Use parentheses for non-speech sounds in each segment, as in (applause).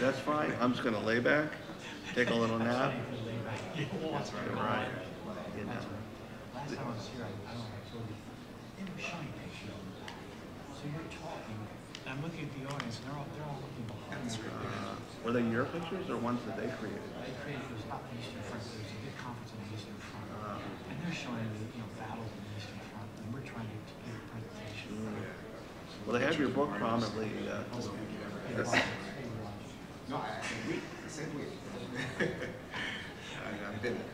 That's fine. I'm just gonna lay back, take a little nap. (laughs) That's You're right. You know. Last time I was here, I, I don't know, I told you, they were showing pictures. So you're talking, and I'm looking at the audience, and they're all, they're all looking behind the screen. Uh, Were they your pictures or ones that they created? They created, was about the Eastern Front, there was a big conference on the Eastern Front. Uh, And they're showing, the, you know, battles in the Eastern Front, and we're trying to give a presentation. Well, they have your book prominently, uh, No, I, I week, the same week. I- (laughs) I've been there.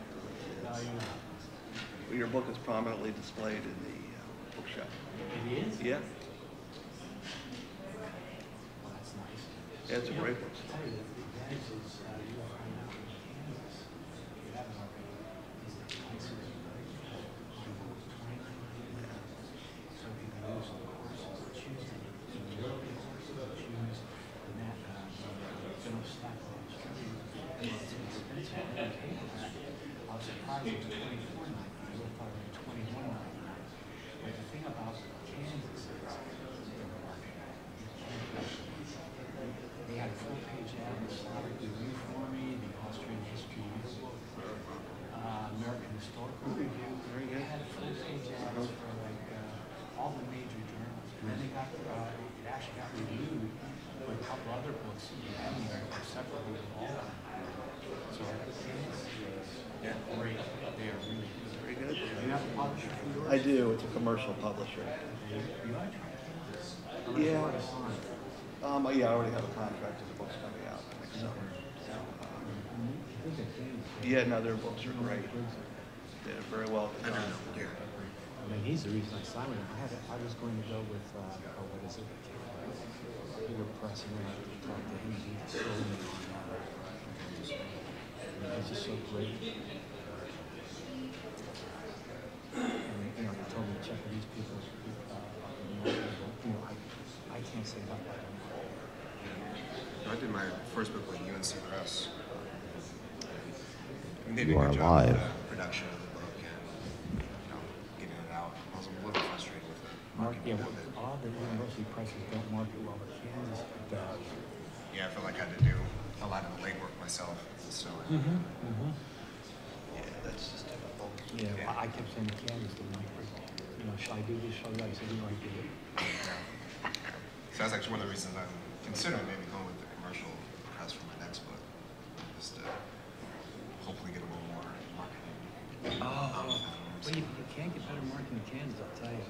No, you're not. your book is prominently displayed in the uh, bookshop. It is? Yeah, Well, that's nice. Yeah, it's a great book. Tell you that the advantage is, uh, you will find out in Kansas, if you haven't already, is that prices are very good. So if you can use the courses, choose the, the European courses, choose the nat, uh, the general staff course. And it's expensive, and pay for that. I was surprised it was twenty-four ninety-nine, I would have thought it was twenty-one ninety-nine. But the thing about Kansas is, the market. They had a full-page ad in the Slavic Review for me, the Austrian History Yearbook, uh, American Historical Review. Very good. They had full-page ads for like, uh, all the major journals. And then they got, uh, it actually got reviewed with a couple other books in the Emmy separately with all of them. So Kansas is great. They are really good. very good. Do you have a publisher for yours? I do. It's a commercial publisher. You ought to try Kansas. How much Yeah. you want to sign? Um, yeah, I already have a contract and the book's coming out next summer. So, um, yeah, no, their books are great. They're very well designed. I mean, he's the reason I signed it. I had, I was going to go with, uh, oh, what is it? Peter Press, and I had to talk to him, he sold me on that. I mean, He's just so great. And, you know, he told me to check with these people, uh, you know, I, I can't say that about them. I did my first book with UNC Press. And they did You a are good job with live. the production of the book and you know, getting it out. I was a little frustrated with it. Mark, yeah, Marketing well, of it. all the university presses don't market well, but Kansas does. Yeah, I felt like I had to do a lot of the legwork myself. So Mm-hmm. Yeah, that's just typical. Yeah, well, I kept saying to Candace, I'm like, you know, should I do this, should I do that? He said, you know, I did it. (laughs) So that's actually one of the reasons I'm considering maybe going with the commercial press for my next book, just to hopefully get a little more marketing. Oh, well, you, you can't get better marketing than Kansas, I'll tell you,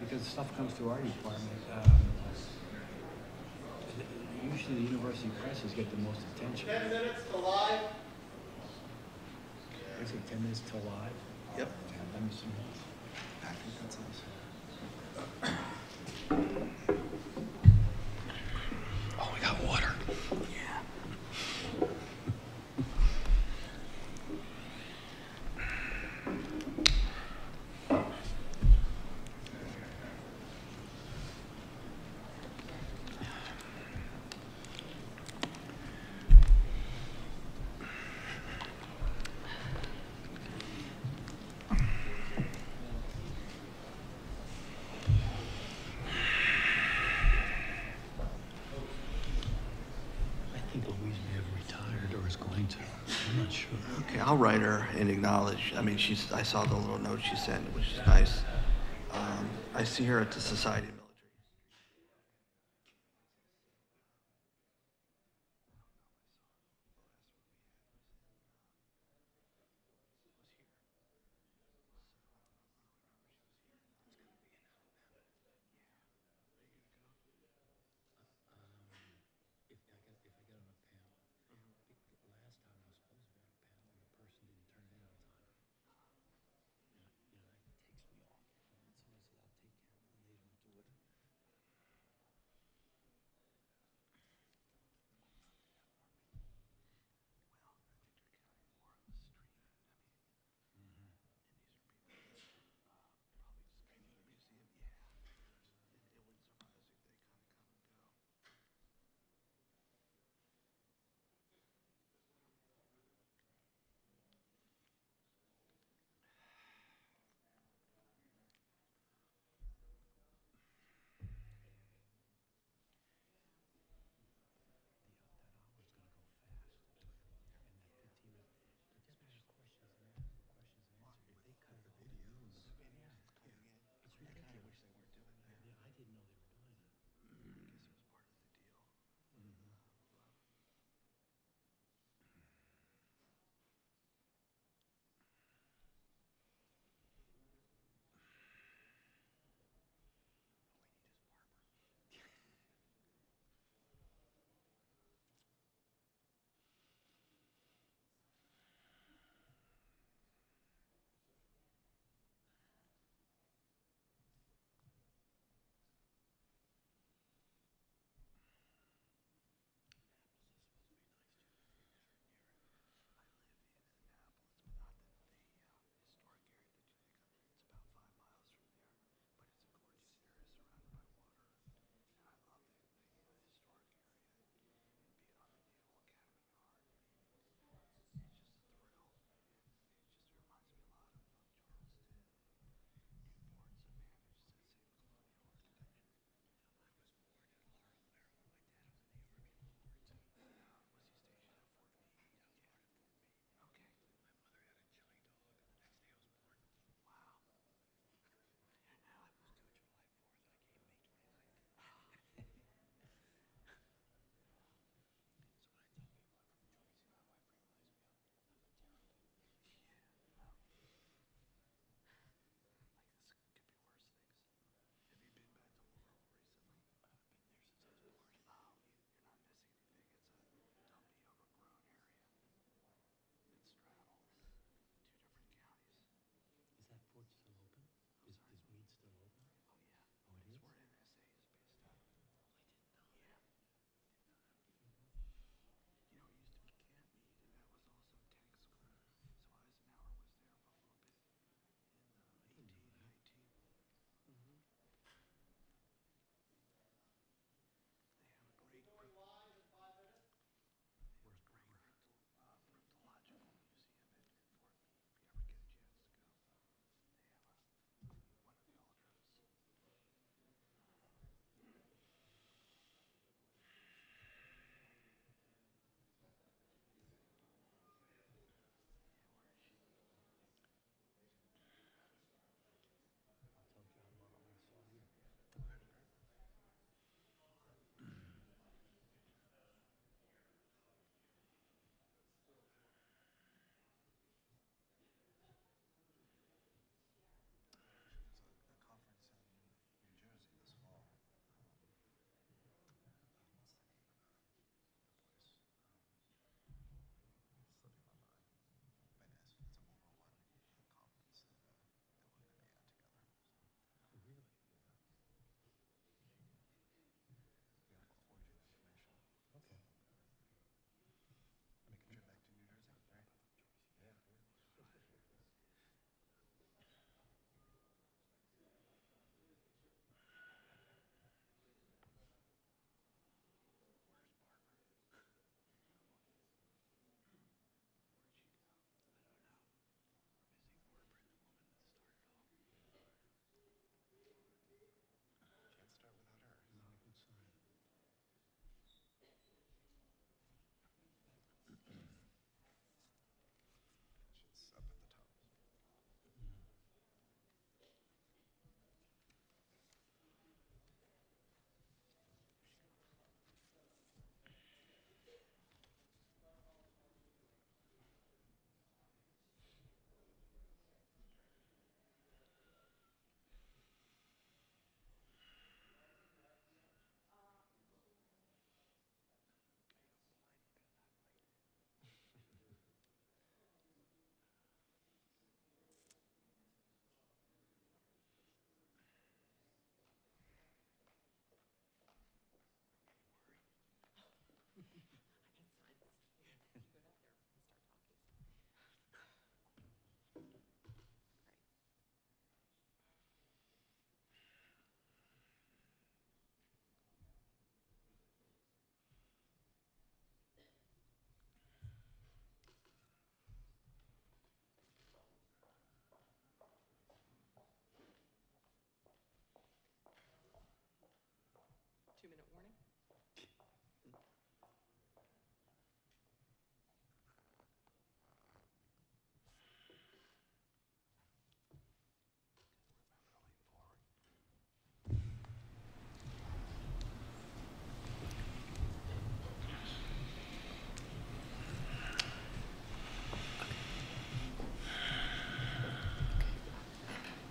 because stuff comes through our department. Um, usually the university presses get the most attention. Ten minutes to live. I say ten minutes to live. Yep. Yeah, let me see. I think that's us. (clears throat) Oh, we got water. I think Louise may have retired or is going to. I'm not sure. Okay, I'll write her and acknowledge, I mean, she's, I saw the little note she sent, which is nice. Um, I see her at the Society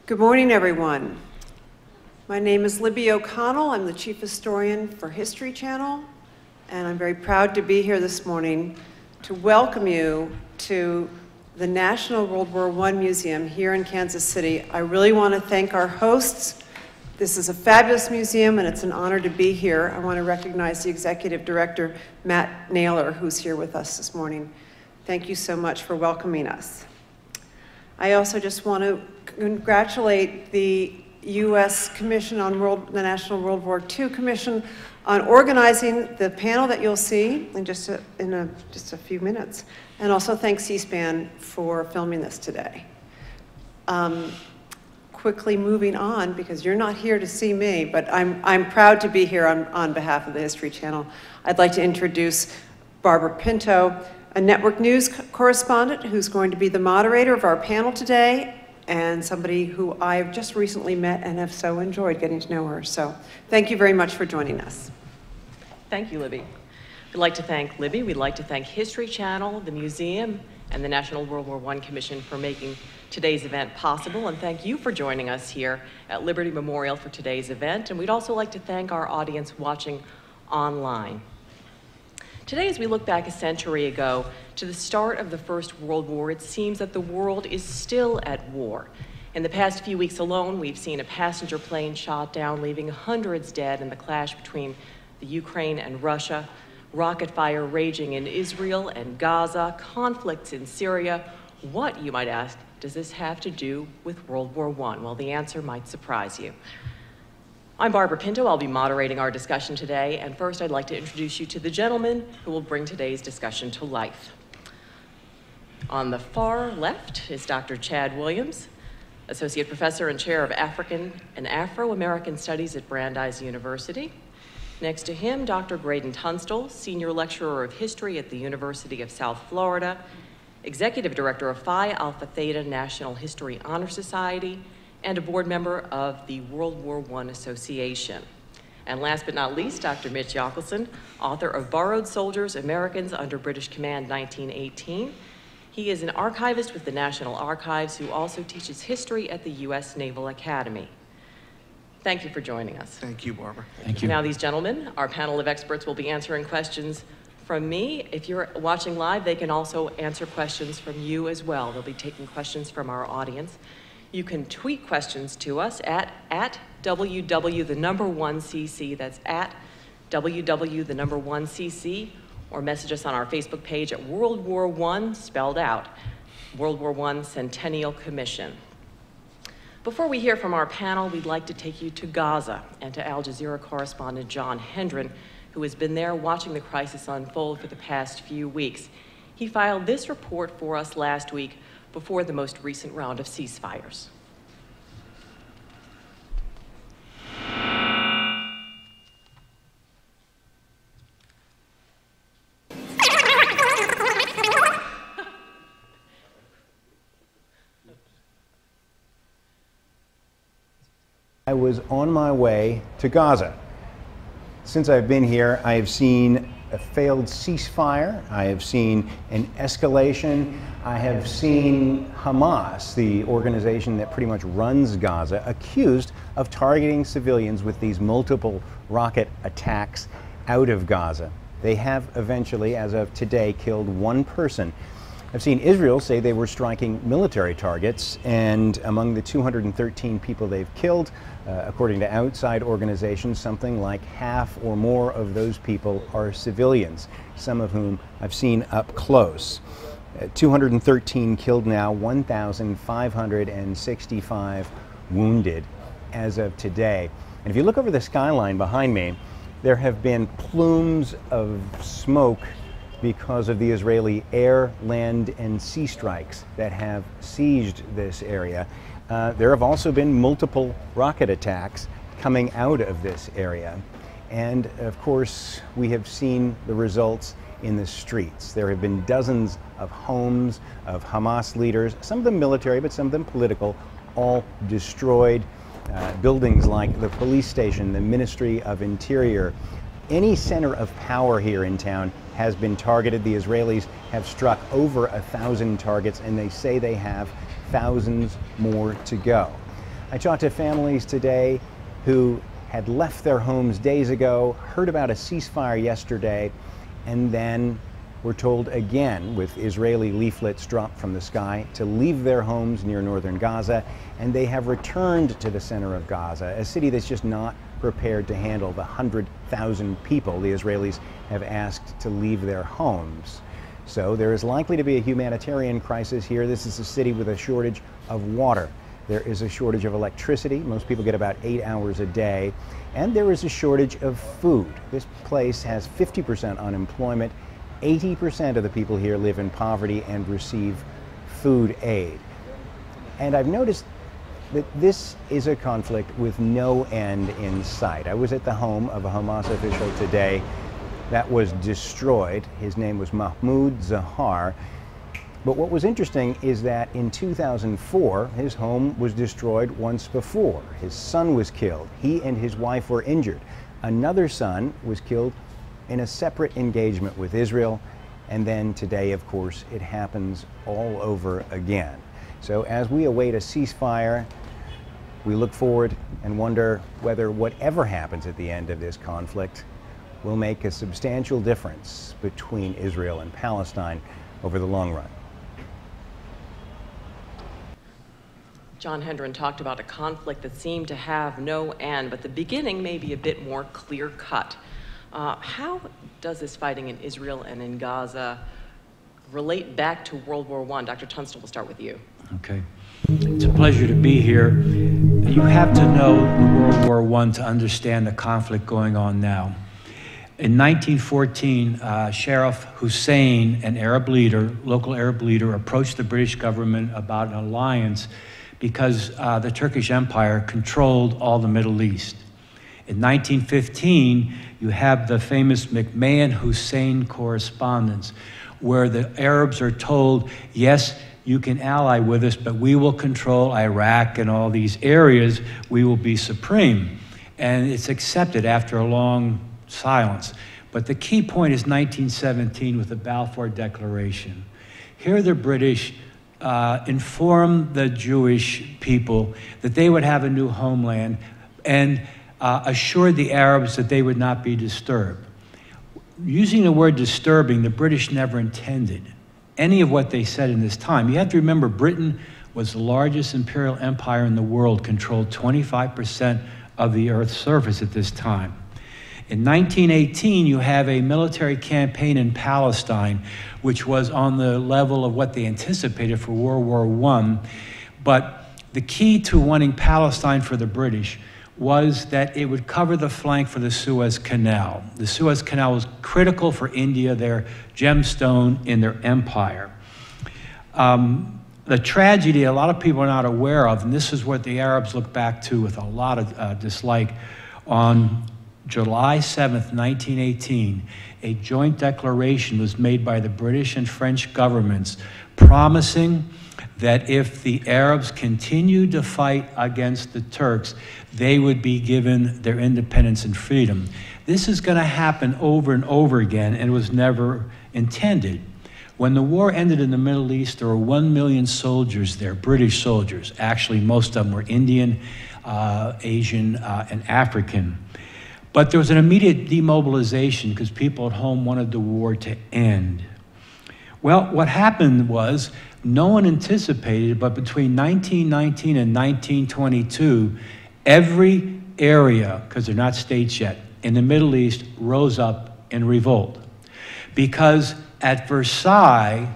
Good morning, everyone. My name is Libby O'Connell. I'm the Chief Historian for History Channel, and I'm very proud to be here this morning to welcome you to the National World War I Museum here in Kansas City. I really want to thank our hosts. This is a fabulous museum, and it's an honor to be here. I want to recognize the Executive Director, Matt Naylor, who's here with us this morning. Thank you so much for welcoming us. I also just want to congratulate the U.S. Commission on World, the National World War II Commission on organizing the panel that you'll see in just a, in a, just a few minutes. And also thank C-SPAN for filming this today. Um, quickly moving on, because you're not here to see me, but I'm, I'm proud to be here on, on behalf of the History Channel. I'd like to introduce Barbara Pinto, a network news correspondent who's going to be the moderator of our panel today and somebody who I've just recently met and have so enjoyed getting to know her. So thank you very much for joining us. Thank you, Libby. We'd like to thank Libby. We'd like to thank History Channel, the museum, and the National World War I Commission for making today's event possible. And thank you for joining us here at Liberty Memorial for today's event. And we'd also like to thank our audience watching online. Today, as we look back a century ago to the start of the First World War, it seems that the world is still at war. In the past few weeks alone, we've seen a passenger plane shot down, leaving hundreds dead in the clash between the Ukraine and Russia, rocket fire raging in Israel and Gaza, conflicts in Syria. What, you might ask, does this have to do with World War I? Well, the answer might surprise you. I'm Barbara Pinto. I'll be moderating our discussion today. And first, I'd like to introduce you to the gentleman who will bring today's discussion to life. On the far left is Dr. Chad Williams, Associate Professor and Chair of African and Afro-American Studies at Brandeis University. Next to him, Dr. Graydon Tunstall, Senior Lecturer of History at the University of South Florida, Executive Director of Phi Alpha Theta National History Honor Society, and a board member of the World War I Association. And last but not least, Dr. Mitch Yockelson, author of Borrowed Soldiers, Americans Under British Command 1918. He is an archivist with the National Archives who also teaches history at the U.S. Naval Academy. Thank you for joining us. Thank you, Barbara. Thank you. Now, these gentlemen, our panel of experts, will be answering questions from me. If you're watching live, they can also answer questions from you as well. They'll be taking questions from our audience. You can tweet questions to us at, at WW the number one CC. That's at WW the number one CC, or message us on our Facebook page at World War I, spelled out, World War I Centennial Commission. Before we hear from our panel, we'd like to take you to Gaza and to Al Jazeera correspondent John Hendren, who has been there watching the crisis unfold for the past few weeks. He filed this report for us last week before the most recent round of ceasefires. I was on my way to Gaza. Since I've been here, I have seen a failed ceasefire. I have seen an escalation. I have seen Hamas, the organization that pretty much runs Gaza, accused of targeting civilians with these multiple rocket attacks out of Gaza. They have eventually, as of today, killed one person. I've seen Israel say they were striking military targets, and among the 213 people they've killed, uh, according to outside organizations, something like half or more of those people are civilians, some of whom I've seen up close. Uh, 213 killed now, 1,565 wounded as of today. And if you look over the skyline behind me, there have been plumes of smoke because of the Israeli air, land, and sea strikes that have sieged this area. Uh, there have also been multiple rocket attacks coming out of this area. And of course, we have seen the results in the streets. There have been dozens of homes of Hamas leaders, some of them military, but some of them political, all destroyed. Uh, buildings like the police station, the Ministry of Interior, any center of power here in town has been targeted. The Israelis have struck over a thousand targets, and they say they have thousands more to go. I talked to families today who had left their homes days ago, heard about a ceasefire yesterday, and then were told again with Israeli leaflets dropped from the sky to leave their homes near northern Gaza, and they have returned to the center of Gaza, a city that's just not prepared to handle the 100,000 people the Israelis have asked to leave their homes. So there is likely to be a humanitarian crisis here. This is a city with a shortage of water. There is a shortage of electricity. Most people get about eight hours a day. And there is a shortage of food. This place has 50% unemployment. 80% of the people here live in poverty and receive food aid. And I've noticed that this is a conflict with no end in sight. I was at the home of a Hamas official today that was destroyed. His name was Mahmoud Zahar. But what was interesting is that in 2004, his home was destroyed once before. His son was killed. He and his wife were injured. Another son was killed in a separate engagement with Israel. And then today, of course, it happens all over again. So as we await a ceasefire, we look forward and wonder whether whatever happens at the end of this conflict will make a substantial difference between Israel and Palestine over the long run. John Hendren talked about a conflict that seemed to have no end, but the beginning may be a bit more clear cut. Uh, how does this fighting in Israel and in Gaza relate back to World War I? Dr. Tunstall, we'll start with you. Okay. It's a pleasure to be here. You have to know World War I to understand the conflict going on now. In 1914, uh, Sharif Hussein, an Arab leader, local Arab leader, approached the British government about an alliance because uh, the Turkish Empire controlled all the Middle East. In 1915, you have the famous McMahon Hussein correspondence, where the Arabs are told, yes, you can ally with us, but we will control Iraq and all these areas. We will be supreme. And it's accepted after a long silence. But the key point is 1917 with the Balfour Declaration. Here the British uh, informed the Jewish people that they would have a new homeland and uh, assured the Arabs that they would not be disturbed. Using the word disturbing, the British never intended any of what they said in this time. You have to remember, Britain was the largest imperial empire in the world, controlled 25% of the Earth's surface at this time. In 1918, you have a military campaign in Palestine, which was on the level of what they anticipated for World War I. But the key to wanting Palestine for the British was that it would cover the flank for the Suez Canal. The Suez Canal was critical for India, their gemstone in their empire. Um, the tragedy a lot of people are not aware of, and this is what the Arabs look back to with a lot of uh, dislike, on July 7th, 1918, a joint declaration was made by the British and French governments promising that if the Arabs continued to fight against the Turks, they would be given their independence and freedom. This is going to happen over and over again, and was never intended. When the war ended in the Middle East, there were one million soldiers there, British soldiers. Actually, most of them were Indian, uh, Asian, uh, and African. But there was an immediate demobilization because people at home wanted the war to end. Well, what happened was no one anticipated, but between 1919 and 1922, every area, because they're not states yet, in the Middle East rose up in revolt. Because at Versailles,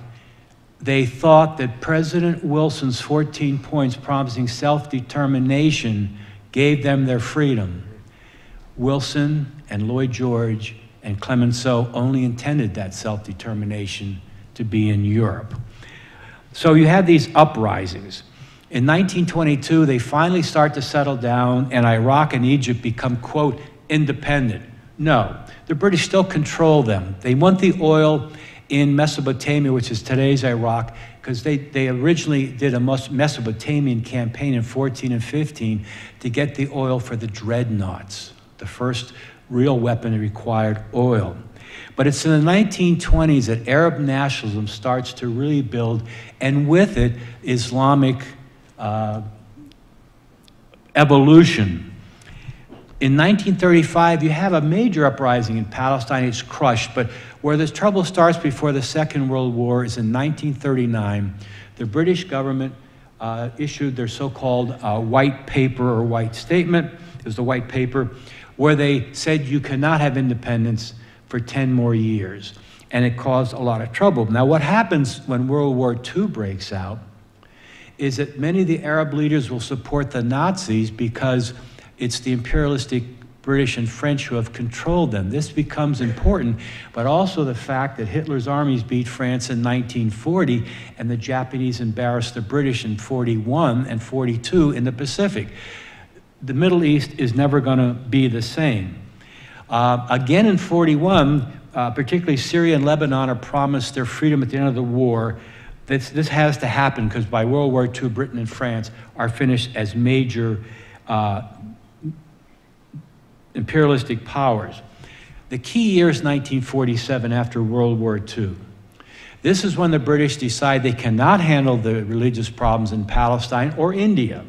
they thought that President Wilson's 14 points promising self determination gave them their freedom. Wilson and Lloyd George and Clemenceau only intended that self determination to be in Europe. So you had these uprisings. In 1922, they finally start to settle down, and Iraq and Egypt become, quote, independent. No, the British still control them. They want the oil in Mesopotamia, which is today's Iraq, because they, they originally did a Mesopotamian campaign in 14 and 15 to get the oil for the dreadnoughts the first real weapon required oil. But it's in the 1920s that Arab nationalism starts to really build, and with it, Islamic uh, evolution. In 1935, you have a major uprising in Palestine. It's crushed, but where the trouble starts before the Second World War is in 1939. The British government uh, issued their so-called uh, white paper or white statement. It was the white paper where they said you cannot have independence for 10 more years. And it caused a lot of trouble. Now, what happens when World War II breaks out is that many of the Arab leaders will support the Nazis because it's the imperialistic British and French who have controlled them. This becomes important, but also the fact that Hitler's armies beat France in 1940 and the Japanese embarrassed the British in 41 and 42 in the Pacific. The Middle East is never going to be the same. Uh, again in 41, uh, particularly Syria and Lebanon are promised their freedom at the end of the war. This, this has to happen because by World War II, Britain and France are finished as major uh, imperialistic powers. The key year is 1947 after World War II. This is when the British decide they cannot handle the religious problems in Palestine or India.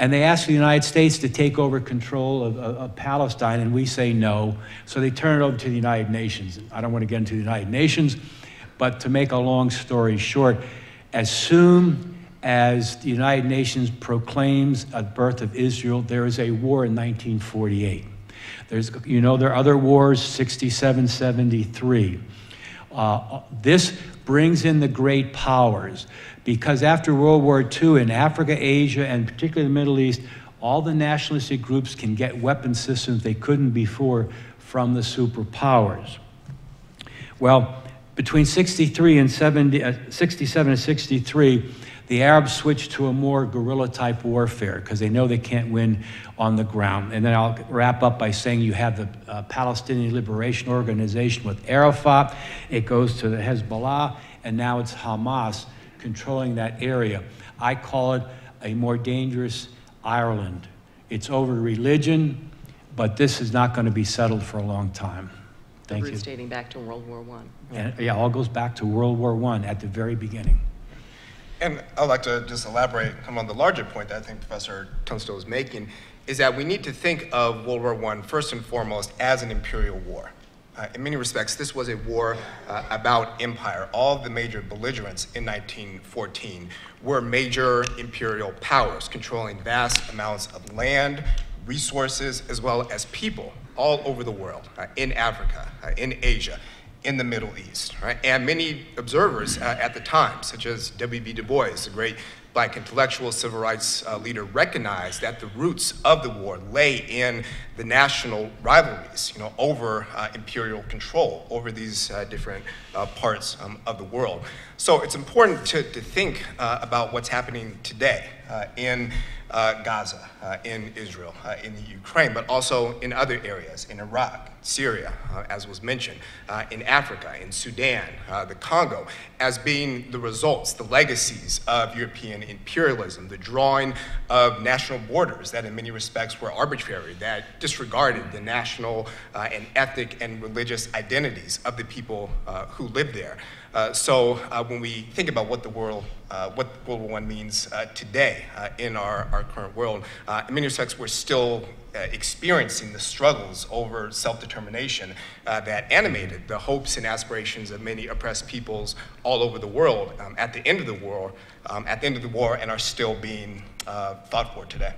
And they ask the United States to take over control of, of, of, Palestine, and we say no. So they turn it over to the United Nations. I don't want to get into the United Nations, but to make a long story short, as soon as the United Nations proclaims a birth of Israel, there is a war in 1948. There's, you know, there are other wars, 67, 73. Uh, this brings in the great powers because after World War II in Africa, Asia, and particularly the Middle East, all the nationalistic groups can get weapon systems they couldn't before from the superpowers. Well, between 63 and 70, uh, 67 and 63, the Arabs switched to a more guerrilla type warfare because they know they can't win on the ground. And then I'll wrap up by saying you have the uh, Palestinian Liberation Organization with Arafat, it goes to the Hezbollah, and now it's Hamas controlling that area. I call it a more dangerous Ireland. It's over religion, but this is not going to be settled for a long time. Thank the roots you. dating back to World War One. And yeah, all goes back to World War One at the very beginning. And I'd like to just elaborate on the larger point that I think Professor Tunstall is making, is that we need to think of World War I first and foremost as an imperial war. Uh, in many respects, this was a war uh, about empire. All the major belligerents in 1914 were major imperial powers, controlling vast amounts of land, resources, as well as people all over the world, uh, in Africa, uh, in Asia, in the Middle East. Right? And many observers uh, at the time, such as W.B. Du Bois, the great black intellectual civil rights uh, leader, recognized that the roots of the war lay in the national rivalries, you know, over uh, imperial control over these uh, different uh, parts um, of the world. So it's important to, to think uh, about what's happening today in uh, Gaza, uh, in Israel, uh, in the Ukraine, but also in other areas, in Iraq, Syria, uh, as was mentioned, uh, in Africa, in Sudan, uh, the Congo, as being the results, the legacies of European imperialism, the drawing of national borders that in many respects were arbitrary, that disregarded the national and ethnic and religious identities of the people who lived there. Uh, so uh, when we think about what the world, uh, what World War I means uh, today uh, in our, our current world, uh, in many respects we're still experiencing the struggles over self-determination that animated the hopes and aspirations of many oppressed peoples all over the world um, at the end of the war, um, at the end of the war, and are still being fought for today.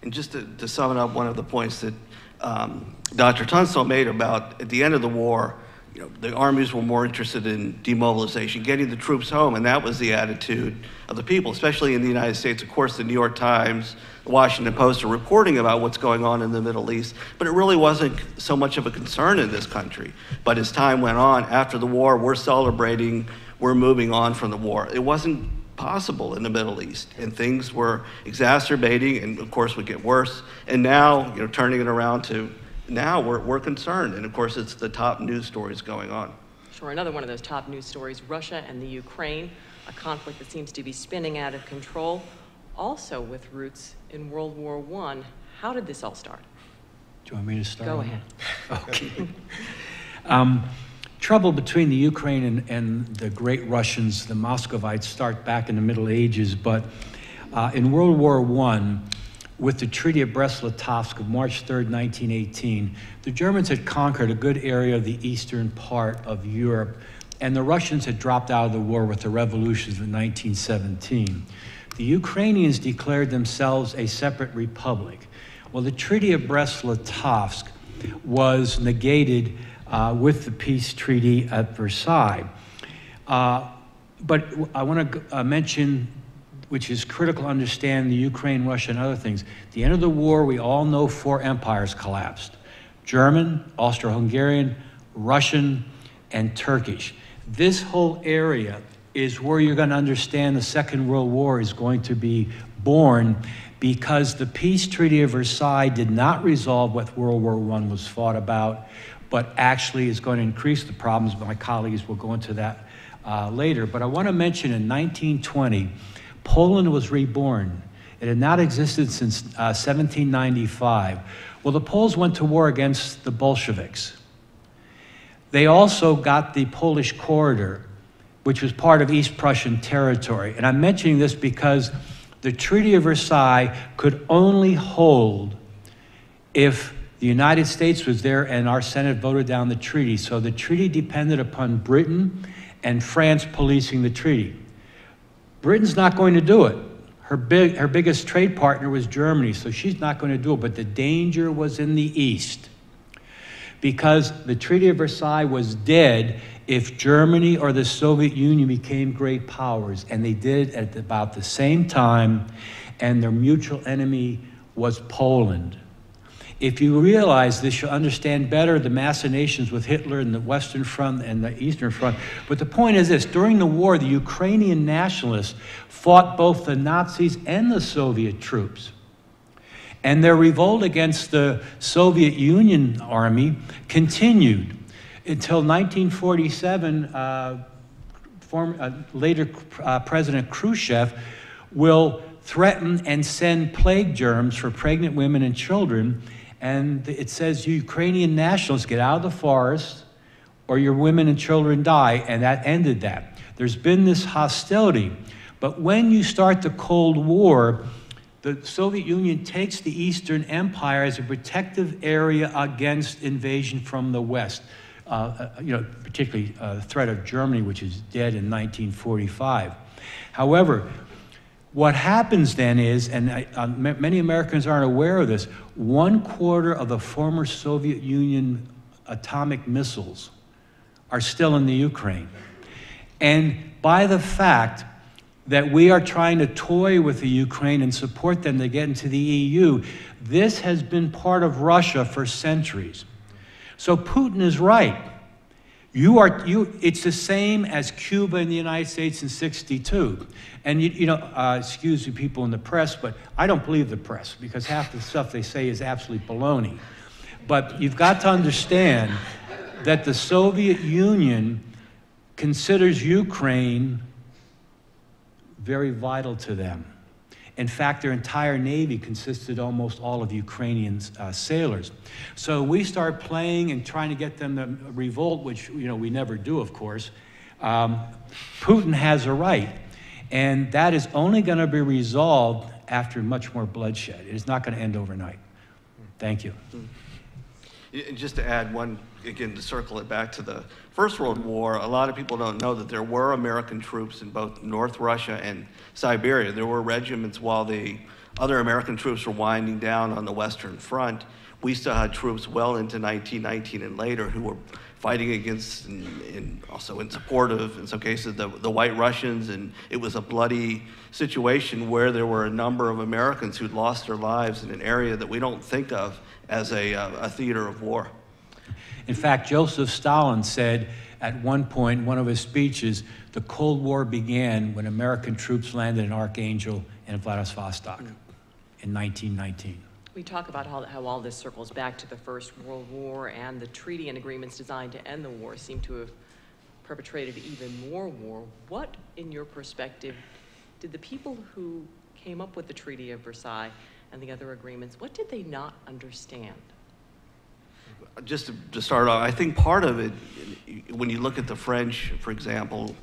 And just to, to, sum it up, one of the points that um, Dr. Tunstall made about at the end of the war, you know, the armies were more interested in demobilization, getting the troops home, and that was the attitude of the people, especially in the United States. Of course, the New York Times, the Washington Post are reporting about what's going on in the Middle East, but it really wasn't so much of a concern in this country. But as time went on, after the war, we're celebrating, we're moving on from the war. It wasn't possible in the Middle East, and things were exacerbating, and of course would get worse. And now, you know, turning it around to now we're, we're concerned. And of course, it's the top news stories going on. Sure. Another one of those top news stories Russia and the Ukraine, a conflict that seems to be spinning out of control, also with roots in World War I. How did this all start? Do you want me to start? Go ahead. Okay. um, trouble between the Ukraine and, and, the great Russians, the Muscovites, start back in the Middle Ages, but uh, in World War I, with the Treaty of Brest-Litovsk of March 3, 1918, the Germans had conquered a good area of the eastern part of Europe, and the Russians had dropped out of the war with the revolutions of 1917. The Ukrainians declared themselves a separate republic. Well, the Treaty of Brest-Litovsk was negated uh, with the peace treaty at Versailles. Uh, but I want to uh, mention, which is critical to understand the Ukraine, Russia, and other things. At the end of the war, we all know four empires collapsed German, Austro Hungarian, Russian, and Turkish. This whole area is where you're going to understand the Second World War is going to be born because the peace treaty of Versailles did not resolve what World War I was fought about, but actually is going to increase the problems. My colleagues will go into that uh, later. But I want to mention in 1920, Poland was reborn. It had not existed since uh, 1795. Well, the Poles went to war against the Bolsheviks. They also got the Polish corridor, which was part of East Prussian territory. And I'm mentioning this because the Treaty of Versailles could only hold if the United States was there and our Senate voted down the treaty. So the treaty depended upon Britain and France policing the treaty. Britain's not going to do it. Her, big, her biggest trade partner was Germany, so she's not going to do it. But the danger was in the East because the Treaty of Versailles was dead if Germany or the Soviet Union became great powers, and they did at about the same time, and their mutual enemy was Poland. If you realize this, you'll understand better the machinations with Hitler and the Western Front and the Eastern Front. But the point is this during the war, the Ukrainian nationalists fought both the Nazis and the Soviet troops. And their revolt against the Soviet Union army continued until 1947. Uh, form, uh, later, uh, President Khrushchev will threaten and send plague germs for pregnant women and children. And it says Ukrainian nationals get out of the forest or your women and children die. And that ended that. There's been this hostility. But when you start the Cold War, the Soviet Union takes the Eastern Empire as a protective area against invasion from the West. Uh, uh, you know, particularly uh, the threat of Germany, which is dead in 1945. However, what happens then is, and I, uh, many Americans aren't aware of this, one quarter of the former Soviet Union atomic missiles are still in the Ukraine. And by the fact that we are trying to toy with the Ukraine and support them to get into the EU. This has been part of Russia for centuries. So Putin is right. You are, you, it's the same as Cuba and the United States in 62. And, you, you know, uh, excuse the people in the press, but I don't believe the press because half the stuff they say is absolutely baloney. But you've got to understand that the Soviet Union considers Ukraine very vital to them. In fact, their entire navy consisted almost all of Ukrainian uh, sailors. So we start playing and trying to get them to revolt, which you know we never do, of course. Um, Putin has a right, and that is only going to be resolved after much more bloodshed. It is not going to end overnight. Thank you. Just to add one, again, to circle it back to the First World War, a lot of people don't know that there were American troops in both North Russia and Siberia. There were regiments while the other American troops were winding down on the Western Front. We still had troops well into 1919 and later who were fighting against and, and, also in support of, in some cases, the, the White Russians. And it was a bloody situation where there were a number of Americans who'd lost their lives in an area that we don't think of as a, uh, a theater of war. In fact, Joseph Stalin said at one point in one of his speeches, the Cold War began when American troops landed in Archangel and Vladivostok in 1919. We talk about how, how all this circles back to the First World War and the treaty and agreements designed to end the war seem to have perpetrated even more war. What, in your perspective, did the people who came up with the Treaty of Versailles and the other agreements, what did they not understand? Just to, to, start off, I think part of it, when you look at the French, for example,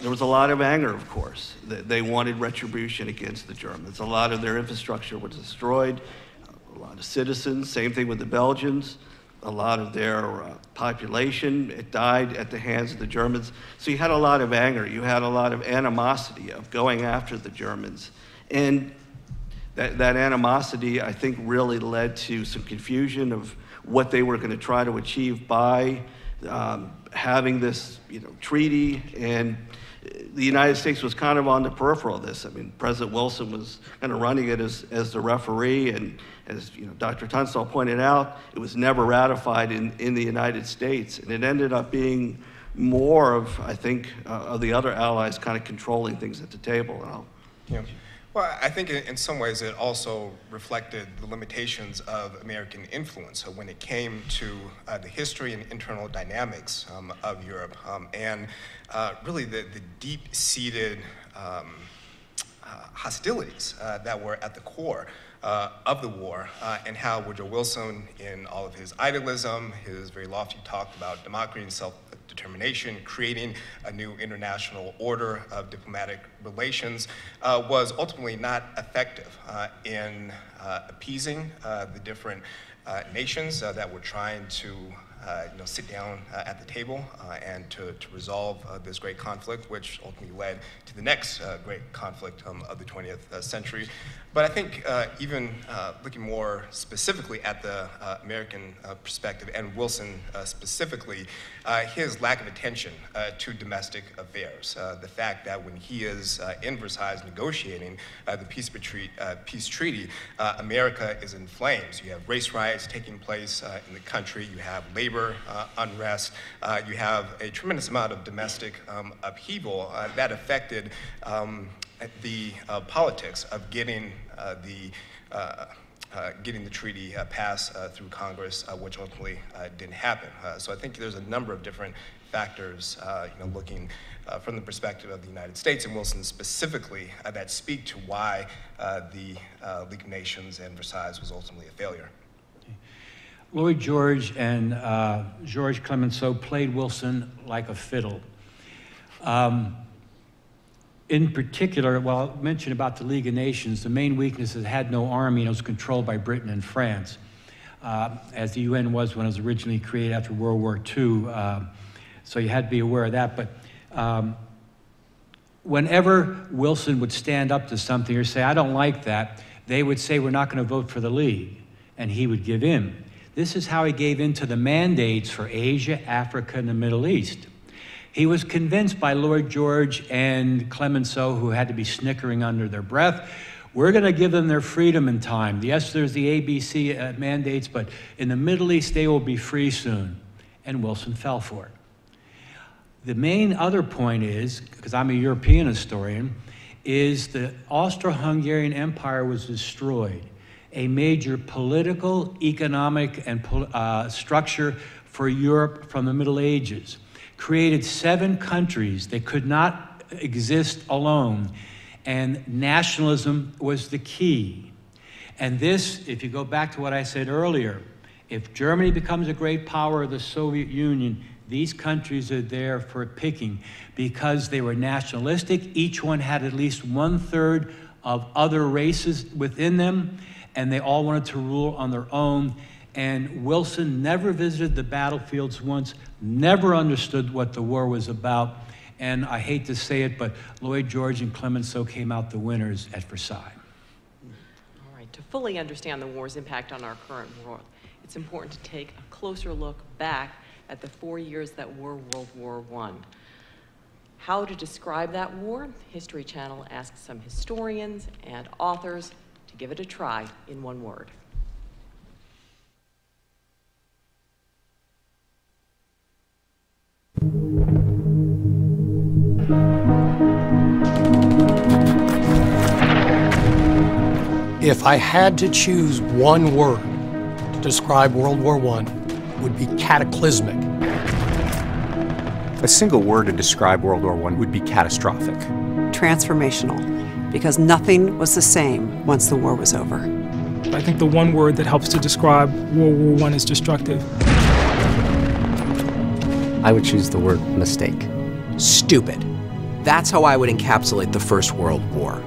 there was a lot of anger, of course. They, wanted retribution against the Germans. A lot of their infrastructure was destroyed, a lot of citizens, same thing with the Belgians. A lot of their uh, population, it died at the hands of the Germans. So you had a lot of anger, you had a lot of animosity of going after the Germans. And that, that animosity, I think, really led to some confusion of what they were going to try to achieve by um, having this, you know, treaty. And the United States was kind of on the peripheral of this. I mean, President Wilson was kind of running it as, as the referee, and as you know, Dr. Tunstall pointed out, it was never ratified in, in the United States, and it ended up being more of, I think, uh, of the other allies kind of controlling things at the table. And I'll Yeah. Well, I think in some ways it also reflected the limitations of American influence. Uh, when it came to uh, the history and internal dynamics um, of Europe, um, and uh, really the, the deep-seated um, uh, hostilities uh, that were at the core uh, of the war, uh, and how Woodrow Wilson, in all of his idealism, his very lofty talk about democracy and self determination, creating a new international order of diplomatic relations, uh, was ultimately not effective uh, in uh, appeasing uh, the different uh, nations that were trying to uh, you know, sit down uh, at the table uh, and to, to resolve this great conflict, which ultimately led to the next great conflict um, of the 20th uh, century. But I think uh, even uh, looking more specifically at the uh, American uh, perspective and Wilson uh, specifically, uh, his lack of attention to domestic affairs, the fact that when he is in Versailles negotiating the peace, retreat, peace treaty, America is in flames. You have race riots taking place in the country, you have labor unrest, you have a tremendous amount of domestic um, upheaval that affected um, the uh, politics of getting uh, the uh, uh, getting the treaty passed through Congress, which ultimately didn't happen. So I think there's a number of different factors, you know, looking from the perspective of the United States and Wilson specifically, that speak to why the League of Nations and Versailles was ultimately a failure. Lloyd George and uh, George Clemenceau played Wilson like a fiddle. Um, in particular, well, I mentioned about the League of Nations, the main weakness is it had no army and it was controlled by Britain and France, uh, as the UN was when it was originally created after World War II. Uh, so you had to be aware of that. But um, whenever Wilson would stand up to something or say, I don't like that, they would say, We're not going to vote for the League. And he would give in. This is how he gave in to the mandates for Asia, Africa, and the Middle East. He was convinced by Lloyd George and Clemenceau, who had to be snickering under their breath, we're going to give them their freedom in time. Yes, there's the ABC uh, mandates, but in the Middle East, they will be free soon. And Wilson fell for it. The main other point is, because I'm a European historian, is the Austro-Hungarian Empire was destroyed. A major political, economic, and uh, structure for Europe from the Middle Ages. Created seven countries that could not exist alone, and nationalism was the key. And this, if you go back to what I said earlier, if Germany becomes a great power of the Soviet Union, these countries are there for picking because they were nationalistic. Each one had at least one third of other races within them, and they all wanted to rule on their own. And Wilson never visited the battlefields once, never understood what the war was about. And I hate to say it, but Lloyd George and Clemenceau came out the winners at Versailles. All right, to fully understand the war's impact on our current world, it's important to take a closer look back at the four years that were World War I. How to describe that war? History Channel asked some historians and authors to give it a try in one word. If I had to choose one word to describe World War I, it would be cataclysmic. A single word to describe World War I would be catastrophic. Transformational, because nothing was the same once the war was over. I think the one word that helps to describe World War I is destructive. I would choose the word mistake. Stupid. That's how I would encapsulate the First World War.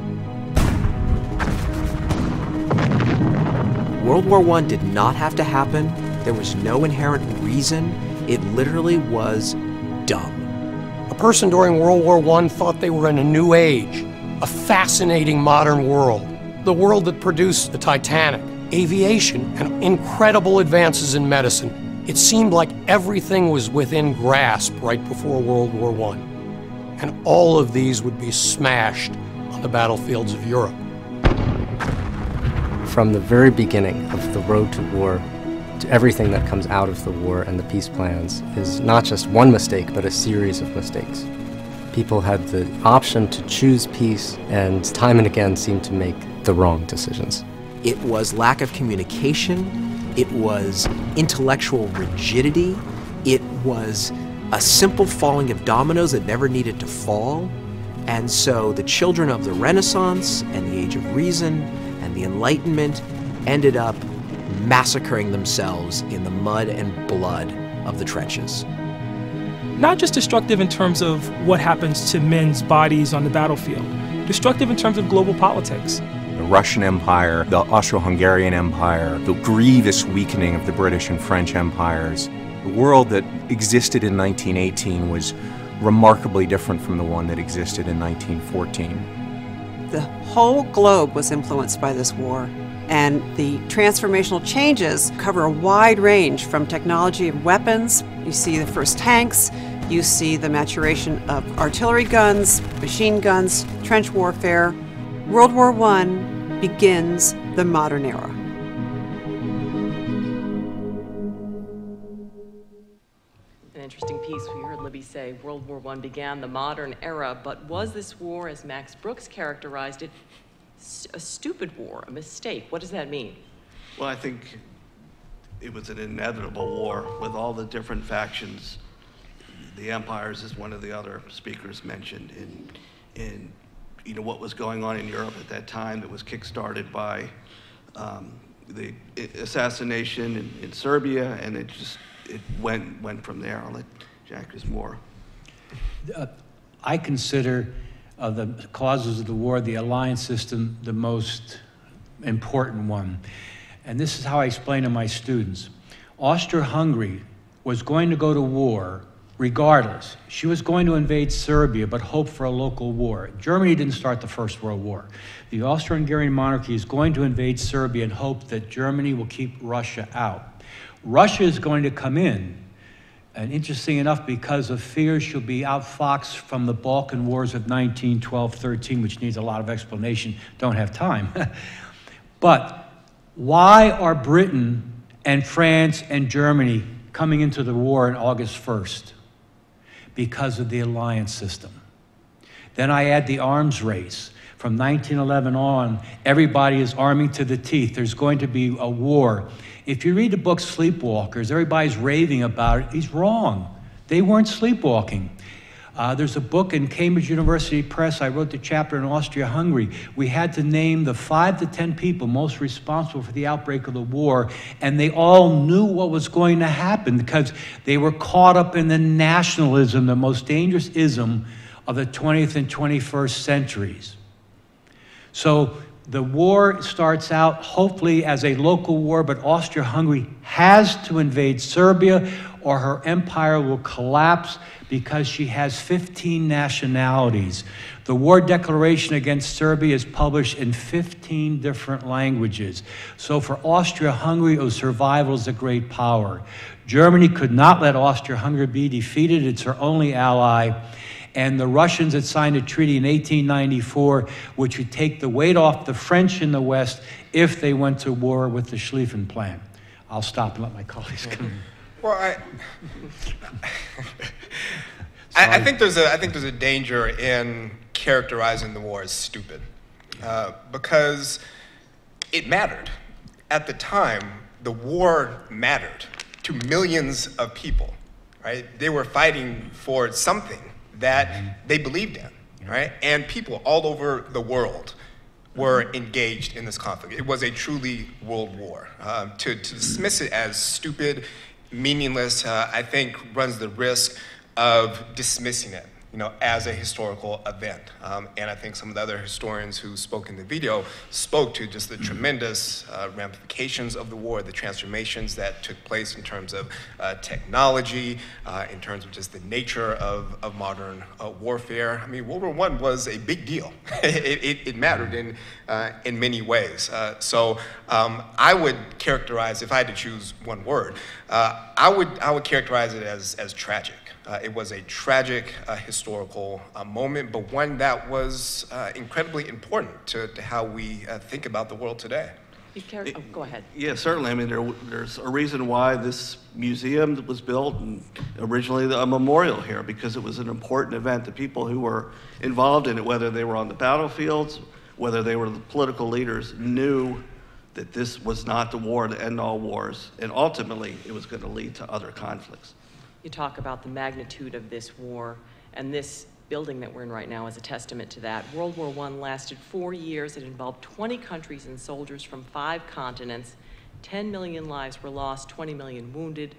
World War I did not have to happen. There was no inherent reason. It literally was dumb. A person during World War I thought they were in a new age, a fascinating modern world, the world that produced the Titanic, aviation, and incredible advances in medicine. It seemed like everything was within grasp right before World War I. And all of these would be smashed on the battlefields of Europe. From the very beginning of the road to war to everything that comes out of the war and the peace plans is not just one mistake, but a series of mistakes. People had the option to choose peace and time and again seemed to make the wrong decisions. It was lack of communication, it was intellectual rigidity, it was a simple falling of dominoes that never needed to fall. And so the children of the Renaissance and the Age of Reason and the Enlightenment ended up massacring themselves in the mud and blood of the trenches. Not just destructive in terms of what happens to men's bodies on the battlefield, destructive in terms of global politics. The Russian Empire, the Austro Hungarian Empire, the grievous weakening of the British and French empires. The world that existed in 1918 was remarkably different from the one that existed in 1914. The whole globe was influenced by this war, and the transformational changes cover a wide range from technology of weapons. You see the first tanks, you see the maturation of artillery guns, machine guns, trench warfare. World War I begins the modern era. An interesting piece. We heard Libby say World War I began the modern era, but was this war, as Max Brooks characterized it, a stupid war, a mistake? What does that mean? Well, I think it was an inevitable war with all the different factions. The empires, as one of the other speakers mentioned, in, in you know what was going on in Europe at that time that was kickstarted by um, the assassination in, in Serbia, and it just it went went from there. I'll let Jack just more. Uh, I consider uh, the causes of the war, the alliance system, the most important one. And this is how I explain to my students. Austria-Hungary was going to go to war regardless. She was going to invade Serbia, but hoped for a local war. Germany didn't start the First World War. The Austro-Hungarian monarchy is going to invade Serbia and hope that Germany will keep Russia out. Russia is going to come in, and interesting enough, because of fears she'll be outfoxed from the Balkan Wars of 1912-13, which needs a lot of explanation, don't have time. (laughs) but why are Britain and France and Germany coming into the war on August 1st? Because of the alliance system. Then I add the arms race. From 1911 on, everybody is arming to the teeth. There's going to be a war. If you read the book Sleepwalkers, everybody's raving about it. He's wrong. They weren't sleepwalking. Uh, there's a book in Cambridge University Press. I wrote the chapter in Austria Hungary. We had to name the five to 10 people most responsible for the outbreak of the war, and they all knew what was going to happen because they were caught up in the nationalism, the most dangerous ism of the 20th and 21st centuries. So the war starts out hopefully as a local war, but Austria Hungary has to invade Serbia or her empire will collapse because she has 15 nationalities. The war declaration against Serbia is published in 15 different languages. So for Austria Hungary, was survival is a great power. Germany could not let Austria Hungary be defeated, it's her only ally. And the Russians had signed a treaty in 1894 which would take the weight off the French in the West if they went to war with the Schlieffen Plan. I'll stop and let my colleagues come. Well, I, I, I, think there's a I think there's a danger in characterizing the war as stupid, uh, because it mattered at the time. The war mattered to millions of people, right? They were fighting for something that they believed in, right? And people all over the world were engaged in this conflict. It was a truly world war. Uh, to, to dismiss it as stupid, meaningless, uh, I think runs the risk of dismissing it you know, as a historical event. Um, and I think some of the other historians who spoke in the video spoke to just the tremendous uh, ramifications of the war, the transformations that took place in terms of uh, technology, uh, in terms of just the nature of, of modern uh, warfare. I mean, World War I was a big deal. (laughs) it, it, it, mattered in, uh, in many ways. Uh, so um, I would characterize, if I had to choose one word, I, would, I would characterize it as, as tragic. Uh, it was a tragic uh, historical uh, moment, but one that was uh, incredibly important to, to how we uh, think about the world today. Oh, go ahead. Yeah, certainly. I mean, there, there's a reason why this museum was built and originally a memorial here because it was an important event. The people who were involved in it, whether they were on the battlefields, whether they were the political leaders, knew that this was not the war to end all wars, and ultimately it was going to lead to other conflicts you talk about the magnitude of this war, and this building that we're in right now is a testament to that. World War I lasted four years. It involved 20 countries and soldiers from five continents. 10 million lives were lost, 20 million wounded,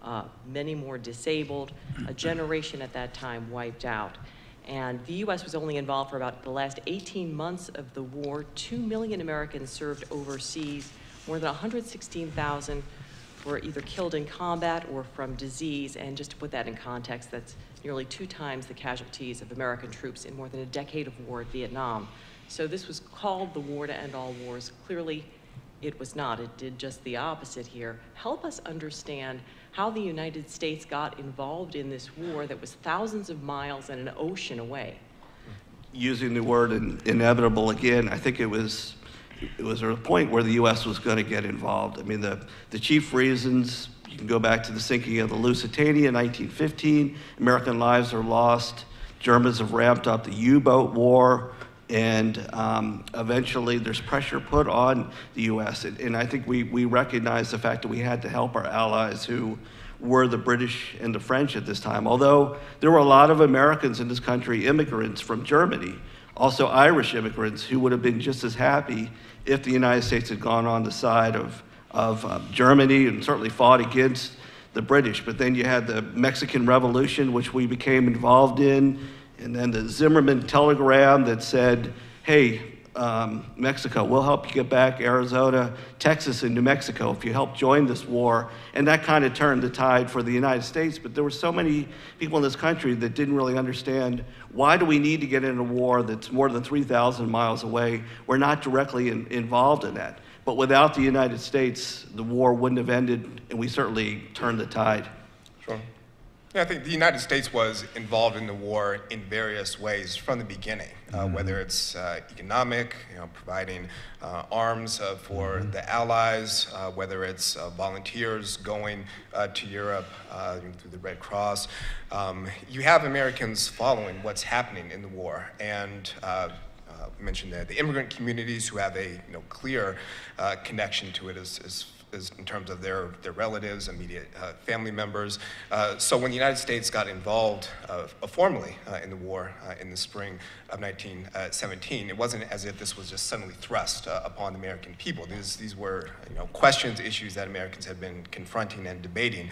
uh, many more disabled. A (clears throat) generation at that time wiped out. And the U.S. was only involved for about the last 18 months of the war. Two million Americans served overseas. More than 116,000 were either killed in combat or from disease. And just to put that in context, that's nearly two times the casualties of American troops in more than a decade of war in Vietnam. So this was called the war to end all wars. Clearly, it was not. It did just the opposite here. Help us understand how the United States got involved in this war that was thousands of miles and an ocean away. Using the word in, inevitable again, I think it was it was a point where the U.S. was going to get involved. I mean, the, the chief reasons, you can go back to the sinking of the Lusitania in 1915, American lives are lost, Germans have ramped up the U-boat war, and um, eventually there's pressure put on the U.S. And, and I think we, we recognize the fact that we had to help our allies who were the British and the French at this time. Although there were a lot of Americans in this country, immigrants from Germany, also Irish immigrants who would have been just as happy if the United States had gone on the side of, of uh, Germany and certainly fought against the British. But then you had the Mexican Revolution, which we became involved in, and then the Zimmerman telegram that said, hey, um, Mexico. We'll help you get back Arizona, Texas, and New Mexico if you help join this war. And that kind of turned the tide for the United States. But there were so many people in this country that didn't really understand why do we need to get in a war that's more than 3,000 miles away? We're not directly in, involved in that. But without the United States, the war wouldn't have ended, and we certainly turned the tide. Yeah, I think the United States was involved in the war in various ways from the beginning, uh, mm-hmm. whether it's uh, economic, you know, providing uh, arms uh, for mm-hmm. the Allies, uh, whether it's uh, volunteers going to Europe through the Red Cross. Um, you have Americans following what's happening in the war, and mentioned that the immigrant communities who have a you know, clear connection to it as, as in terms of their, their relatives, immediate uh, family members. Uh, so when the United States got involved uh, formally uh, in the war uh, in the spring of 1917, it wasn't as if this was just suddenly thrust upon the American people. These, these were you know, questions, issues that Americans had been confronting and debating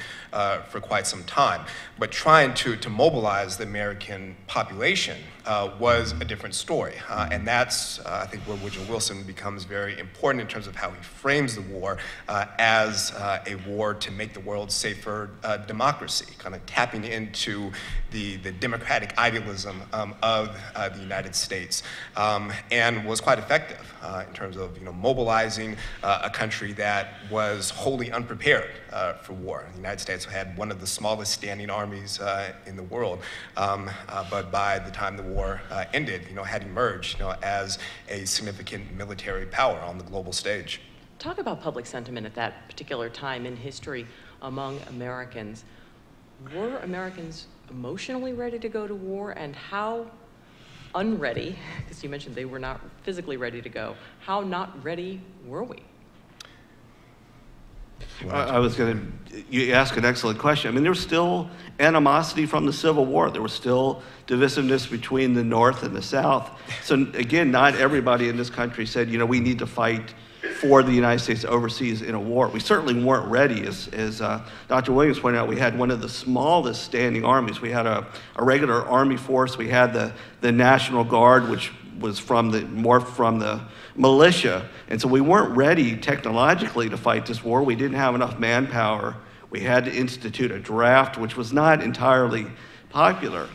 for quite some time. But trying to, to mobilize the American population was a different story. and that's, I think, where Woodrow Wilson becomes very important in terms of how he frames the war as uh, a war to make the world safer uh, democracy, kind of tapping into the, the democratic idealism um, of uh, the United States, um, and was quite effective uh, in terms of you know, mobilizing uh, a country that was wholly unprepared uh, for war. The United States had one of the smallest standing armies in the world, um, but by the time the war ended, you know, had emerged you know, as a significant military power on the global stage. Talk about public sentiment at that particular time in history among Americans. Were Americans emotionally ready to go to war, and how unready, because you mentioned they were not physically ready to go, how not ready were we? I, was going to, you ask an excellent question. I mean, there was still animosity from the Civil War. There was still divisiveness between the North and the South. So, again, not everybody in this country said, you know, we need to fight for the United States overseas in a war. We certainly weren't ready. As, as uh, Dr. Williams pointed out, we had one of the smallest standing armies. We had a, a regular army force. We had the, the National Guard, which was from the, more from the militia. And so we weren't ready technologically to fight this war. We didn't have enough manpower. We had to institute a draft, which was not entirely popular.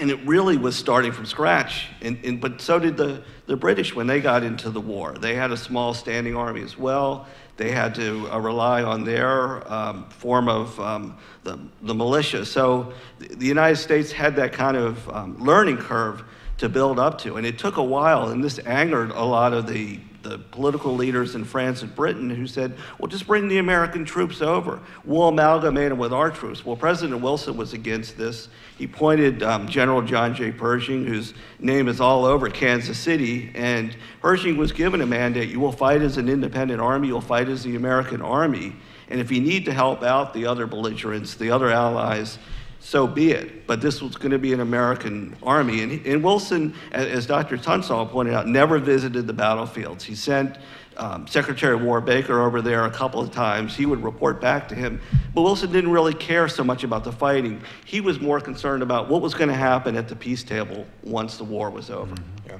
And it really was starting from scratch. And, and, but so did the, the British when they got into the war. They had a small standing army as well. They had to uh, rely on their um, form of um, the, the militia. So the United States had that kind of um, learning curve to build up to. And it took a while, and this angered a lot of the, the political leaders in France and Britain who said, well, just bring the American troops over. We'll amalgamate them with our troops. Well, President Wilson was against this. He appointed um, General John J. Pershing, whose name is all over Kansas City, and Pershing was given a mandate. You will fight as an independent army, you'll fight as the American army, and if you need to help out the other belligerents, the other allies, so be it. But this was going to be an American army. And, and Wilson, as Dr. Tunstall pointed out, never visited the battlefields. He sent um, Secretary of War Baker over there a couple of times. He would report back to him. But Wilson didn't really care so much about the fighting. He was more concerned about what was going to happen at the peace table once the war was over. Yeah.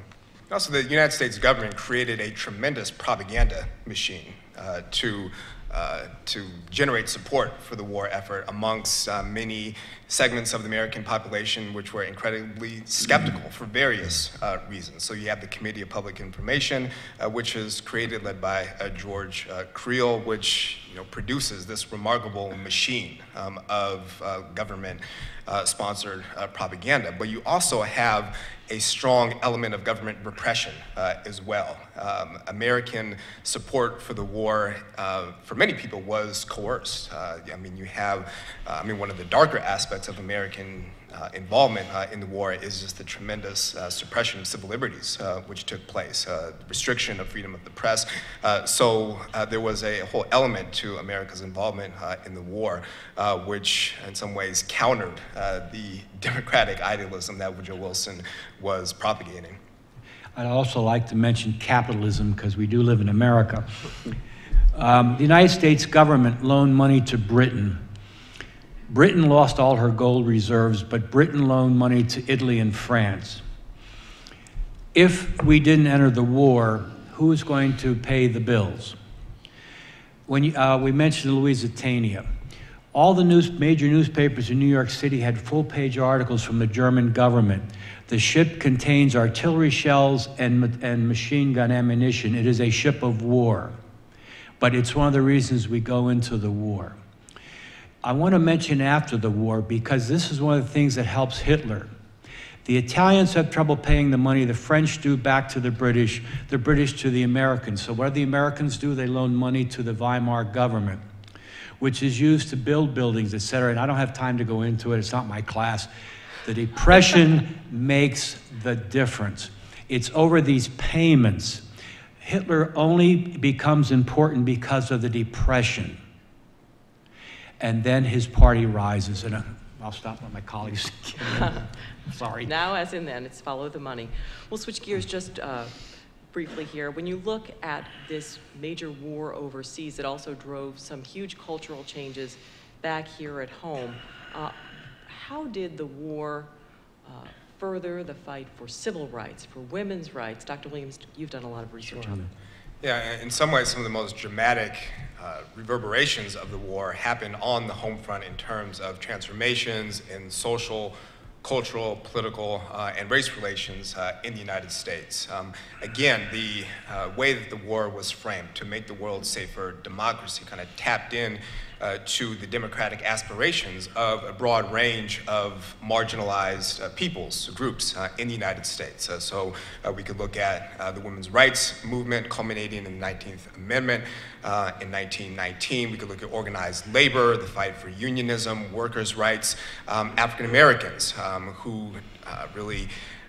Also, the United States government created a tremendous propaganda machine uh, to uh, to generate support for the war effort amongst uh, many segments of the American population which were incredibly skeptical for various uh, reasons. So you have the Committee of Public Information, uh, which is created, led by uh, George Creel, which you know, produces this remarkable machine um, of government sponsored propaganda. But you also have a strong element of government repression uh, as well. Um, American support for the war, uh, for many people, was coerced. Uh, I mean, you have, uh, I mean, one of the darker aspects of American uh, involvement uh, in the war is just the tremendous uh, suppression of civil liberties uh, which took place, uh, restriction of freedom of the press. Uh, so there was a whole element to America's involvement in the war, which in some ways countered the (laughs) democratic idealism that Woodrow Wilson was propagating. I'd also like to mention capitalism because we do live in America. Um, the United States government loaned money to Britain Britain lost all her gold reserves, but Britain loaned money to Italy and France. If we didn't enter the war, who was going to pay the bills? When you, uh, we mentioned Lusitania, all the news, major newspapers in New York City had full page articles from the German government. The ship contains artillery shells and, and machine gun ammunition. It is a ship of war. But it's one of the reasons we go into the war. I want to mention after the war because this is one of the things that helps Hitler. The Italians have trouble paying the money, the French do back to the British, the British to the Americans. So, what do the Americans do? They loan money to the Weimar government, which is used to build buildings, et cetera. And I don't have time to go into it, it's not my class. The Depression (laughs) makes the difference. It's over these payments. Hitler only becomes important because of the Depression and then his party rises. And uh, I'll stop when my colleagues. (laughs) (laughs) Sorry. Now, as in then, it's follow the money. We'll switch gears just uh, briefly here. When you look at this major war overseas, it also drove some huge cultural changes back here at home. Uh, how did the war uh, further the fight for civil rights, for women's rights? Dr. Williams, you've done a lot of research sure. on it. Yeah, in some ways, some of the most dramatic uh, reverberations of the war happened on the home front in terms of transformations in social, cultural, political, uh, and race relations uh, in the United States. Um, again, the uh, way that the war was framed to make the world safer, democracy kind of tapped in uh, to the democratic aspirations of a broad range of marginalized uh, peoples, groups uh, in the United States. Uh, so uh, we could look at uh, the women's rights movement culminating in the 19th Amendment in 1919. We could look at organized labor, the fight for unionism, workers' rights, um, African Americans um, who really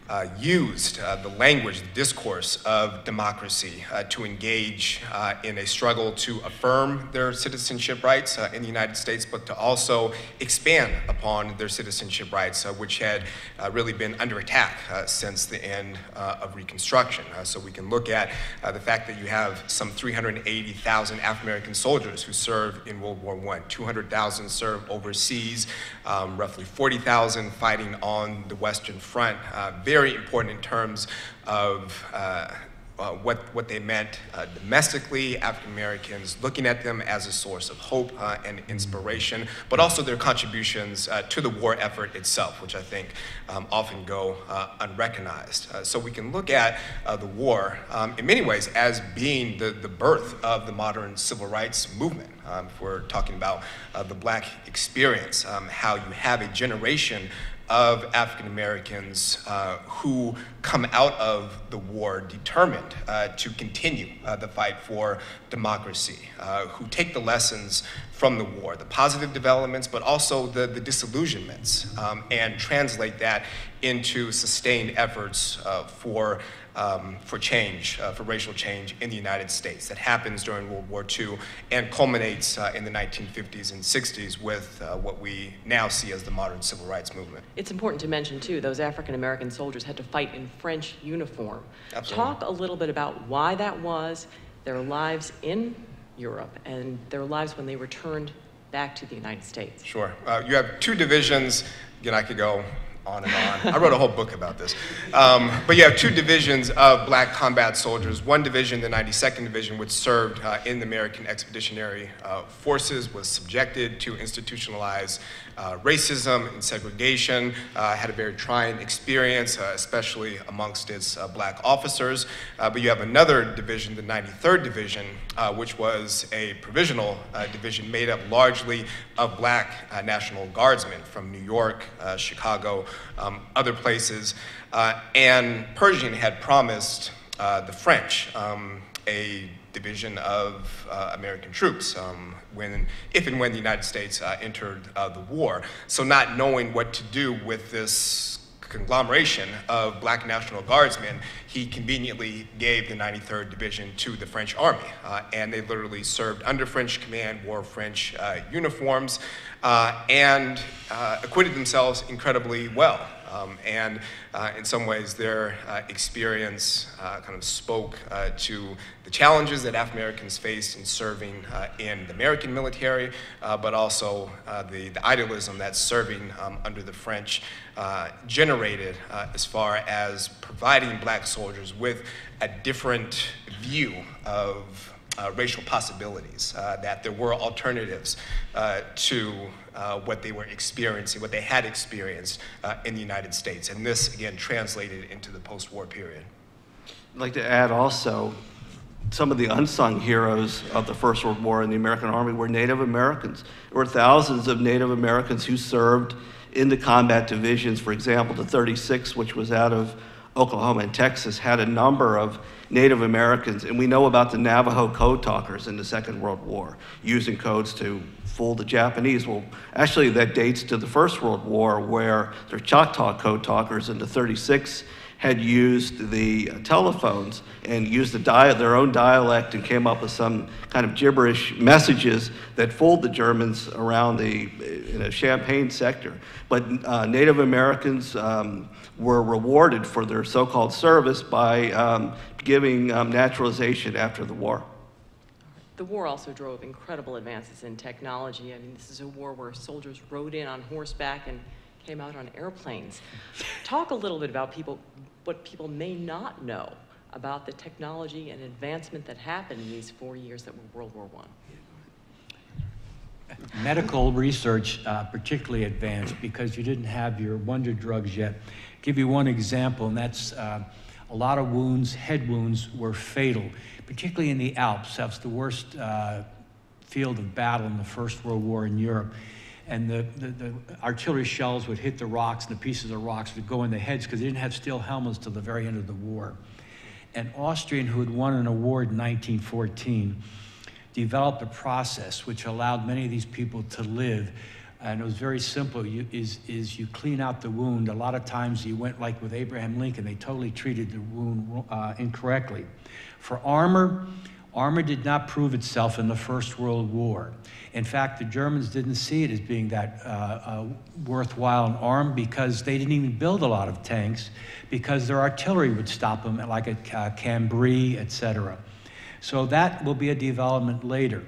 uh, used uh, the language, the discourse of democracy uh, to engage uh, in a struggle to affirm their citizenship rights uh, in the United States, but to also expand upon their citizenship rights, uh, which had really been under attack since the end of Reconstruction. so we can look at the fact that you have some 380,000 African American soldiers who served in World War I, 200,000 served overseas, um, roughly 40,000 fighting on the Western Front. very very important in terms of uh, uh, what, what they meant uh, domestically, African Americans, looking at them as a source of hope uh, and inspiration, but also their contributions uh, to the war effort itself, which I think um, often go uh, unrecognized. so we can look at the war um, in many ways as being the, the birth of the modern civil rights movement. Um, if we're talking about the black experience, um, how you have a generation of African Americans uh, who come out of the war determined uh, to continue uh, the fight for democracy, uh, who take the lessons from the war, the positive developments, but also the, the disillusionments, um, and translate that into sustained efforts uh, for um, for change, uh, for racial change in the United States that happens during World War II and culminates uh, in the 1950s and 60s with uh, what we now see as the modern civil rights movement. It's important to mention, too, those African American soldiers had to fight in French uniform. Absolutely. Talk a little bit about why that was, their lives in Europe, and their lives when they returned back to the United States. Sure. Uh, you have two divisions. Again, I could go on and on. I wrote a whole book about this. Um, but you have two divisions of black combat soldiers. One division, the 92nd Division, which served uh, in the American Expeditionary uh, Forces, was subjected to institutionalized uh, racism and segregation, uh, had a very trying experience, uh, especially amongst its uh, black officers. But you have another division, the 93rd Division, which was a provisional division made up largely of black National Guardsmen from New York, Chicago, um, other places. and Pershing had promised the French um, a division of uh, American troops um, when, if and when the United States uh, entered uh, the war. So not knowing what to do with this conglomeration of black National Guardsmen, he conveniently gave the 93rd Division to the French Army. Uh, and they literally served under French command, wore French uh, uniforms, uh, and acquitted themselves incredibly well. Um, and uh, in some ways, their uh, experience uh, kind of spoke uh, to the challenges that African Americans faced in serving uh, in the American military, uh, but also the, the idealism that serving um, under the French generated as far as providing black soldiers with a different view of racial possibilities, that there were alternatives to uh, what they were experiencing, what they had experienced uh, in the United States. And this, again, translated into the post war period. I'd like to add also some of the unsung heroes of the First World War in the American Army were Native Americans. There were thousands of Native Americans who served in the combat divisions. For example, the 36, which was out of Oklahoma and Texas, had a number of Native Americans, and we know about the Navajo code talkers in the Second World War, using codes to fool the Japanese. Well, actually, that dates to the First World War, where the Choctaw code talkers in the 36 had used the telephones and used the their own dialect and came up with some kind of gibberish messages that fooled the Germans around the in a Champagne sector. But uh, Native Americans um, were rewarded for their so-called service by um, giving um, naturalization after the war. The war also drove incredible advances in technology. I mean, this is a war where soldiers rode in on horseback and came out on airplanes. Talk a little bit about people, what people may not know about the technology and advancement that happened in these four years that were World War I. Medical research uh, particularly advanced because you didn't have your wonder drugs yet. Give you one example, and that's uh, a lot of wounds, head wounds, were fatal, particularly in the Alps. That's the worst uh, field of battle in the First World War in Europe. And the, the, the, artillery shells would hit the rocks, and the pieces of rocks would go in the heads because they didn't have steel helmets till the very end of the war. An Austrian who had won an award in 1914 developed a process which allowed many of these people to live and it was very simple. You, is, is you clean out the wound. A lot of times you went like with Abraham Lincoln, they totally treated the wound uh, incorrectly. For armor, armor did not prove itself in the First World War. In fact, the Germans didn't see it as being that uh, uh, worthwhile an arm because they didn't even build a lot of tanks because their artillery would stop them, like at uh, Cambrai, etc. So that will be a development later.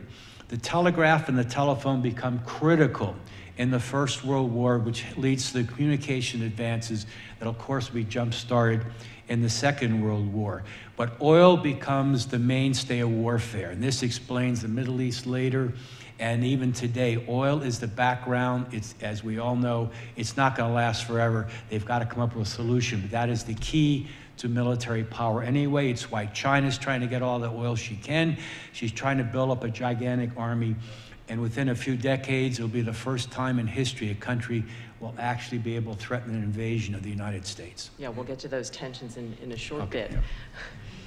The telegraph and the telephone become critical in the First World War, which leads to the communication advances that, of course, be jump started in the Second World War. But oil becomes the mainstay of warfare, and this explains the Middle East later. And even today, oil is the background. It's, as we all know, it's not going to last forever. They've got to come up with a solution. But that is the key to military power anyway. It's why China's trying to get all the oil she can. She's trying to build up a gigantic army and within a few decades, it'll be the first time in history a country will actually be able to threaten an invasion of the United States. Yeah, we'll get to those tensions in, in a short Okay, bit. yeah.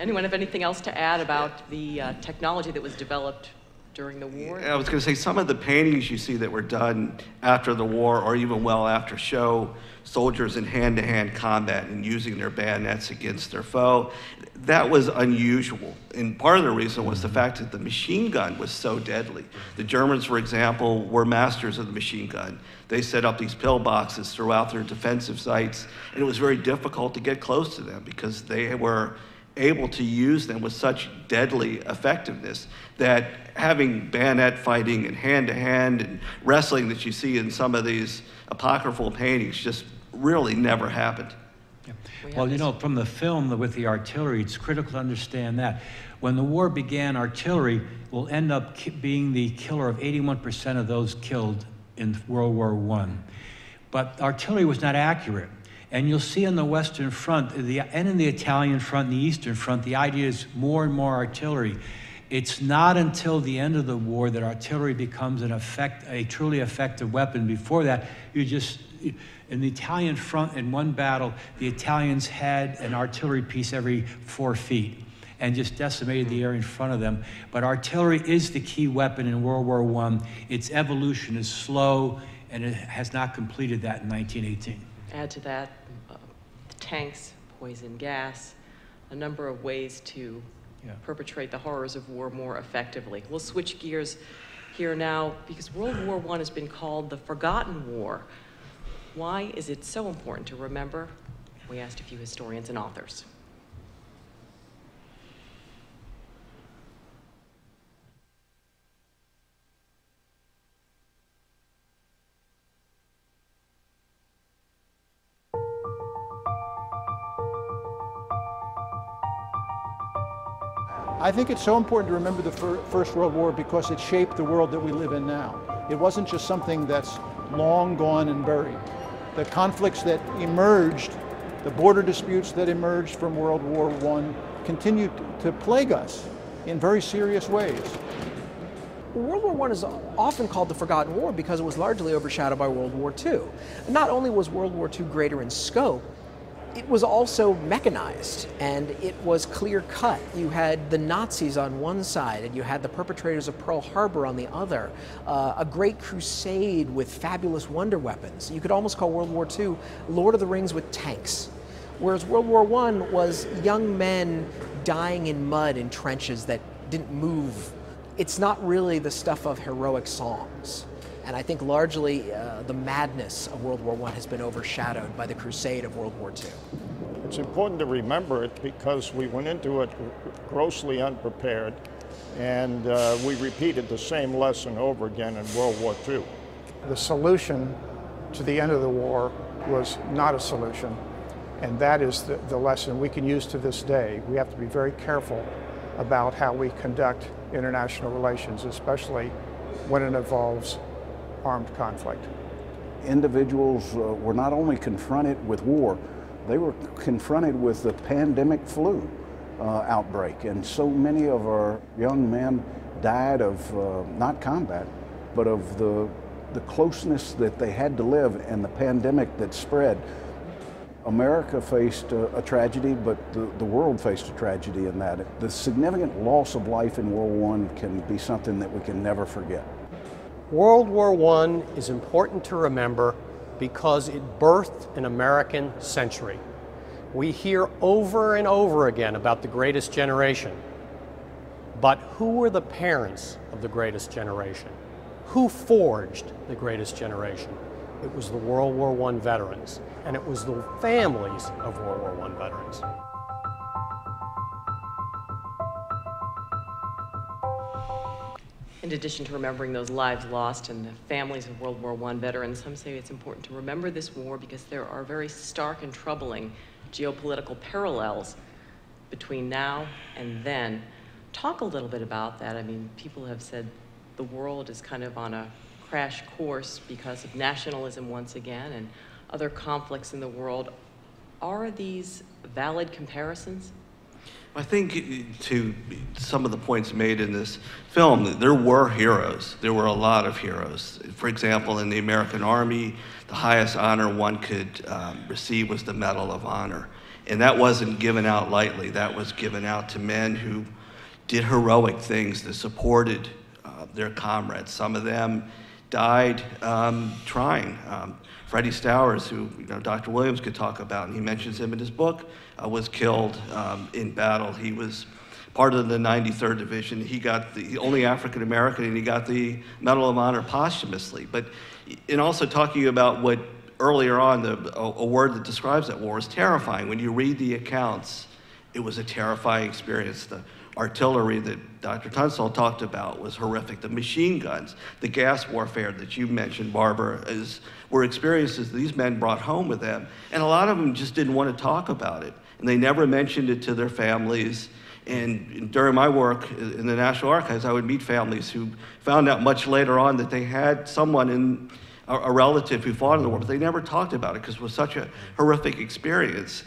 Anyone have anything else to add about the uh, technology that was developed during the war? I was going to say some of the paintings you see that were done after the war or even well after show soldiers in hand to hand combat and using their bayonets against their foe. That was unusual. And part of the reason was the fact that the machine gun was so deadly. The Germans, for example, were masters of the machine gun. They set up these pillboxes throughout their defensive sites, and it was very difficult to get close to them because they were able to use them with such deadly effectiveness that having bayonet fighting and hand to hand and wrestling that you see in some of these apocryphal paintings just really never happened. Well, you know, from the film with the artillery, it's critical to understand that. When the war began, artillery will end up ki- being the killer of 81% of those killed in World War I. But artillery was not accurate. And you'll see on the Western Front the, and in the Italian front and the Eastern Front, the idea is more and more artillery. It's not until the end of the war that artillery becomes an effect, a truly effective weapon. Before that, you just, in the Italian front, in one battle, the Italians had an artillery piece every four feet and just decimated the area in front of them. But artillery is the key weapon in World War I. Its evolution is slow, and it has not completed that in 1918. Add to that tanks, poison gas, a number of ways to Yeah. perpetrate the horrors of war more effectively. We'll switch gears here now because World War I has been called the forgotten war. Why is it so important to remember? We asked a few historians and authors. I think it's so important to remember the fir First World War because it shaped the world that we live in now. It wasn't just something that's long gone and buried. The conflicts that emerged, the border disputes that emerged from World War I, continued to plague us in very serious ways. World War I is often called the Forgotten War because it was largely overshadowed by World War II. Not only was World War II greater in scope, it was also mechanized and it was clear cut. You had the Nazis on one side and you had the perpetrators of Pearl Harbor on the other. Uh, a great crusade with fabulous wonder weapons. You could almost call World War II Lord of the Rings with tanks. Whereas World War I was young men dying in mud in trenches that didn't move. It's not really the stuff of heroic songs. And I think largely uh, the madness of World War I has been overshadowed by the crusade of World War II. It's important to remember it because we went into it grossly unprepared and uh, we repeated the same lesson over again in World War II. The solution to the end of the war was not a solution, and that is the, the lesson we can use to this day. We have to be very careful about how we conduct international relations, especially when it involves armed conflict. Individuals uh, were not only confronted with war, they were confronted with the pandemic flu uh, outbreak. And so many of our young men died of uh, not combat, but of the, the closeness that they had to live and the pandemic that spread. America faced a, a tragedy, but the, the world faced a tragedy in that. The significant loss of life in World War I can be something that we can never forget. World War I is important to remember because it birthed an American century. We hear over and over again about the greatest generation. But who were the parents of the greatest generation? Who forged the greatest generation? It was the World War I veterans, and it was the families of World War I veterans. In addition to remembering those lives lost and the families of World War I veterans, some say it's important to remember this war because there are very stark and troubling geopolitical parallels between now and then. Talk a little bit about that. I mean, people have said the world is kind of on a crash course because of nationalism once again and other conflicts in the world. Are these valid comparisons? I think to some of the points made in this film, there were heroes. There were a lot of heroes. For example, in the American Army, the highest honor one could um, receive was the Medal of Honor. And that wasn't given out lightly. That was given out to men who did heroic things that supported uh, their comrades. Some of them died um, trying. Um, Freddie Stowers, who you know, Dr. Williams could talk about, and he mentions him in his book, uh, was killed um, in battle. He was part of the 93rd Division. He got the only African American, and he got the Medal of Honor posthumously. But in also talking about what earlier on, the, a, a word that describes that war is terrifying. When you read the accounts, it was a terrifying experience. The artillery that Dr. Tunstall talked about was horrific. The machine guns, the gas warfare that you mentioned, Barbara, is, were experiences these men brought home with them. And a lot of them just didn't want to talk about it. And they never mentioned it to their families. And during my work in the National Archives, I would meet families who found out much later on that they had someone in a, relative who fought in the war, but they never talked about it because it was such a horrific experience.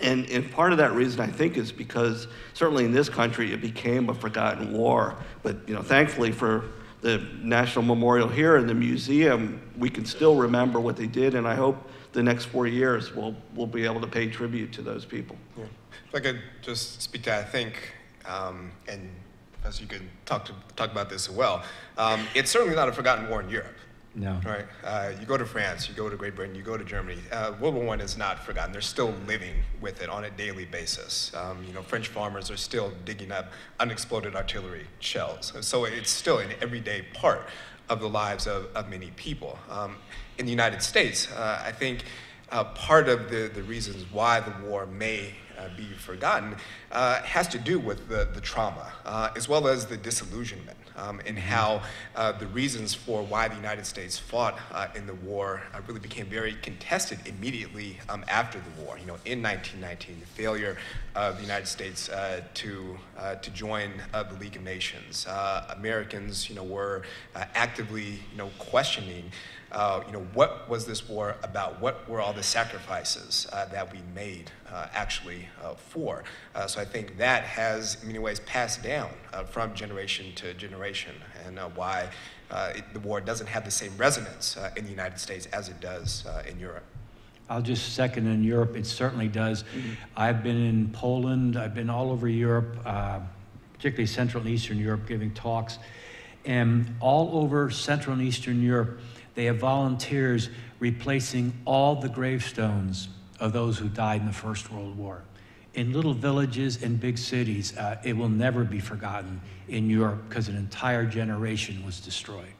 And, and part of that reason, I think, is because certainly in this country, it became a forgotten war. But you know, thankfully for the National Memorial here in the museum, we can still remember what they did, and I hope the next four years we'll, we'll be able to pay tribute to those people. Yeah. If I could just speak to, I think, um, and Professor, you could talk, to, talk about this as well, um, it's certainly not a forgotten war in Europe. No. Right. Uh, you go to France, you go to Great Britain, you go to Germany. Uh, World War I is not forgotten. They're still living with it on a daily basis. Um, you know, French farmers are still digging up unexploded artillery shells. So it's still an everyday part of the lives of, of many people. Um, in the United States, uh, I think uh, part of the, the reasons why the war may uh, be forgotten uh, has to do with the, the trauma, uh, as well as the disillusionment um, and how uh, the reasons for why the United States fought uh, in the war uh, really became very contested immediately um, after the war. You know, in 1919, the failure of the United States uh, to uh, to join uh, the League of Nations, Americans, you know, were actively, you know, questioning. Uh, you know, what was this war about? What were all the sacrifices uh, that we made uh, actually for? so I think that has, in many ways, passed down from generation to generation, and why it, the war doesn't have the same resonance in the United States as it does in Europe. I'll just second in Europe, it certainly does. Mm-hmm. I've been in Poland, I've been all over Europe, uh, particularly Central and Eastern Europe, giving talks. And all over Central and Eastern Europe, they have volunteers replacing all the gravestones of those who died in the First World War. In little villages and big cities, uh, it will never be forgotten in Europe because an entire generation was destroyed.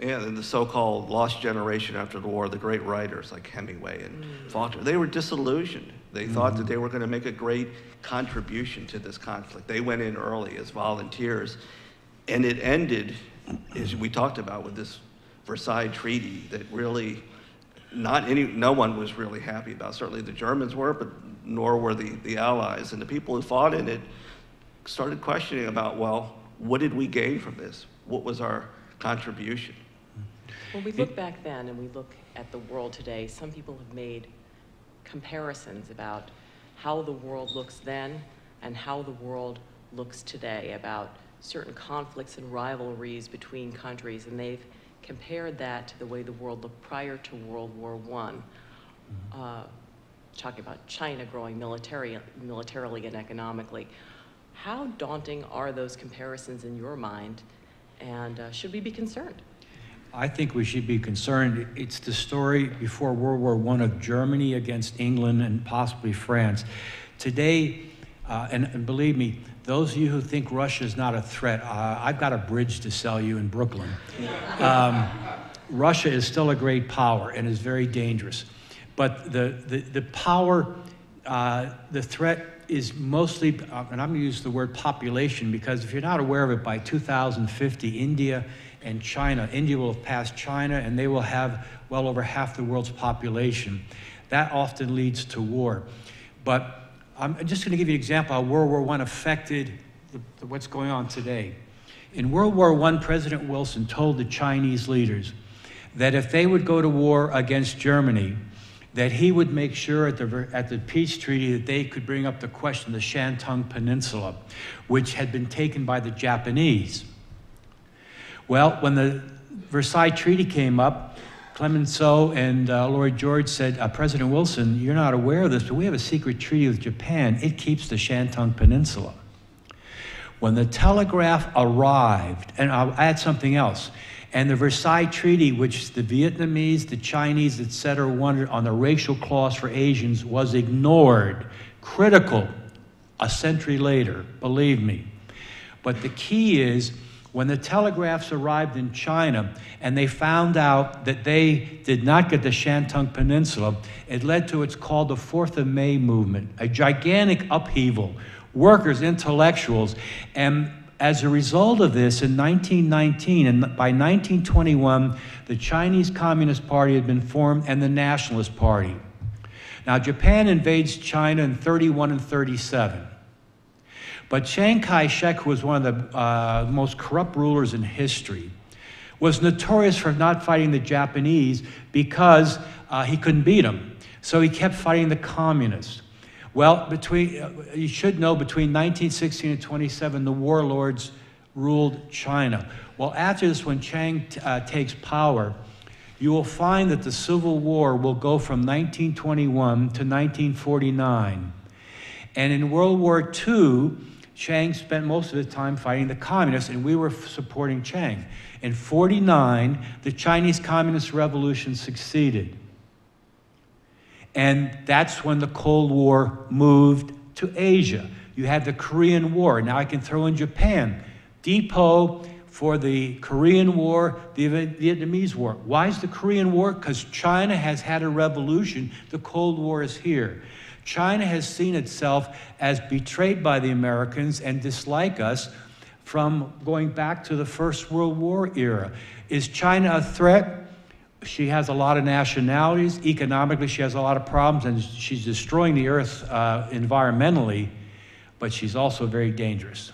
Yeah, and the so-called lost generation after the war, the great writers like Hemingway and mm. Faulkner, they were disillusioned. They mm. thought that they were going to make a great contribution to this conflict. They went in early as volunteers, and it ended, as we talked about, with this Versailles Treaty that really not any, no one was really happy about. Certainly the Germans were, but nor were the, the Allies. And the people who fought in it started questioning about, well, what did we gain from this? What was our contribution? When we look back then and we look at the world today, some people have made comparisons about how the world looks then and how the world looks today, about certain conflicts and rivalries between countries, and they've compared that to the way the world looked prior to World War I, mm-hmm. uh, talking about China growing military, militarily and economically. How daunting are those comparisons in your mind? And uh, should we be concerned? I think we should be concerned. It's the story before World War I of Germany against England and possibly France. Today, uh, and, and, believe me, those of you who think Russia is not a threat, uh, I've got a bridge to sell you in Brooklyn. (laughs) Um, Russia is still a great power and is very dangerous. But the, the, the power, uh, the threat is mostly, uh, and I'm going to use the word population because if you're not aware of it, by 2050, India and China, India will have passed China and they will have well over half the world's population. That often leads to war. But I'm just going to give you an example how World War I affected the, the, what's going on today. In World War I, President Wilson told the Chinese leaders that if they would go to war against Germany, that he would make sure at the, at the peace treaty that they could bring up the question of the Shantung Peninsula, which had been taken by the Japanese. Well, when the Versailles Treaty came up, Clemenceau and uh, Lloyd George said, uh, President Wilson, you're not aware of this, but we have a secret treaty with Japan. It keeps the Shantung Peninsula. When the telegraph arrived, and I'll add something else, and the Versailles Treaty, which the Vietnamese, the Chinese, etc., wanted on the racial clause for Asians, was ignored. Critical a century later, believe me. But the key is when the telegraphs arrived in China and they found out that they did not get the Shantung Peninsula, it led to what's called the Fourth of May movement, a gigantic upheaval. Workers, intellectuals, and as a result of this, in 1919 and by 1921, the Chinese Communist Party had been formed and the Nationalist Party. Now, Japan invades China in 31 and 37. But Chiang Kai shek, who was one of the uh, most corrupt rulers in history, was notorious for not fighting the Japanese because uh, he couldn't beat them. So he kept fighting the communists. Well, between, uh, you should know between 1916 and 27, the warlords ruled China. Well, after this, when Chiang uh, takes power, you will find that the Civil War will go from 1921 to 1949. And in World War II, Chiang spent most of his time fighting the communists, and we were supporting Chiang. In 49, the Chinese Communist Revolution succeeded. And that's when the Cold War moved to Asia. You had the Korean War. Now I can throw in Japan. Depot for the Korean War, the Vietnamese War. Why is the Korean War? Because China has had a revolution. The Cold War is here. China has seen itself as betrayed by the Americans and dislike us from going back to the First World War era. Is China a threat? she has a lot of nationalities. Economically, she has a lot of problems, and she's destroying the earth uh, environmentally, but she's also very dangerous.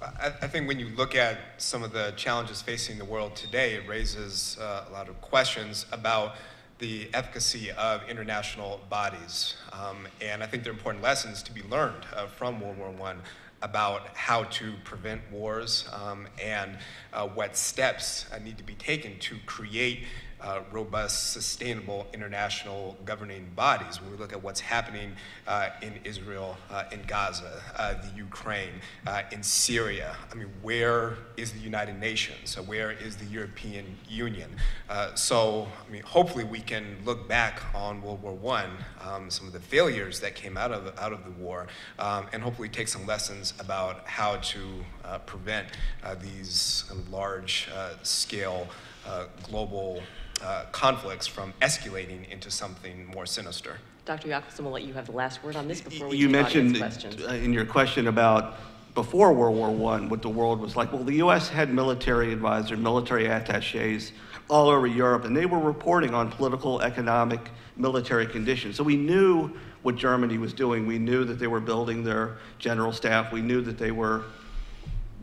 I, think when you look at some of the challenges facing the world today, it raises uh, a lot of questions about the efficacy of international bodies. Um, and I think there are important lessons to be learned uh, from World War I about how to prevent wars um, and uh, what steps uh, need to be taken to create uh, robust, sustainable international governing bodies. When we look at what's happening uh, in Israel, uh, in Gaza, uh, the Ukraine, uh, in Syria, I mean, where is the United Nations? where is the European Union? So, I mean, hopefully we can look back on World War I, um, some of the failures that came out of, out of the war, um, and hopefully take some lessons about how to prevent these large scale global uh, conflicts from escalating into something more sinister. Dr. Yockelson, we'll let you have the last word on this before we you mentioned questions. in your question about before World War I, what the world was like. Well, the U.S. had military advisors, military attaches all over Europe, and they were reporting on political, economic, military conditions. So we knew what Germany was doing. We knew that they were building their general staff. We knew that they were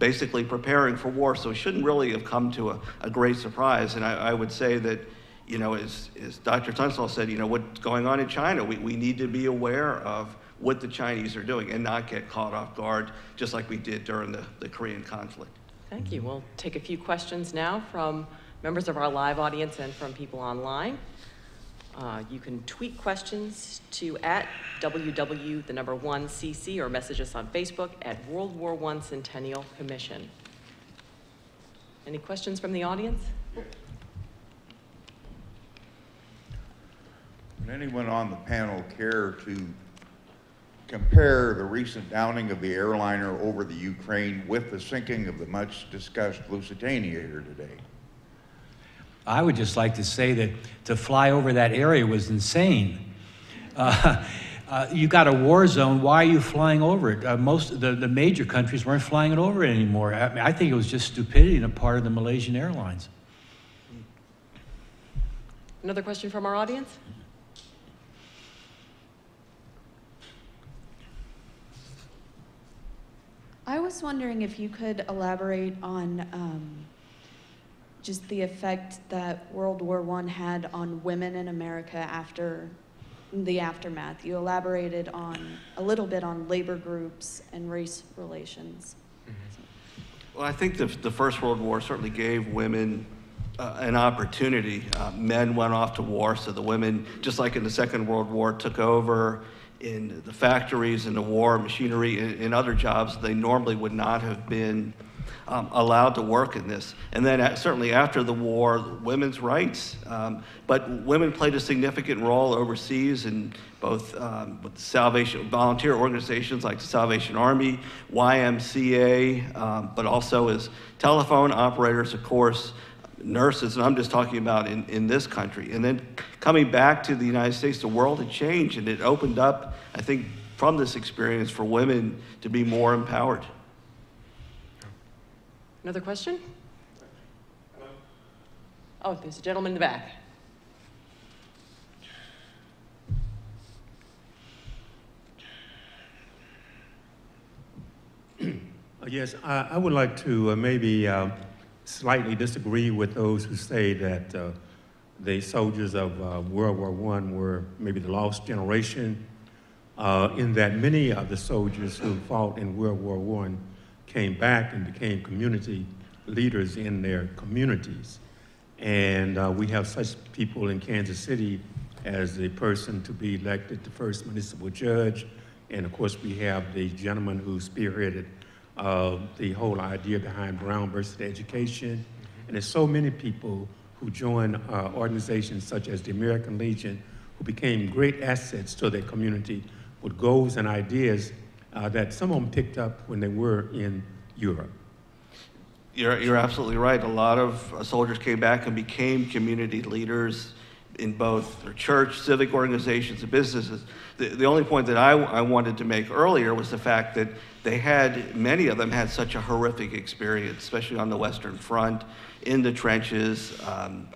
basically preparing for war, so it shouldn't really have come to a, a great surprise. And I, I, would say that, you know, as, as Dr. Tunstall said, you know, what's going on in China, we, we need to be aware of what the Chinese are doing and not get caught off guard, just like we did during the, the Korean conflict. Thank you. We'll take a few questions now from members of our live audience and from people online. Uh, you can tweet questions to at ww the number one cc or message us on Facebook at World War I Centennial Commission. Any questions from the audience? Would anyone on the panel care to compare the recent downing of the airliner over the Ukraine with the sinking of the much discussed Lusitania here today? I would just like to say that to fly over that area was insane. Uh, (laughs) uh, you got a war zone. Why are you flying over it? Uh, most the, the major countries weren't flying it over it anymore. I, mean, I think it was just stupidity on the part of the Malaysian Airlines. Another question from our audience? I was wondering if you could elaborate on um, just the effect that World War I had on women in America after the aftermath. You elaborated on a little bit on labor groups and race relations. Well, I think the, the First World War certainly gave women uh, an opportunity. Uh, men went off to war, so the women, just like in the Second World War, took over in the factories, in the war, machinery, in, in other jobs. They normally would not have been um, allowed to work in this. And then at, certainly after the war, women's rights. Um, but women played a significant role overseas in both um, with Salvation volunteer organizations like the Salvation Army, YMCA, um, but also as telephone operators, of course, nurses, and I'm just talking about in, in this country. And then coming back to the United States, the world had changed and it opened up, I think, from this experience for women to be more empowered. Another question? Oh, there's a gentleman in the back. Uh, yes, I, I, would like to uh, maybe uh, slightly disagree with those who say that uh, the soldiers of uh, World War I were maybe the lost generation, uh, in that many of the soldiers who fought in World War I came back and became community leaders in their communities. And uh, we have such people in Kansas City as the person to be elected the first municipal judge. And of course, we have the gentleman who spearheaded uh, the whole idea behind Brown versus education. And there's so many people who joined uh, organizations such as the American Legion who became great assets to their community with goals and ideas uh, that some of them picked up when they were in Europe. You're, you're absolutely right. A lot of soldiers came back and became community leaders in both their church, civic organizations, and businesses. The, the only point that I, I wanted to make earlier was the fact that they had, many of them had such a horrific experience, especially on the Western Front, in the trenches. Um,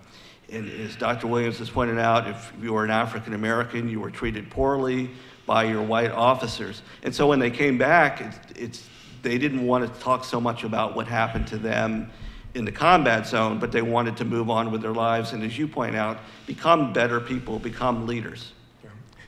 and as Dr. Williams has pointed out, if you were an African American, you were treated poorly by your white officers. And so when they came back, it's, it's, they didn't want to talk so much about what happened to them in the combat zone, but they wanted to move on with their lives and, as you point out, become better people, become leaders.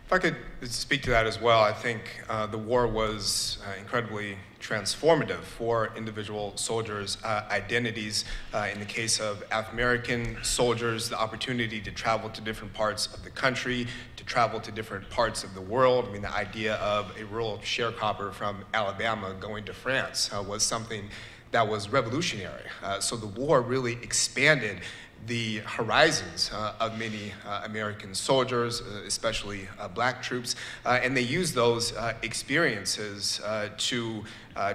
If I could speak to that as well, I think uh, the war was uh, incredibly transformative for individual soldiers' uh, identities. Uh, in the case of African American soldiers, the opportunity to travel to different parts of the country, travel to different parts of the world. I mean, the idea of a rural sharecropper from Alabama going to France uh, was something that was revolutionary. Uh, so the war really expanded the horizons uh, of many uh, American soldiers, uh, especially uh, black troops, uh, and they used those uh, experiences to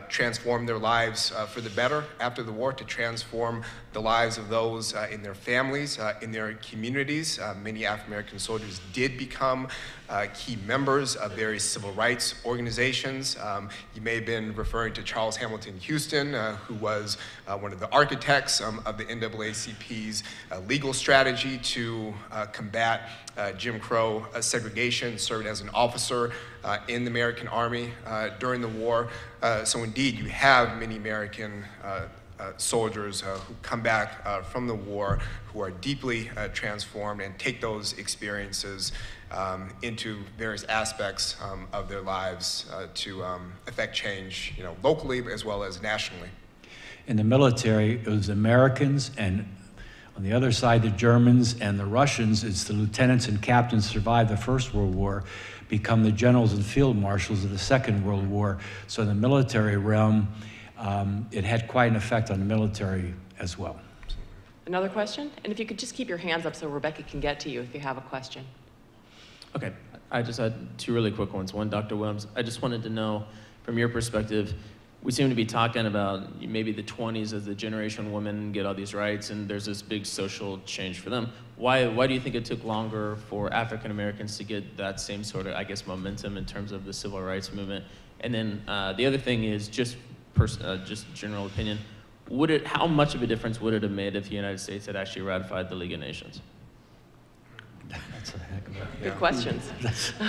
transform their lives for the better after the war, to transform the lives of those in their families, in their communities. many African American soldiers did become uh, key members of various civil rights organizations. Um, you may have been referring to Charles Hamilton Houston, uh, who was uh, one of the architects um, of the NAACP's uh, legal strategy to uh, combat uh, Jim Crow segregation, served as an officer in the American Army during the war. so indeed, you have many American uh, soldiers uh, who come back uh, from the war who are deeply transformed and take those experiences um, into various aspects um, of their lives to um, affect change, you know, locally as well as nationally. In the military, it was Americans and on the other side, the Germans and the Russians, it's the lieutenants and captains survived the First World War, become the generals and field marshals of the Second World War. So in the military realm, um, it had quite an effect on the military as well. Another question? And if you could just keep your hands up so Rebecca can get to you if you have a question. Okay, I just had two really quick ones. One, Dr. Williams, I just wanted to know, from your perspective, we seem to be talking about maybe the 20s as the generation women get all these rights and there's this big social change for them. Why, why do you think it took longer for African Americans to get that same sort of, I guess, momentum in terms of the civil rights movement? And then uh, the other thing is just, pers- uh, just general opinion. Would it, how much of a difference would it have made if the United States had actually ratified the League of Nations? That's a heck of a Good questions. (laughs) (laughs)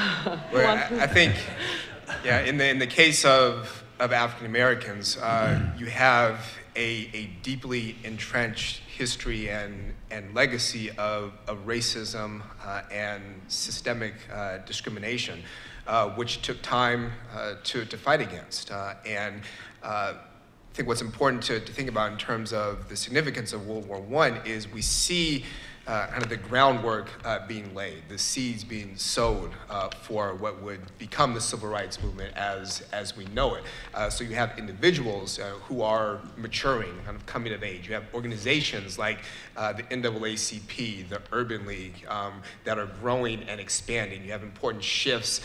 Well, I, I think, (laughs) yeah, in the, in the case of, of African Americans, uh, you have a, a deeply entrenched history and, and legacy of, of racism uh, and systemic uh, discrimination, uh, which took time uh, to, to fight against. Uh, and uh, Uh, I think what's important to, to think about in terms of the significance of World War I is we see uh, kind of the groundwork uh, being laid, the seeds being sowed uh, for what would become the civil rights movement as, as we know it. Uh, so you have individuals uh, who are maturing, kind of coming of age. You have organizations like uh, the NAACP, the Urban League, um, that are growing and expanding. You have important shifts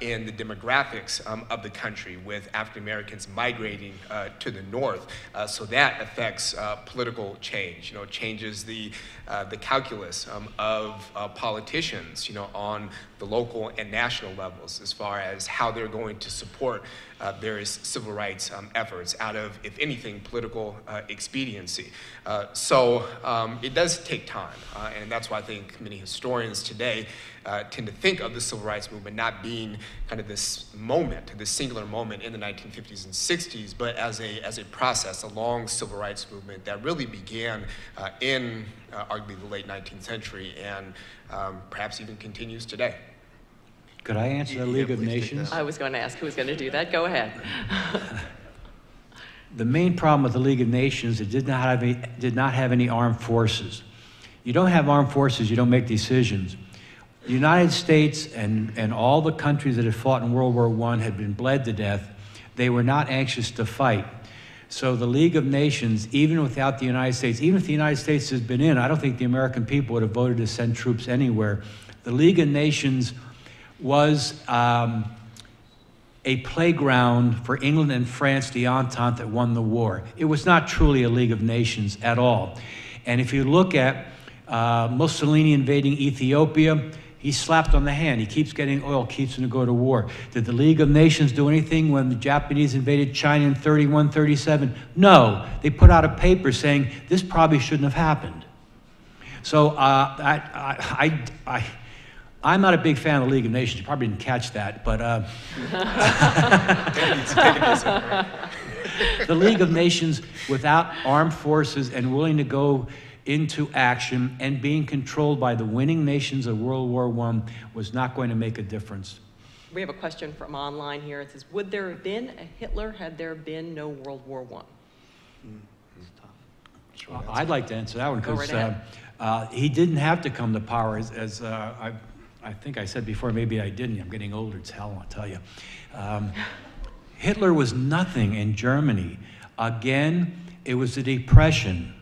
in the demographics um, of the country with African Americans migrating to the north. so that affects political change, you know, changes the, the calculus um, of uh, politicians, you know, on the local and national levels as far as how they're going to support uh, various civil rights um, efforts out of, if anything, political uh, expediency. Uh, so um, it does take time, uh, and that's why I think many historians today uh, tend to think of the civil rights movement not being kind of this moment, this singular moment in the 1950s and 60s, but as a, as a process, a long civil rights movement that really began uh, in arguably the late 19th century and um, perhaps even continues today. Could I answer the League of Nations? I was going to ask who was going to do that. Go ahead. (laughs) the main problem with the League of Nations, it did not have any, did not have any armed forces. You don't have armed forces, you don't make decisions. The United States and, and all the countries that had fought in World War I had been bled to death. They were not anxious to fight. So the League of Nations, even without the United States, even if the United States has been in, I don't think the American people would have voted to send troops anywhere. The League of Nations was um, a playground for England and France, the Entente that won the war. It was not truly a League of Nations at all. And if you look at uh, Mussolini invading Ethiopia, he slapped on the hand. He keeps getting oil, keeps him to go to war. Did the League of Nations do anything when the Japanese invaded China in 31, 37? No. They put out a paper saying this probably shouldn't have happened. So uh, I, I, I, I, am not a big fan of the League of Nations. You probably didn't catch that, but uh, (laughs) the League of Nations, without armed forces and willing to go into action and being controlled by the winning nations of World War I was not going to make a difference. We have a question from online here. It says, would there have been a Hitler had there been no World War I? Mm, I'd like to answer that one because right uh, uh, he didn't have to come to power, as, as uh, I, I think I said before, maybe I didn't. I'm getting older, it's hell, I'll tell you. Um, Hitler was nothing in Germany. Again, it was the Depression.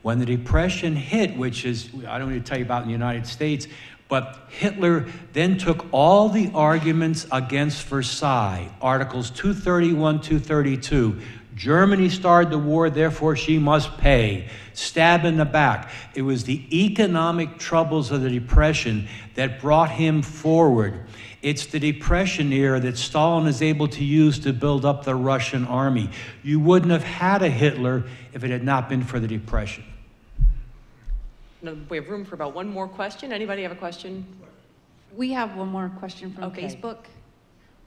When the Depression hit, which is, I don't need to tell you about in the United States, but Hitler then took all the arguments against Versailles, Articles 231, 232. Germany started the war, therefore she must pay. Stab in the back. It was the economic troubles of the Depression that brought him forward. It's the Depression era that Stalin is able to use to build up the Russian army. You wouldn't have had a Hitler if it had not been for the Depression. We have room for about one more question. Anybody have a question? We have one more question from Okay. Facebook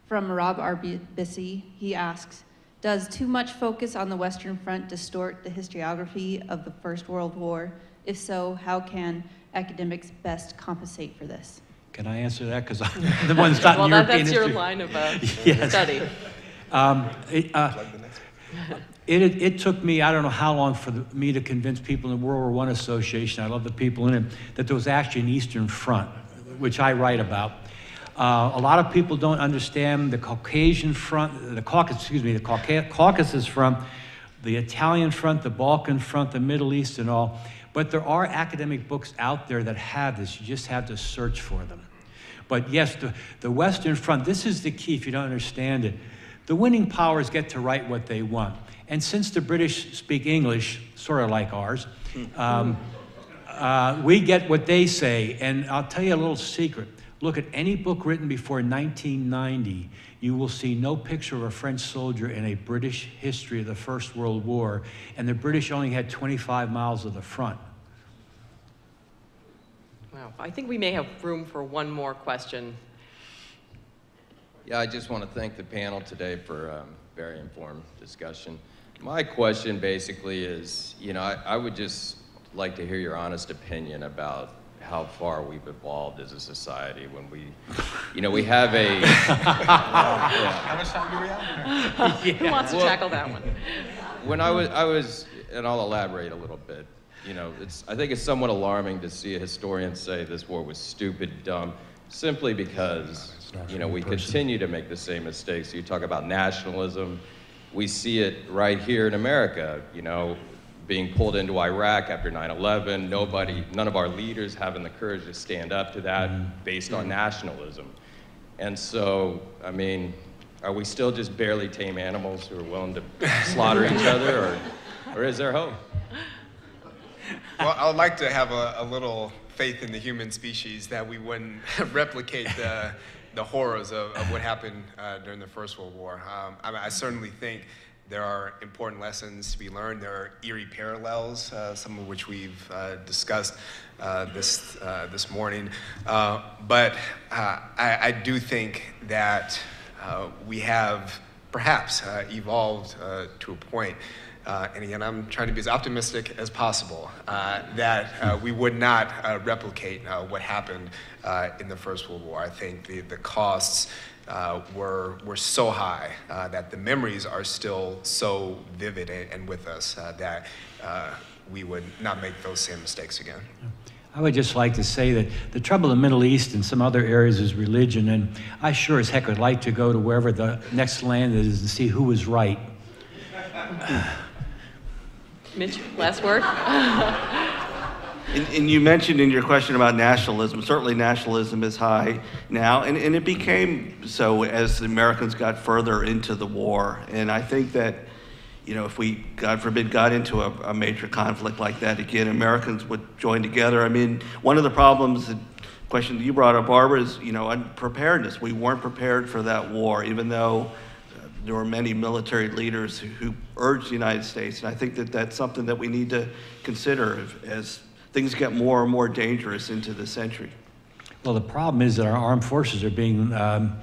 from Rob Arbisi. He asks, does too much focus on the Western Front distort the historiography of the First World War? If so, how can academics best compensate for this? Can I answer that? Because I'm (laughs) the one that's not well, in that, European that's your line of uh, (laughs) Yes. study. Um, it, uh, it, it, it took me, I don't know how long for the, me to convince people in the World War I Association, I love the people in it, that there was actually an Eastern Front, which I write about. Uh, a lot of people don't understand the Caucasian Front, the Caucasus, excuse me, the Cauca- Caucasus Front the Italian front, the Balkan front, the Middle East, and all. But there are academic books out there that have this. You just have to search for them. But yes, the, the Western Front, this is the key if you don't understand it. The winning powers get to write what they want. And since the British speak English, sort of like ours, um, uh, we get what they say. And I'll tell you a little secret. Look at any book written before 1990, you will see no picture of a French soldier in a British history of the First World War, and the British only had 25 miles of the front. Wow, I think we may have room for one more question. Yeah, I just want to thank the panel today for um, very informed discussion. My question basically is, you know, I, I would just like to hear your honest opinion about how far we've evolved as a society when we, you know, we have a. (laughs) How much time do we have? (laughs) Who wants to Well, tackle that one? When I was, I was, and I'll elaborate a little bit. You know, it's, I think it's somewhat alarming to see a historian say this war was stupid, dumb, simply because, you know, we continue to make the same mistakes. You talk about nationalism. We see it right here in America, you know, being pulled into Iraq after 9/11. Nobody, none of our leaders having the courage to stand up to that based on nationalism. And so, I mean, are we still just barely tame animals who are willing to (laughs) slaughter each other, or, or is there hope? Well, I would like to have a, a little faith in the human species that we wouldn't (laughs) replicate the, the horrors of, of what happened uh, during the First World War. Um, I, I certainly think there are important lessons to be learned. There are eerie parallels, uh, some of which we've uh, discussed uh, this, uh, this morning. Uh, but I, I do think that we have perhaps evolved to a point, and again, I'm trying to be as optimistic as possible, that we would not replicate what happened in the First World War. I think the, the costs uh, were, were so high uh, that the memories are still so vivid and, and with us uh, that uh, we would not make those same mistakes again. I would just like to say that the trouble in the Middle East and some other areas is religion, and I sure as heck would like to go to wherever the next land is and see who was right. Mitch, last word? (laughs) And, and you mentioned in your question about nationalism, certainly nationalism is high now, and, and it became so as the Americans got further into the war. And I think that, you know, if we, God forbid, got into a, a major conflict like that again, Americans would join together. I mean, one of the problems, the question that you brought up, Barbara, is, you know, unpreparedness. We weren't prepared for that war, even though uh, there were many military leaders who, who urged the United States. And I think that that's something that we need to consider as things get more and more dangerous into the century. Well, the problem is that our armed forces are being um,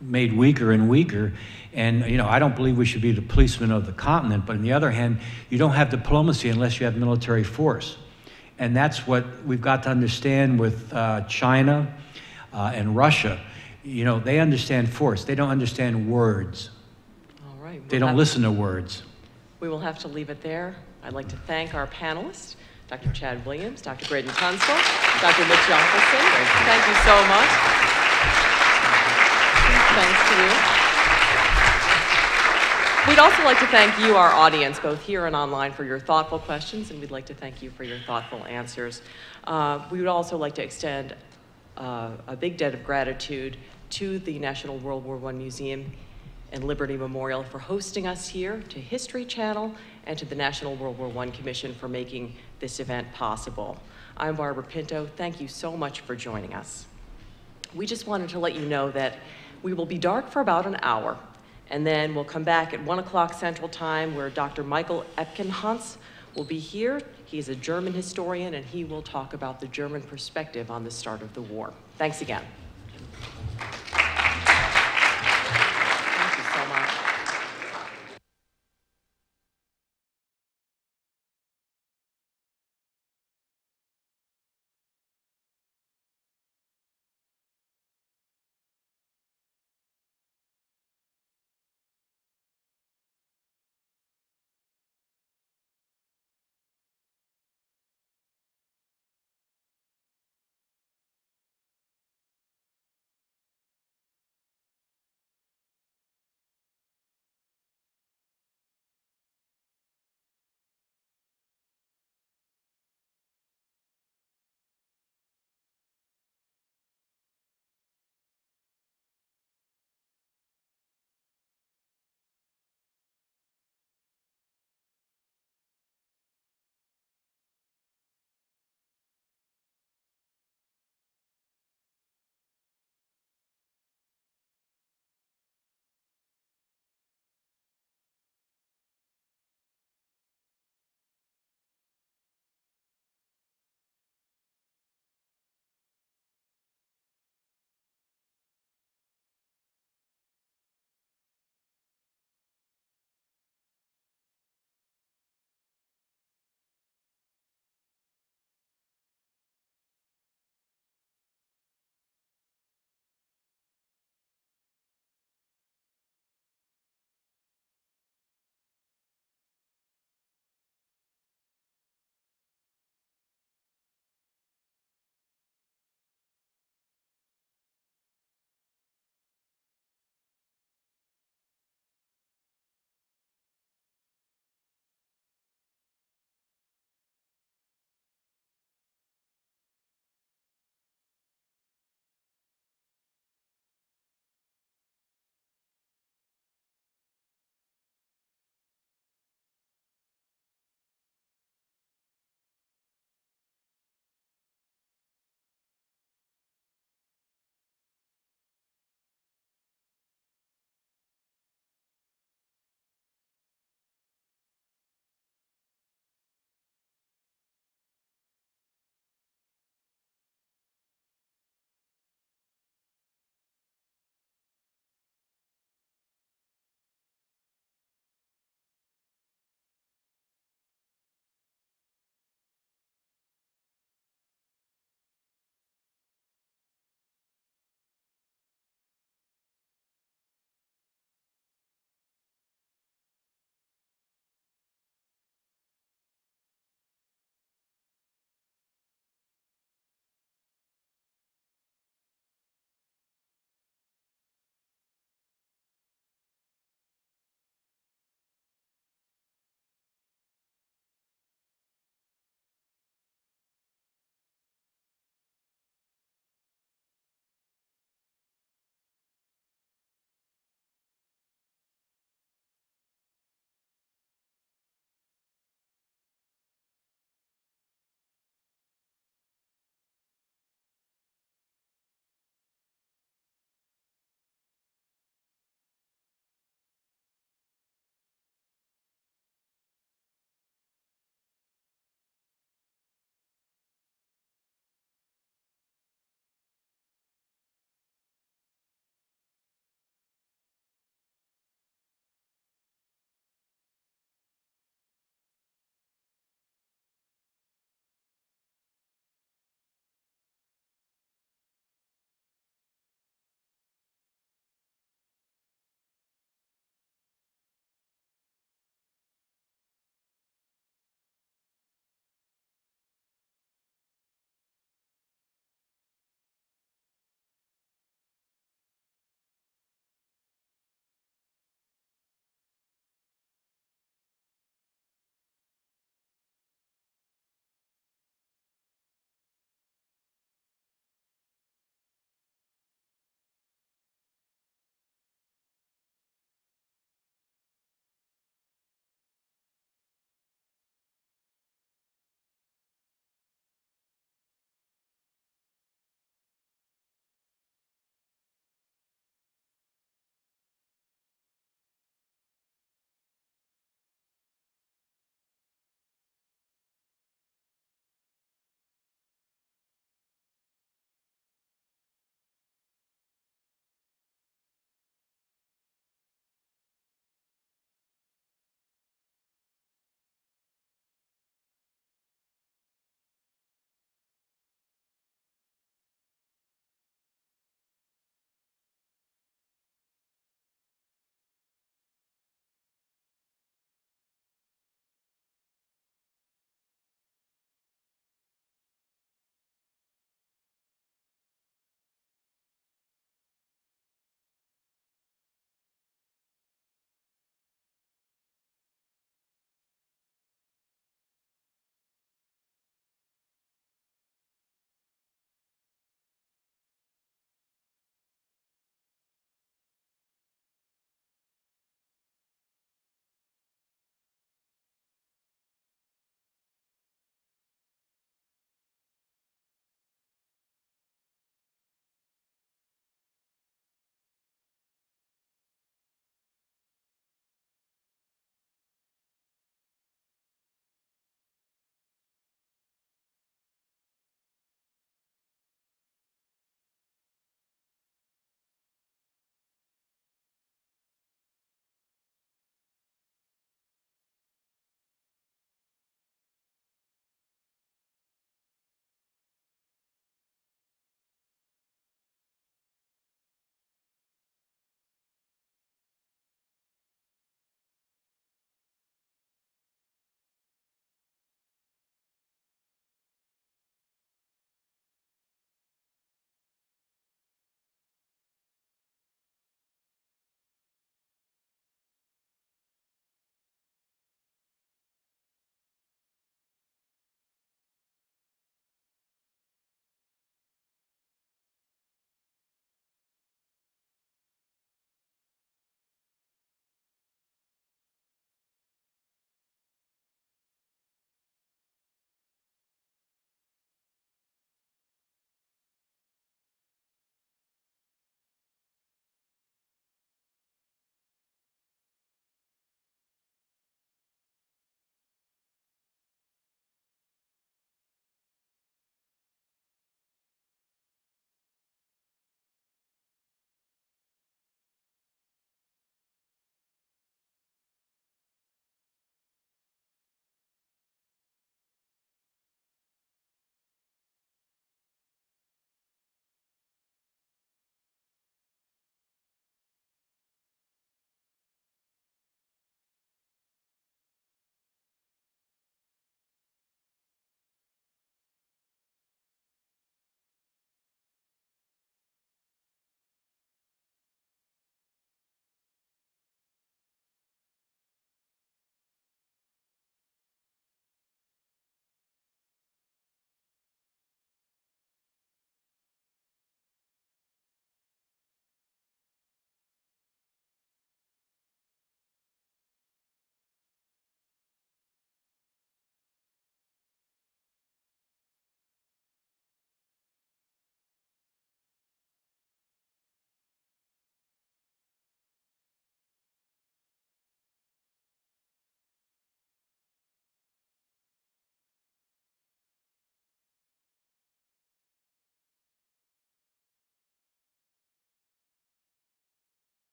made weaker and weaker. And, you know, I don't believe we should be the policemen of the continent, but on the other hand, you don't have diplomacy unless you have military force. And that's what we've got to understand with uh, China uh, and Russia. You know, they understand force, they don't understand words. All right. They we'll don't have- listen to words. We will have to leave it there. I'd like to thank our panelists, Dr. Chad Williams, Dr. Graydon Tunstall, Dr. Mitch Yockelson. Thank you so much. Thanks to you. We'd also like to thank you, our audience, both here and online, for your thoughtful questions, and we'd like to thank you for your thoughtful answers. Uh, we would also like to extend uh, a big debt of gratitude to the National World War I Museum and Liberty Memorial for hosting us here, to History Channel, and to the National World War I Commission for making this event possible. I'm Barbara Pinto. Thank you so much for joining us. We just wanted to let you know that we will be dark for about an hour, and then we'll come back at 1 o'clock Central Time where Dr. Michael Epkenhans will be here. He's a German historian, and he will talk about the German perspective on the start of the war. Thanks again.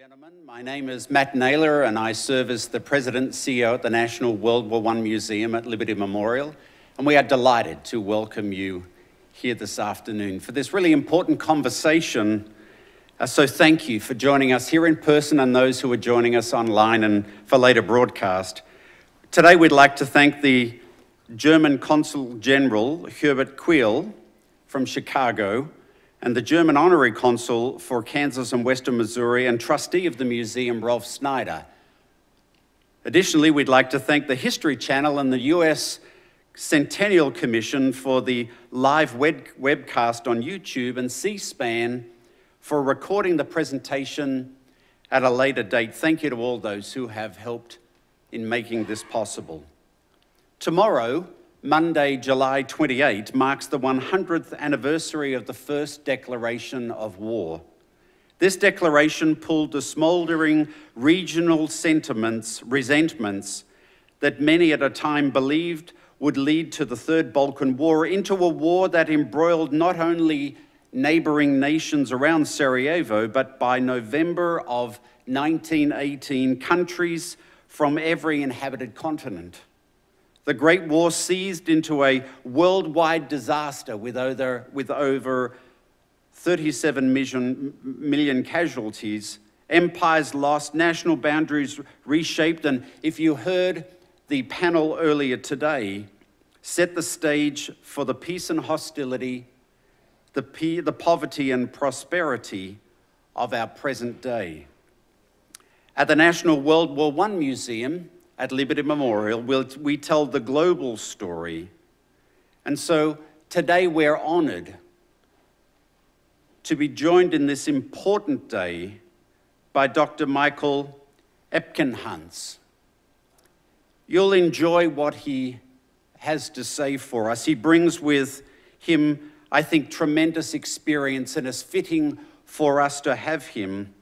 Gentlemen. My name is Matt Naylor, and I serve as the President CEO at the National World War I Museum at Liberty Memorial. And we are delighted to welcome you here this afternoon for this really important conversation. Uh, so, thank you for joining us here in person and those who are joining us online and for later broadcast. Today, we'd like to thank the German Consul General, Herbert Quelle, from Chicago and the German honorary consul for Kansas and Western Missouri and trustee of the museum, Rolf Snyder. Additionally, we'd like to thank the History Channel and the U.S. Centennial Commission for the live web webcast on YouTube and C SPAN for recording the presentation at a later date. Thank you to all those who have helped in making this possible. Tomorrow, Monday, July 28, marks the 100th anniversary of the first declaration of war. This declaration pulled the smouldering regional sentiments, resentments that many at a time believed would lead to the Third Balkan War into a war that embroiled not only neighboring nations around Sarajevo, but by November of 1918, countries from every inhabited continent. The Great War seized into a worldwide disaster with over, with over 37 million, million casualties. Empires lost, national boundaries reshaped, and if you heard the panel earlier today, set the stage for the peace and hostility, the, the poverty and prosperity of our present day. At the National World War I Museum, at Liberty Memorial, we tell the global story. And so today we're honored to be joined in this important day by Dr. Michael Epkenhans. You'll enjoy what he has to say for us. He brings with him, I think, tremendous experience, and it's fitting for us to have him,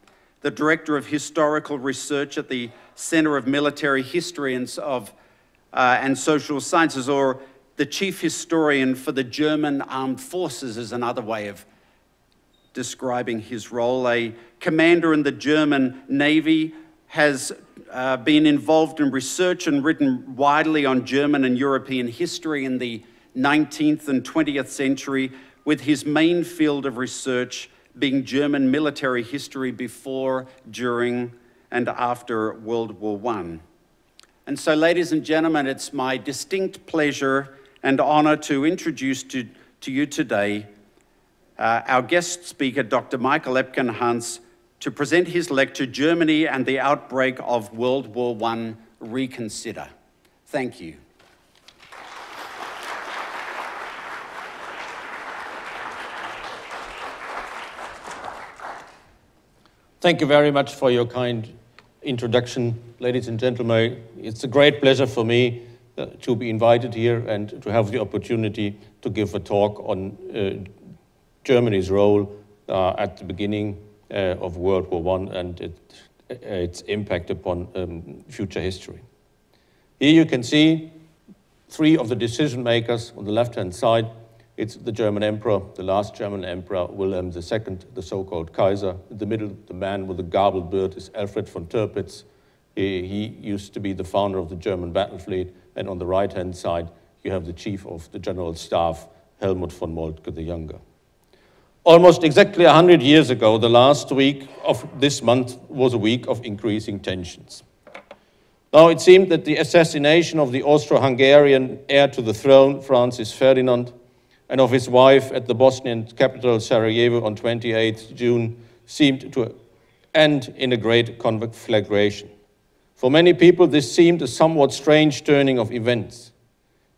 the Director of Historical Research at the Center of Military History and, of, uh, and Social Sciences, or the chief historian for the German Armed Forces is another way of describing his role. A commander in the German Navy has uh, been involved in research and written widely on German and European history in the 19th and 20th century, with his main field of research being German military history before, during, and after World War I. And so, ladies and gentlemen, it's my distinct pleasure and honor to introduce to, to you today uh, our guest speaker, Dr. Michael Epkenhans, to present his lecture, Germany and the Outbreak of World War I Reconsider. Thank you. Thank you very much for your kind introduction, ladies and gentlemen. It's a great pleasure for me uh, to be invited here and to have the opportunity to give a talk on uh, Germany's role uh, at the beginning uh, of World War I and it, uh, its impact upon um, future history. Here you can see three of the decision makers on the left-hand side it's the German emperor, the last German emperor, Wilhelm II, the so-called Kaiser. In the middle, the man with the garbled beard is Alfred von Tirpitz. He, he used to be the founder of the German battle fleet. And on the right-hand side, you have the chief of the general staff, Helmut von Moltke the Younger. Almost exactly 100 years ago, the last week of this month was a week of increasing tensions. Now, it seemed that the assassination of the Austro-Hungarian heir to the throne, Francis Ferdinand, and of his wife at the Bosnian capital Sarajevo on 28 June seemed to end in a great conflagration. For many people, this seemed a somewhat strange turning of events.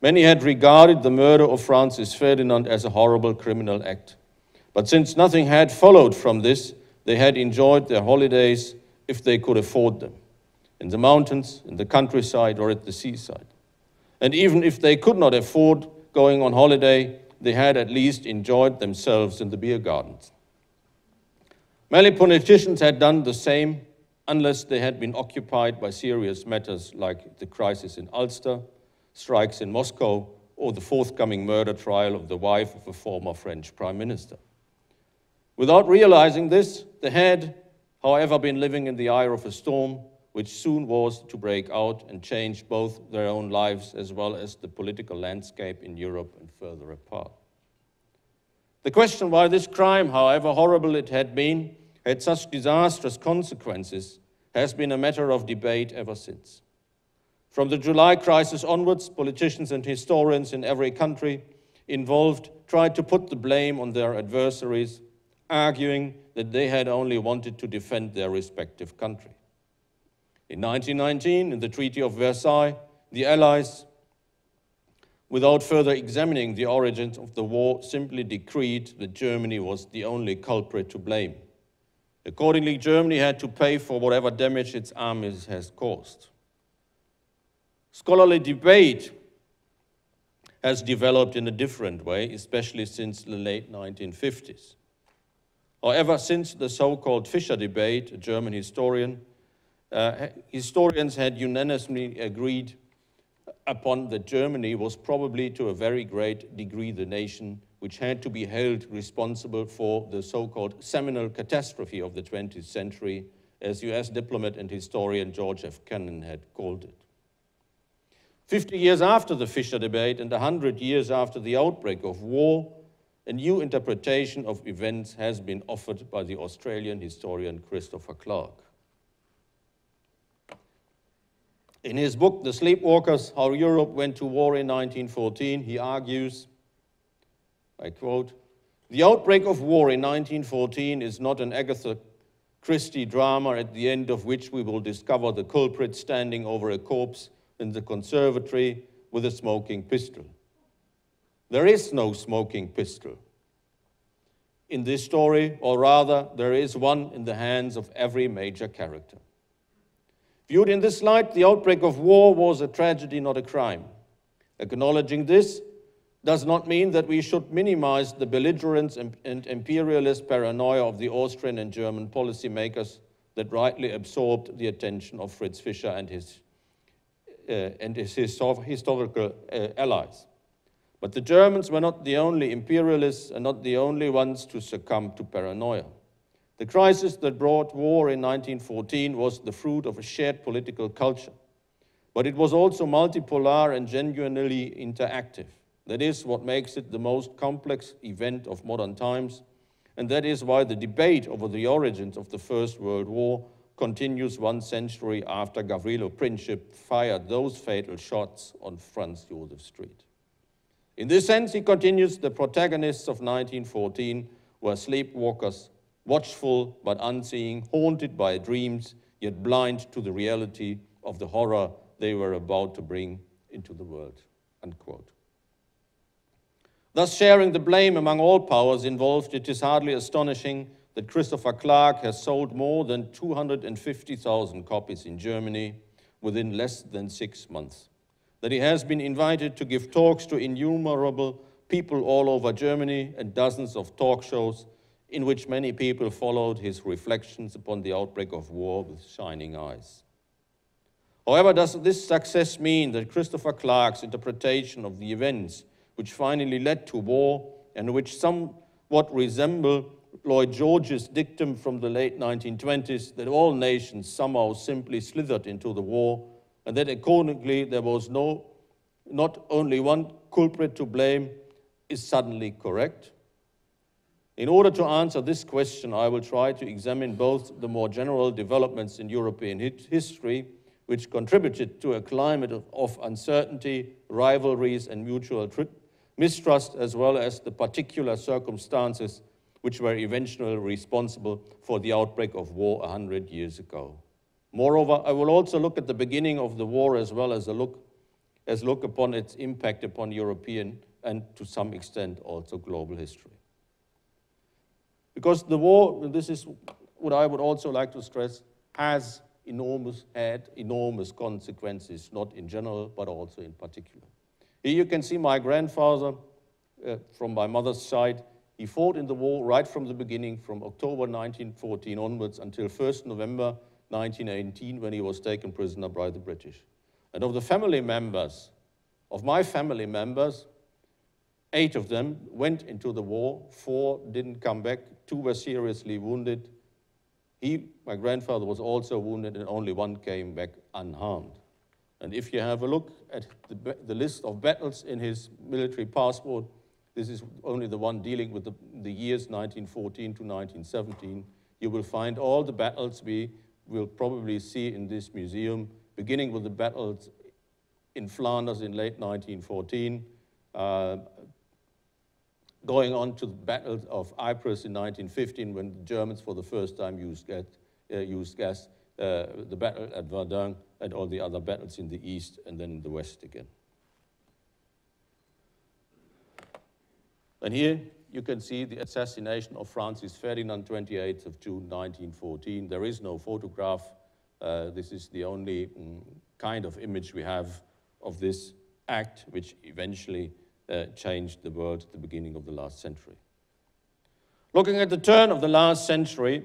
Many had regarded the murder of Francis Ferdinand as a horrible criminal act. But since nothing had followed from this, they had enjoyed their holidays if they could afford them, in the mountains, in the countryside, or at the seaside. And even if they could not afford going on holiday, they had at least enjoyed themselves in the beer gardens. Many politicians had done the same unless they had been occupied by serious matters like the crisis in Ulster, strikes in Moscow, or the forthcoming murder trial of the wife of a former French prime minister. Without realizing this, they had, however, been living in the eye of a storm which soon was to break out and change both their own lives as well as the political landscape in Europe and further apart. The question why this crime, however horrible it had been, had such disastrous consequences has been a matter of debate ever since. From the July crisis onwards, politicians and historians in every country involved tried to put the blame on their adversaries, arguing that they had only wanted to defend their respective country. In 1919, in the Treaty of Versailles, the Allies, without further examining the origins of the war, simply decreed that Germany was the only culprit to blame. Accordingly, Germany had to pay for whatever damage its armies has caused. Scholarly debate has developed in a different way, especially since the late 1950s. However, since the so-called Fischer debate, a German historian, uh, historians had unanimously agreed upon that Germany was probably to a very great degree the nation which had to be held responsible for the so-called seminal catastrophe of the 20th century, as US diplomat and historian George F. Kennan had called it. Fifty years after the Fischer debate and a hundred years after the outbreak of war, a new interpretation of events has been offered by the Australian historian Christopher Clark. In his book, The Sleepwalkers How Europe Went to War in 1914, he argues, I quote, the outbreak of war in 1914 is not an Agatha Christie drama at the end of which we will discover the culprit standing over a corpse in the conservatory with a smoking pistol. There is no smoking pistol in this story, or rather, there is one in the hands of every major character. Viewed in this light, the outbreak of war was a tragedy, not a crime. Acknowledging this does not mean that we should minimize the belligerence and imperialist paranoia of the Austrian and German policymakers that rightly absorbed the attention of Fritz Fischer and his, uh, and his historical uh, allies. But the Germans were not the only imperialists and not the only ones to succumb to paranoia. The crisis that brought war in 1914 was the fruit of a shared political culture, but it was also multipolar and genuinely interactive. That is what makes it the most complex event of modern times, and that is why the debate over the origins of the First World War continues one century after Gavrilo Princip fired those fatal shots on Franz Josef Street. In this sense, he continues, the protagonists of 1914 were sleepwalkers watchful but unseeing, haunted by dreams, yet blind to the reality of the horror they were about to bring into the world. Unquote. Thus, sharing the blame among all powers involved, it is hardly astonishing that Christopher Clark has sold more than 250,000 copies in Germany within less than six months, that he has been invited to give talks to innumerable people all over Germany and dozens of talk shows in which many people followed his reflections upon the outbreak of war with shining eyes. However, does this success mean that Christopher Clark's interpretation of the events which finally led to war and which somewhat resemble Lloyd George's dictum from the late 1920s that all nations somehow simply slithered into the war and that accordingly there was no, not only one culprit to blame, is suddenly correct? In order to answer this question, I will try to examine both the more general developments in European history, which contributed to a climate of, of uncertainty, rivalries, and mutual mistrust, as well as the particular circumstances which were eventually responsible for the outbreak of war a hundred years ago. Moreover, I will also look at the beginning of the war as well as a look, as look upon its impact upon European and to some extent also global history. Because the war, this is what I would also like to stress, has enormous, had enormous consequences, not in general, but also in particular. Here you can see my grandfather uh, from my mother's side. He fought in the war right from the beginning, from October 1914 onwards until 1st November 1918, when he was taken prisoner by the British. And of the family members, of my family members, eight of them went into the war, four didn't come back, two were seriously wounded, He, my grandfather, was also wounded, and only one came back unharmed. And if you have a look at the, the list of battles in his military passport, this is only the one dealing with the, the years 1914 to 1917. You will find all the battles we will probably see in this museum, beginning with the battles in Flanders in late 1914, uh, going on to the Battle of Ypres in 1915 when the Germans for the first time used gas, uh, used gas uh, the battle at Verdun, and all the other battles in the east and then in the west again. And here you can see the assassination of Francis Ferdinand, 28th of June 1914. There is no photograph. Uh, this is the only mm, kind of image we have of this act, which eventually uh, changed the world at the beginning of the last century. Looking at the turn of the last century,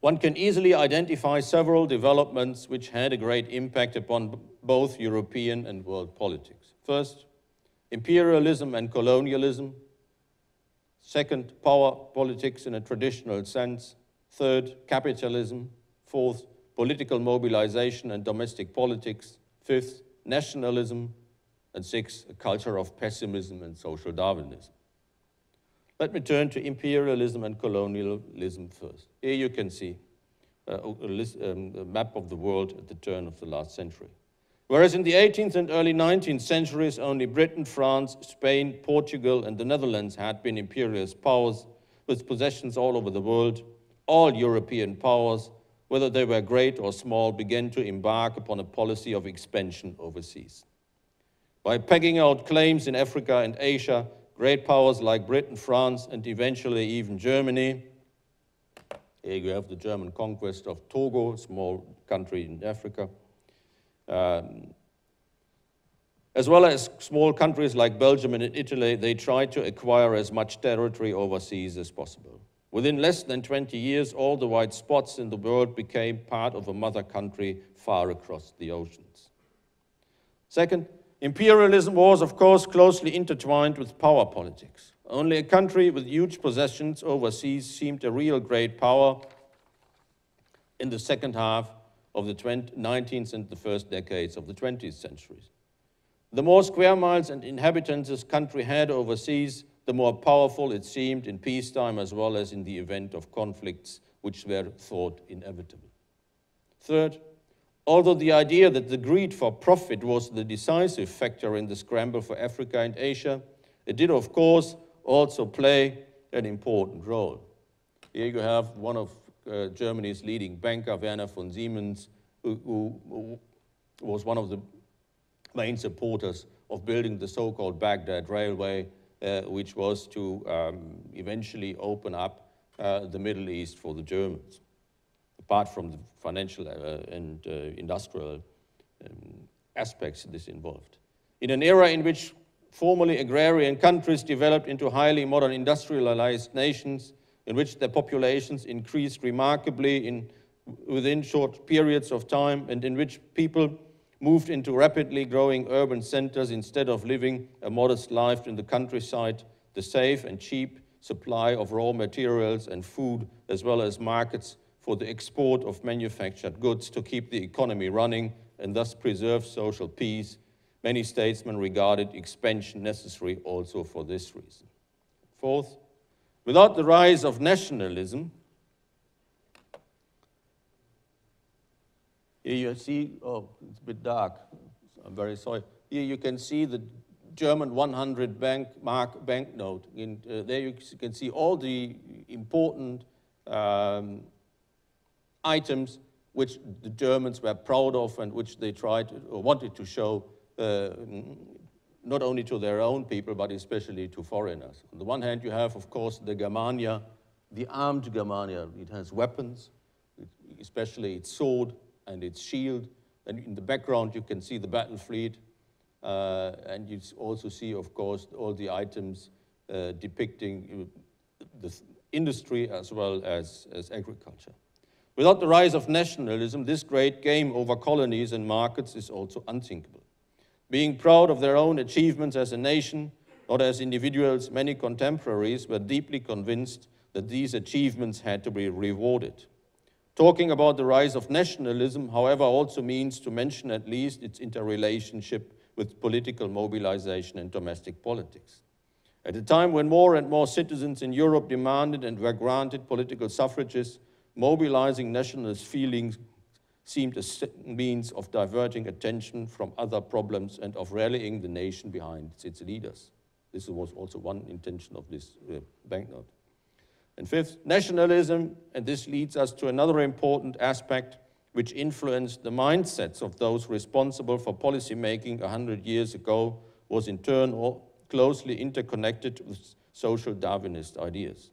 one can easily identify several developments which had a great impact upon both European and world politics. First, imperialism and colonialism. Second, power politics in a traditional sense. Third, capitalism. Fourth, political mobilization and domestic politics. Fifth, nationalism. And six, a culture of pessimism and social Darwinism. Let me turn to imperialism and colonialism first. Here you can see uh, a, um, a map of the world at the turn of the last century. Whereas in the 18th and early 19th centuries, only Britain, France, Spain, Portugal, and the Netherlands had been imperialist powers with possessions all over the world, all European powers, whether they were great or small, began to embark upon a policy of expansion overseas. By pegging out claims in Africa and Asia, Great powers like Britain, France, and eventually even Germany. Here you have the German conquest of Togo, a small country in Africa. Um, as well as small countries like Belgium and Italy, they tried to acquire as much territory overseas as possible. Within less than 20 years, all the white spots in the world became part of a mother country far across the oceans. Second, Imperialism was, of course, closely intertwined with power politics. Only a country with huge possessions overseas seemed a real great power in the second half of the 19th and the first decades of the 20th centuries. The more square miles and inhabitants this country had overseas, the more powerful it seemed in peacetime as well as in the event of conflicts which were thought inevitable. Third, Although the idea that the greed for profit was the decisive factor in the scramble for Africa and Asia, it did, of course, also play an important role. Here you have one of uh, Germany's leading banker, Werner von Siemens, who, who, who, was one of the main supporters of building the so-called Baghdad Railway, uh, which was to um, eventually open up uh, the Middle East for the Germans apart from the financial uh, and uh, industrial um, aspects this involved. In an era in which formerly agrarian countries developed into highly modern industrialized nations, in which their populations increased remarkably in, within short periods of time, and in which people moved into rapidly growing urban centers instead of living a modest life in the countryside, the safe and cheap supply of raw materials and food, as well as markets for the export of manufactured goods to keep the economy running and thus preserve social peace, many statesmen regarded expansion necessary also for this reason. Fourth, without the rise of nationalism, here you see, oh, it's a bit dark, I'm very sorry. Here you can see the German 100 bank mark banknote. Uh, there you can see all the important um, items which the Germans were proud of and which they tried or wanted to show uh, not only to their own people, but especially to foreigners. On the one hand, you have, of course, the Germania, the armed Germania. It has weapons, especially its sword and its shield. And in the background, you can see the battle fleet. Uh, and you also see, of course, all the items uh, depicting uh, the industry as well as, as agriculture. Without the rise of nationalism, this great game over colonies and markets is also unthinkable. Being proud of their own achievements as a nation, not as individuals, many contemporaries were deeply convinced that these achievements had to be rewarded. Talking about the rise of nationalism, however, also means to mention at least its interrelationship with political mobilization and domestic politics. At a time when more and more citizens in Europe demanded and were granted political suffrages, mobilizing nationalist feelings seemed a means of diverting attention from other problems and of rallying the nation behind its leaders. This was also one intention of this uh, banknote. And fifth, nationalism, and this leads us to another important aspect which influenced the mindsets of those responsible for policy making 100 years ago, was in turn closely interconnected with social Darwinist ideas.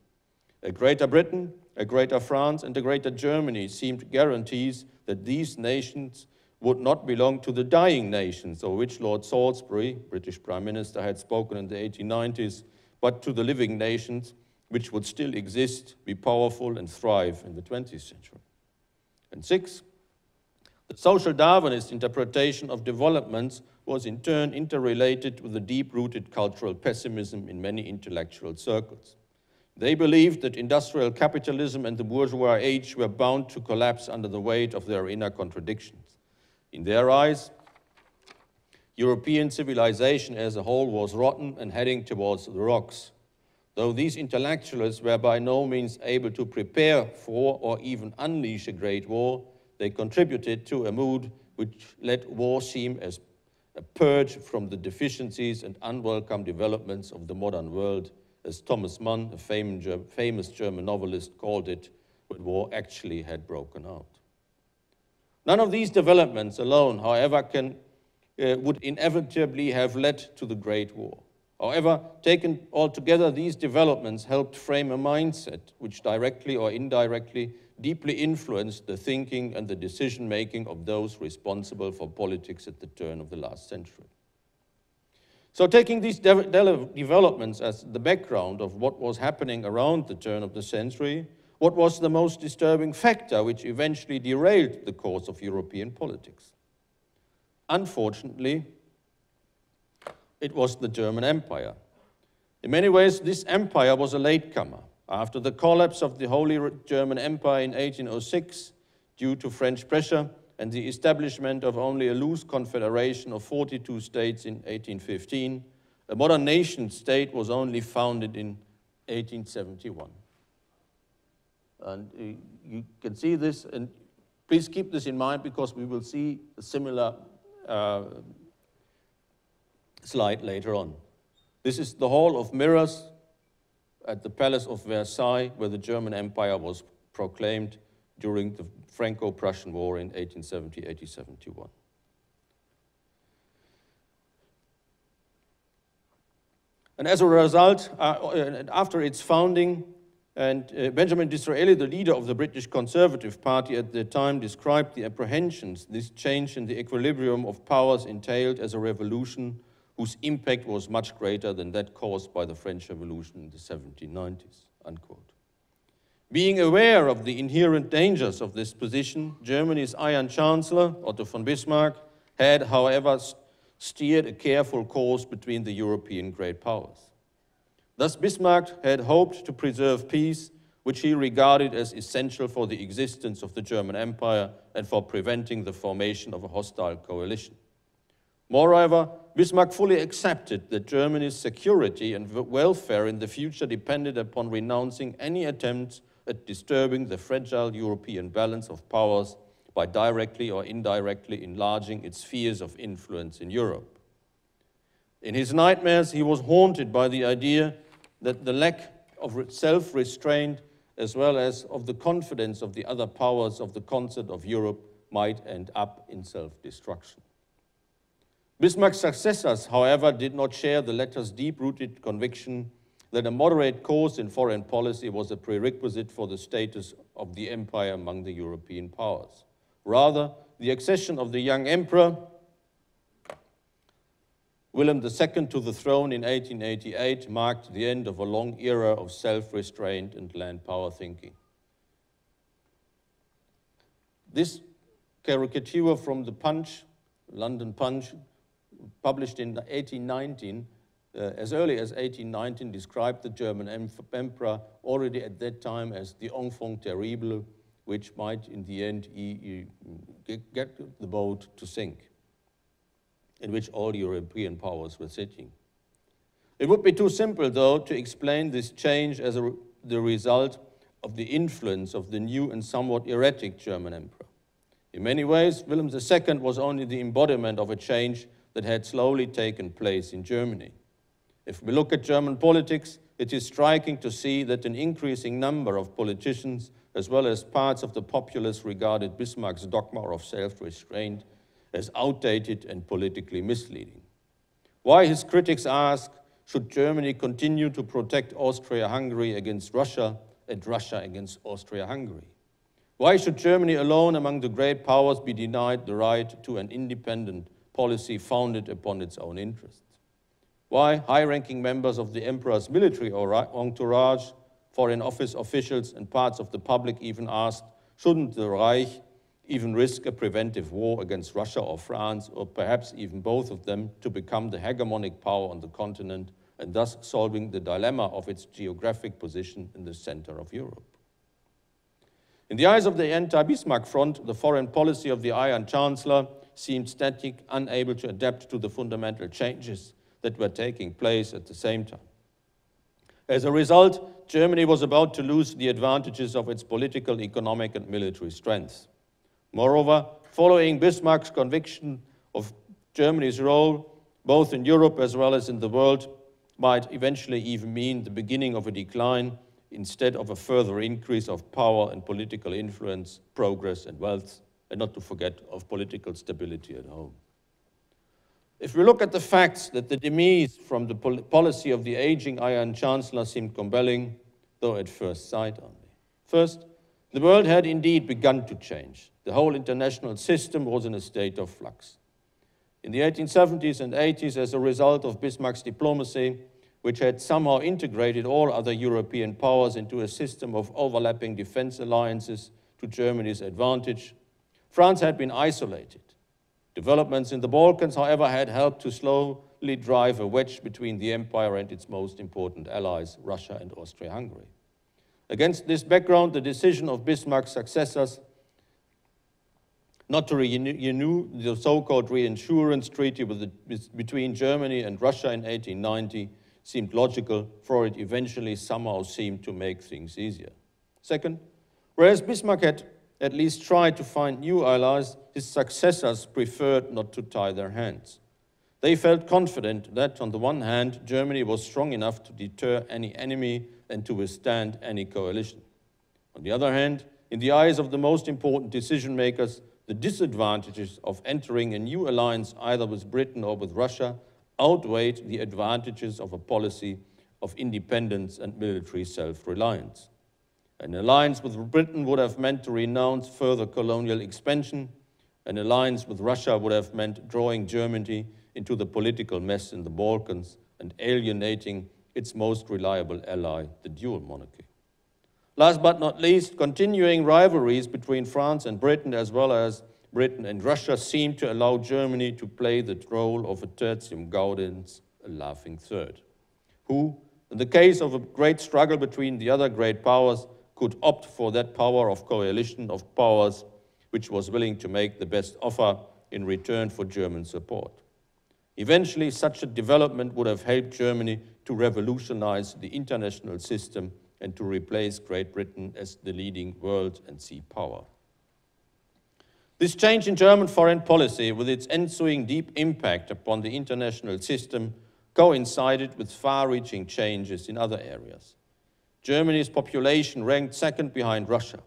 A Greater Britain, a Greater France, and a Greater Germany seemed guarantees that these nations would not belong to the dying nations, of which Lord Salisbury, British Prime Minister, had spoken in the 1890s, but to the living nations which would still exist, be powerful, and thrive in the 20th century. And six, the social Darwinist interpretation of developments was in turn interrelated with the deep-rooted cultural pessimism in many intellectual circles. They believed that industrial capitalism and the bourgeois age were bound to collapse under the weight of their inner contradictions. In their eyes, European civilization as a whole was rotten and heading towards the rocks. Though these intellectuals were by no means able to prepare for or even unleash a great war, they contributed to a mood which let war seem as a purge from the deficiencies and unwelcome developments of the modern world, as Thomas Mann, a famous German novelist, called it when war actually had broken out. None of these developments alone, however, can, uh, would inevitably have led to the Great War. However, taken altogether, these developments helped frame a mindset which directly or indirectly deeply influenced the thinking and the decision making of those responsible for politics at the turn of the last century. So, taking these de de developments as the background of what was happening around the turn of the century, what was the most disturbing factor which eventually derailed the course of European politics? Unfortunately, it was the German Empire. In many ways, this empire was a latecomer. After the collapse of the Holy German Empire in 1806, due to French pressure, and the establishment of only a loose confederation of 42 states in 1815, a modern nation state was only founded in 1871. And uh, you can see this, and please keep this in mind because we will see a similar uh, slide later on. This is the Hall of Mirrors at the Palace of Versailles, where the German Empire was proclaimed during the Franco-Prussian War in 1870-1871. And as a result, uh, uh, after its founding, and uh, Benjamin Disraeli, the leader of the British Conservative Party at the time, described the apprehensions this change in the equilibrium of powers entailed as a revolution whose impact was much greater than that caused by the French Revolution in the 1790s. Unquote. Being aware of the inherent dangers of this position, Germany's Iron Chancellor, Otto von Bismarck, had, however, steered a careful course between the European great powers. Thus, Bismarck had hoped to preserve peace, which he regarded as essential for the existence of the German Empire and for preventing the formation of a hostile coalition. Moreover, Bismarck fully accepted that Germany's security and welfare in the future depended upon renouncing any attempts at disturbing the fragile European balance of powers by directly or indirectly enlarging its spheres of influence in Europe. In his nightmares, he was haunted by the idea that the lack of self restraint, as well as of the confidence of the other powers of the concert of Europe, might end up in self destruction. Bismarck's successors, however, did not share the latter's deep-rooted conviction that a moderate course in foreign policy was a prerequisite for the status of the empire among the European powers. Rather, the accession of the young emperor, William II, to the throne in 1888 marked the end of a long era of self-restraint and land power thinking. This caricature from the Punch, London Punch, published in 1819, uh, as early as 1819 described the German emperor already at that time as the enfant terrible, which might in the end e e get the boat to sink, in which all European powers were sitting. It would be too simple, though, to explain this change as a, the result of the influence of the new and somewhat erratic German emperor. In many ways, Wilhelm II was only the embodiment of a change that had slowly taken place in Germany. If we look at German politics, it is striking to see that an increasing number of politicians, as well as parts of the populace, regarded Bismarck's dogma of self restraint as outdated and politically misleading. Why, his critics ask, should Germany continue to protect Austria Hungary against Russia and Russia against Austria Hungary? Why should Germany alone among the great powers be denied the right to an independent policy founded upon its own interests? Why high ranking members of the emperor's military entourage, foreign office officials, and parts of the public even asked, shouldn't the Reich even risk a preventive war against Russia or France, or perhaps even both of them, to become the hegemonic power on the continent and thus solving the dilemma of its geographic position in the center of Europe? In the eyes of the anti Bismarck front, the foreign policy of the Iron Chancellor seemed static, unable to adapt to the fundamental changes that were taking place at the same time. As a result, Germany was about to lose the advantages of its political, economic, and military strength. Moreover, following Bismarck's conviction of Germany's role, both in Europe as well as in the world, might eventually even mean the beginning of a decline instead of a further increase of power and political influence, progress, and wealth, and not to forget of political stability at home. If we look at the facts that the demise from the pol policy of the aging Iron Chancellor seemed compelling, though at first sight only. First, the world had indeed begun to change. The whole international system was in a state of flux. In the 1870s and 80s, as a result of Bismarck's diplomacy, which had somehow integrated all other European powers into a system of overlapping defense alliances to Germany's advantage, France had been isolated. Developments in the Balkans, however, had helped to slowly drive a wedge between the empire and its most important allies, Russia and Austria-Hungary. Against this background, the decision of Bismarck's successors not to renew the so-called reinsurance treaty the, between Germany and Russia in 1890 seemed logical, for it eventually somehow seemed to make things easier. Second, whereas Bismarck had at least tried to find new allies, his successors preferred not to tie their hands. They felt confident that, on the one hand, Germany was strong enough to deter any enemy and to withstand any coalition. On the other hand, in the eyes of the most important decision makers, the disadvantages of entering a new alliance either with Britain or with Russia outweighed the advantages of a policy of independence and military self-reliance. An alliance with Britain would have meant to renounce further colonial expansion. An alliance with Russia would have meant drawing Germany into the political mess in the Balkans and alienating its most reliable ally, the dual monarchy. Last but not least, continuing rivalries between France and Britain, as well as Britain and Russia, seemed to allow Germany to play the role of a tertium gaudens, a laughing third, who, in the case of a great struggle between the other great powers, could opt for that power of coalition of powers which was willing to make the best offer in return for German support. Eventually, such a development would have helped Germany to revolutionize the international system and to replace Great Britain as the leading world and sea power. This change in German foreign policy, with its ensuing deep impact upon the international system, coincided with far reaching changes in other areas. Germany's population ranked second behind Russia.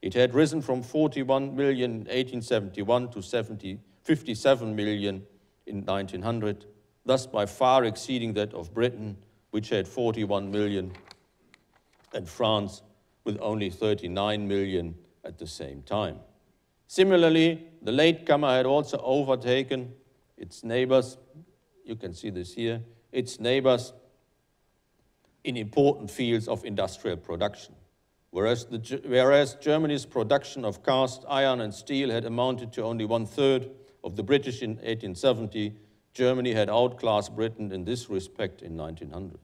It had risen from 41 million in 1871 to 70, 57 million in 1900, thus by far exceeding that of Britain, which had 41 million, and France with only 39 million at the same time. Similarly, the latecomer had also overtaken its neighbors, you can see this here, its neighbors in important fields of industrial production. Whereas, the, whereas Germany's production of cast iron and steel had amounted to only one third of the British in 1870, Germany had outclassed Britain in this respect in 1900.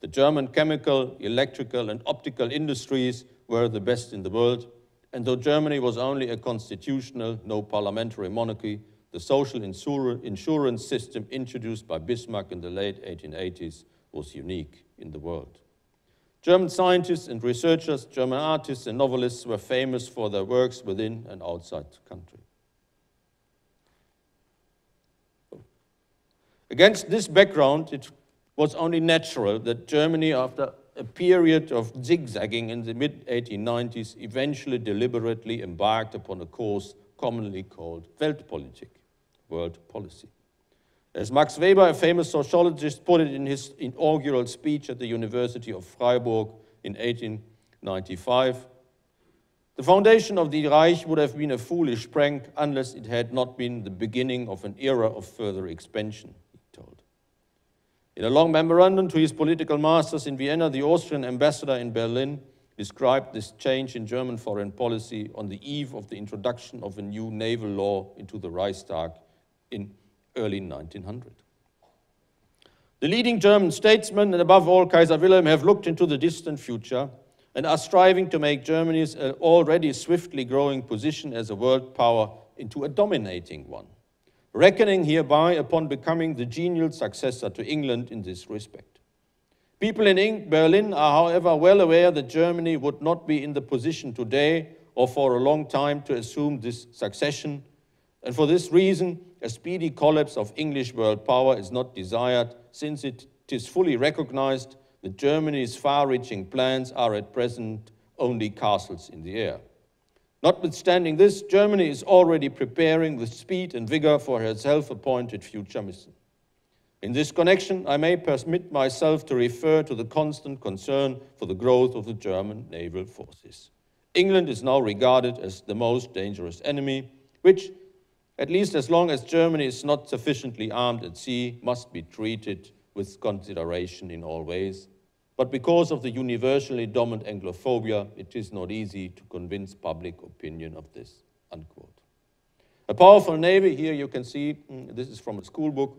The German chemical, electrical, and optical industries were the best in the world, and though Germany was only a constitutional, no parliamentary monarchy, the social insurance system introduced by Bismarck in the late 1880s was unique in the world. German scientists and researchers, German artists and novelists were famous for their works within and outside the country. Against this background, it was only natural that Germany, after a period of zigzagging in the mid 1890s, eventually deliberately embarked upon a course commonly called Weltpolitik, world policy. As Max Weber, a famous sociologist, put it in his inaugural speech at the University of Freiburg in 1895, the foundation of the Reich would have been a foolish prank unless it had not been the beginning of an era of further expansion. He told. In a long memorandum to his political masters in Vienna, the Austrian ambassador in Berlin described this change in German foreign policy on the eve of the introduction of a new naval law into the Reichstag in early 1900. The leading German statesmen, and above all Kaiser Wilhelm, have looked into the distant future and are striving to make Germany's uh, already swiftly growing position as a world power into a dominating one reckoning hereby upon becoming the genial successor to England in this respect. People in Berlin are, however, well aware that Germany would not be in the position today or for a long time to assume this succession, and for this reason, a speedy collapse of English world power is not desired, since it is fully recognized that Germany's far-reaching plans are at present only castles in the air. Notwithstanding this, Germany is already preparing with speed and vigor for her self-appointed future mission. In this connection, I may permit myself to refer to the constant concern for the growth of the German naval forces. England is now regarded as the most dangerous enemy, which, at least as long as Germany is not sufficiently armed at sea, must be treated with consideration in all ways, but because of the universally dominant Anglophobia, it is not easy to convince public opinion of this, unquote. A powerful navy, here you can see, mm, this is from a school book,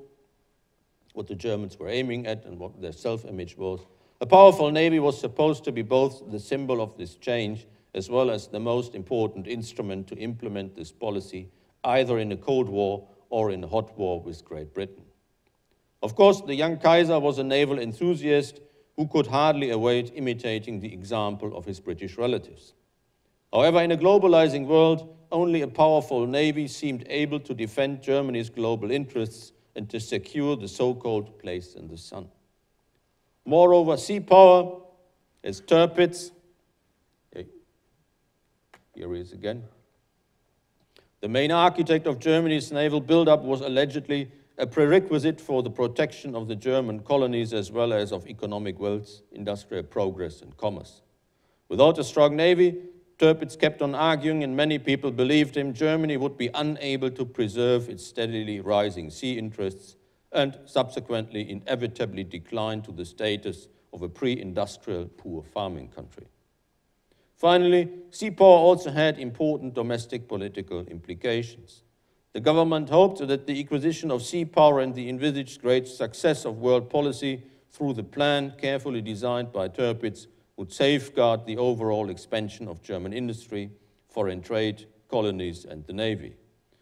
what the Germans were aiming at and what their self-image was. A powerful navy was supposed to be both the symbol of this change as well as the most important instrument to implement this policy, either in a Cold War or in a hot war with Great Britain. Of course, the young Kaiser was a naval enthusiast who could hardly await imitating the example of his British relatives. However, in a globalizing world, only a powerful navy seemed able to defend Germany's global interests and to secure the so-called place in the sun. Moreover, sea power, as Tirpitz, here he is again, the main architect of Germany's naval buildup was allegedly a prerequisite for the protection of the German colonies as well as of economic wealth, industrial progress, and commerce. Without a strong navy, Tirpitz kept on arguing, and many people believed him, Germany would be unable to preserve its steadily rising sea interests and subsequently inevitably decline to the status of a pre-industrial poor farming country. Finally, sea power also had important domestic political implications. The government hoped that the acquisition of sea power and the envisaged great success of world policy through the plan carefully designed by Tirpitz would safeguard the overall expansion of German industry, foreign trade, colonies, and the Navy.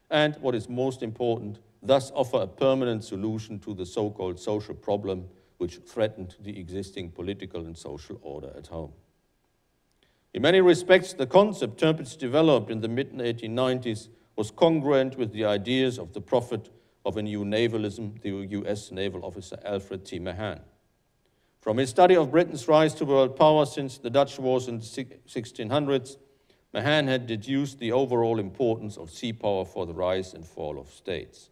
And what is most important, thus offer a permanent solution to the so-called social problem which threatened the existing political and social order at home. In many respects, the concept Tirpitz developed in the mid-1890s was congruent with the ideas of the prophet of a new navalism, the US naval officer Alfred T. Mahan. From his study of Britain's rise to world power since the Dutch wars in the 1600s, Mahan had deduced the overall importance of sea power for the rise and fall of states.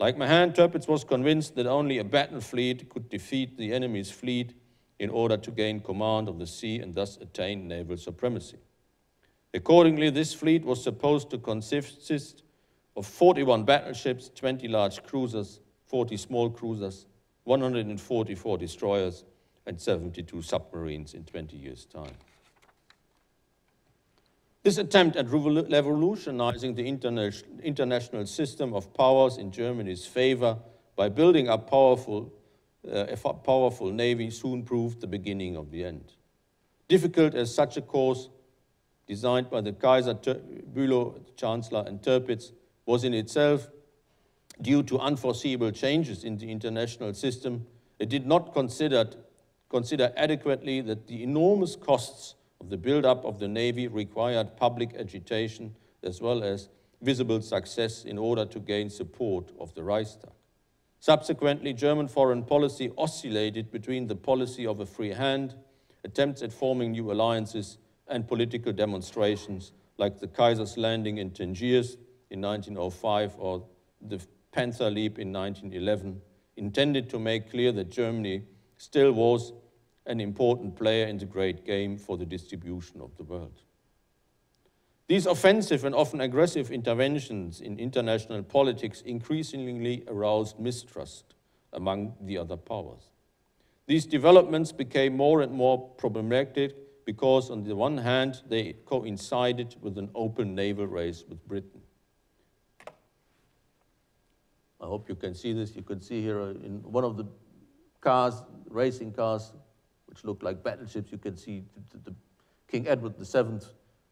Like Mahan, Tirpitz was convinced that only a battle fleet could defeat the enemy's fleet in order to gain command of the sea and thus attain naval supremacy. Accordingly, this fleet was supposed to consist of 41 battleships, 20 large cruisers, 40 small cruisers, 144 destroyers, and 72 submarines in 20 years' time. This attempt at revolutionizing the international system of powers in Germany's favor by building up powerful, Uh, a powerful navy soon proved the beginning of the end. Difficult as such a course, designed by the Kaiser, Bülow, Chancellor, and Tirpitz, was in itself, due to unforeseeable changes in the international system, it did not consider, consider adequately that the enormous costs of the build-up of the Navy required public agitation as well as visible success in order to gain support of the Reichstag. Subsequently, German foreign policy oscillated between the policy of a free hand, attempts at forming new alliances, and political demonstrations like the Kaiser's landing in Tangiers in 1905 or the Panther Leap in 1911, intended to make clear that Germany still was an important player in the great game for the distribution of the world. These offensive and often aggressive interventions in international politics increasingly aroused mistrust among the other powers. These developments became more and more problematic because, on the one hand, they coincided with an open naval race with Britain. I hope you can see this. You can see here uh, in one of the cars, racing cars, which look like battleships, you can see the, the King Edward VII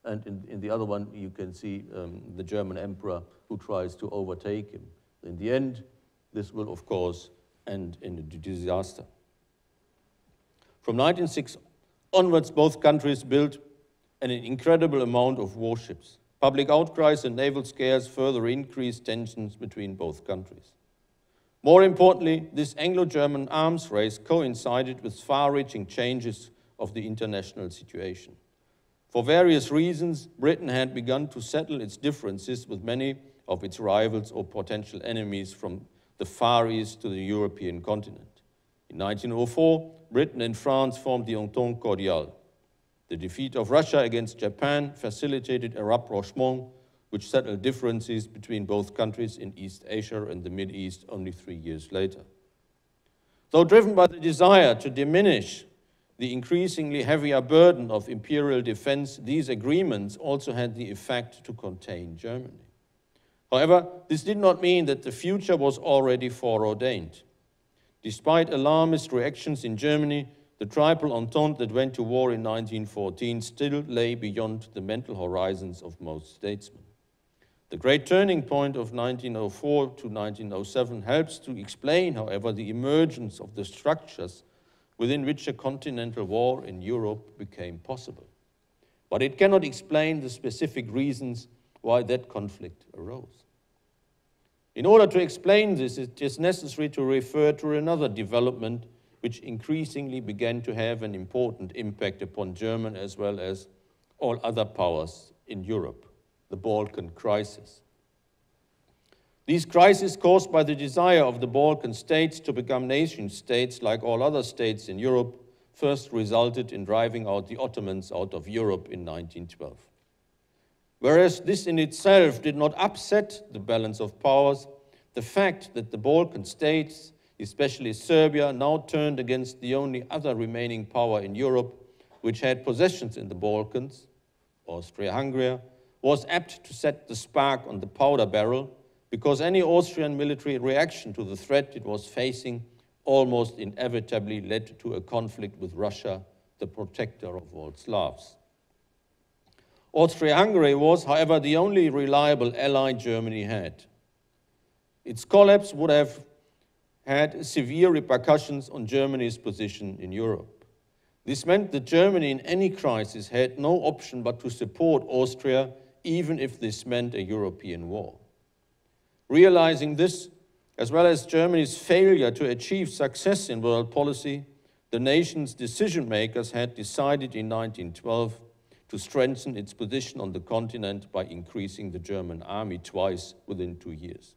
and in, in the other one, you can see um, the German emperor who tries to overtake him. In the end, this will, of course, end in a disaster. From 1906 onwards, both countries built an incredible amount of warships. Public outcries and naval scares further increased tensions between both countries. More importantly, this Anglo-German arms race coincided with far-reaching changes of the international situation. For various reasons, Britain had begun to settle its differences with many of its rivals or potential enemies from the Far East to the European continent. In 1904, Britain and France formed the Entente Cordiale. The defeat of Russia against Japan facilitated a rapprochement which settled differences between both countries in East Asia and the Mid East only three years later. Though driven by the desire to diminish the increasingly heavier burden of imperial defense, these agreements also had the effect to contain Germany. However, this did not mean that the future was already foreordained. Despite alarmist reactions in Germany, the Triple Entente that went to war in 1914 still lay beyond the mental horizons of most statesmen. The great turning point of 1904 to 1907 helps to explain, however, the emergence of the structures within which a continental war in Europe became possible. But it cannot explain the specific reasons why that conflict arose. In order to explain this, it is necessary to refer to another development which increasingly began to have an important impact upon German as well as all other powers in Europe, the Balkan crisis. These crises caused by the desire of the Balkan states to become nation states like all other states in Europe first resulted in driving out the Ottomans out of Europe in 1912. Whereas this in itself did not upset the balance of powers, the fact that the Balkan states, especially Serbia, now turned against the only other remaining power in Europe which had possessions in the Balkans, Austria-Hungary, was apt to set the spark on the powder barrel because any Austrian military reaction to the threat it was facing almost inevitably led to a conflict with Russia, the protector of all Slavs. Austria-Hungary was, however, the only reliable ally Germany had. Its collapse would have had severe repercussions on Germany's position in Europe. This meant that Germany in any crisis had no option but to support Austria, even if this meant a European war. Realizing this, as well as Germany's failure to achieve success in world policy, the nation's decision makers had decided in 1912 to strengthen its position on the continent by increasing the German army twice within two years.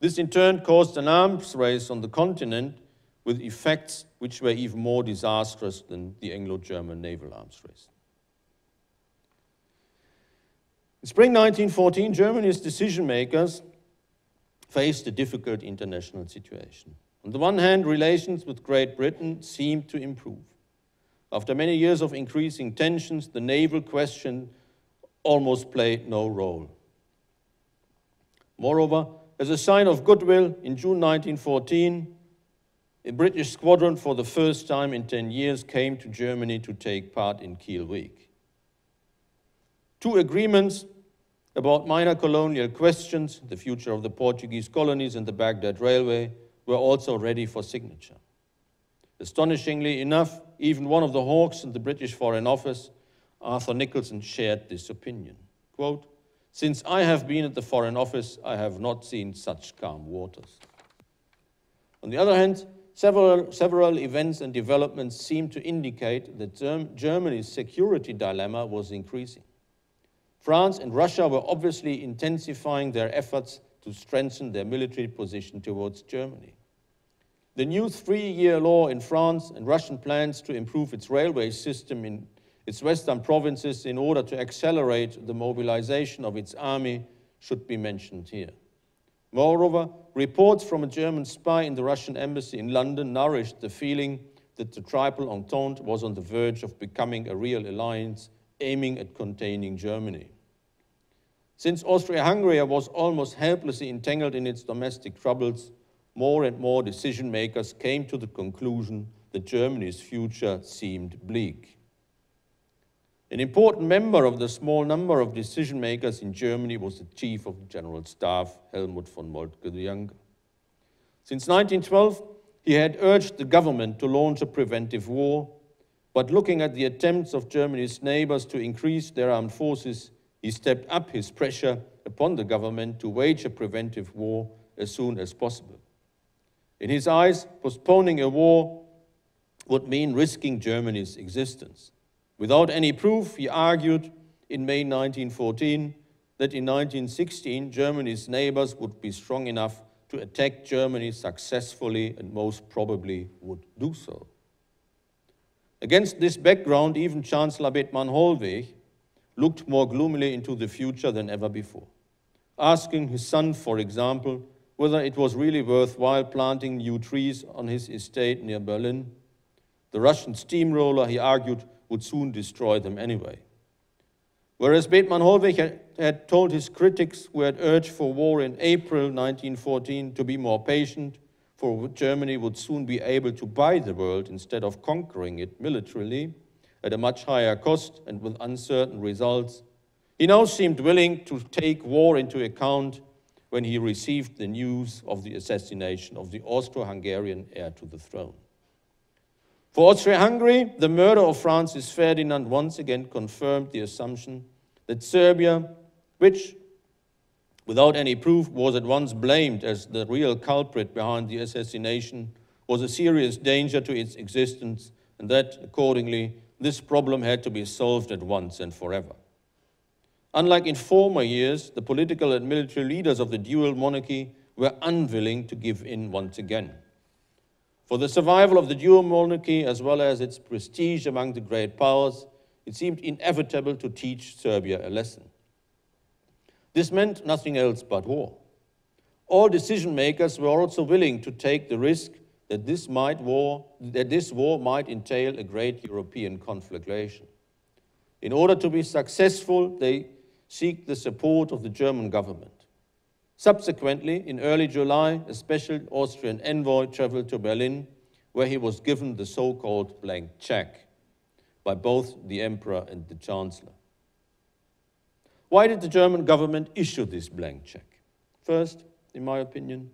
This in turn caused an arms race on the continent with effects which were even more disastrous than the Anglo-German naval arms race. In spring 1914, Germany's decision makers faced a difficult international situation. On the one hand, relations with Great Britain seemed to improve. After many years of increasing tensions, the naval question almost played no role. Moreover, as a sign of goodwill, in June 1914, a British squadron for the first time in 10 years came to Germany to take part in Kiel Week. Two agreements about minor colonial questions, the future of the Portuguese colonies and the Baghdad Railway, were also ready for signature. Astonishingly enough, even one of the hawks in the British Foreign Office, Arthur Nicolson, shared this opinion. Quote, Since I have been at the Foreign Office, I have not seen such calm waters. On the other hand, several, several events and developments seem to indicate that Germany's security dilemma was increasing. France and Russia were obviously intensifying their efforts to strengthen their military position towards Germany. The new three-year law in France and Russian plans to improve its railway system in its western provinces in order to accelerate the mobilization of its army should be mentioned here. Moreover, reports from a German spy in the Russian embassy in London nourished the feeling that the Triple Entente was on the verge of becoming a real alliance aiming at containing Germany. Since Austria-Hungary was almost helplessly entangled in its domestic troubles, more and more decision makers came to the conclusion that Germany's future seemed bleak. An important member of the small number of decision makers in Germany was the Chief of the General Staff, Helmuth von Moltke the Younger. Since 1912, he had urged the government to launch a preventive war, but looking at the attempts of Germany's neighbors to increase their armed forces, he stepped up his pressure upon the government to wage a preventive war as soon as possible. In his eyes, postponing a war would mean risking Germany's existence. Without any proof, he argued in May 1914 that in 1916 Germany's neighbors would be strong enough to attack Germany successfully and most probably would do so. Against this background, even Chancellor Bethmann Hollweg looked more gloomily into the future than ever before, asking his son, for example, whether it was really worthwhile planting new trees on his estate near Berlin. The Russian steamroller, he argued, would soon destroy them anyway. Whereas Bethmann Hollweg had told his critics who had urged for war in April 1914 to be more patient, for Germany would soon be able to buy the world instead of conquering it militarily at a much higher cost and with uncertain results, he now seemed willing to take war into account when he received the news of the assassination of the Austro-Hungarian heir to the throne. For Austria-Hungary, the murder of Francis Ferdinand once again confirmed the assumption that Serbia, which, without any proof, was at once blamed as the real culprit behind the assassination, was a serious danger to its existence, and that, accordingly, this problem had to be solved at once and forever. Unlike in former years, the political and military leaders of the dual monarchy were unwilling to give in once again. For the survival of the dual monarchy, as well as its prestige among the great powers, it seemed inevitable to teach Serbia a lesson. This meant nothing else but war. All decision makers were also willing to take the risk that this, might war, that this war might entail a great European conflagration. In order to be successful, they seek the support of the German government. Subsequently, in early July, a special Austrian envoy traveled to Berlin, where he was given the so-called blank check by both the emperor and the chancellor. Why did the German government issue this blank check? First, in my opinion,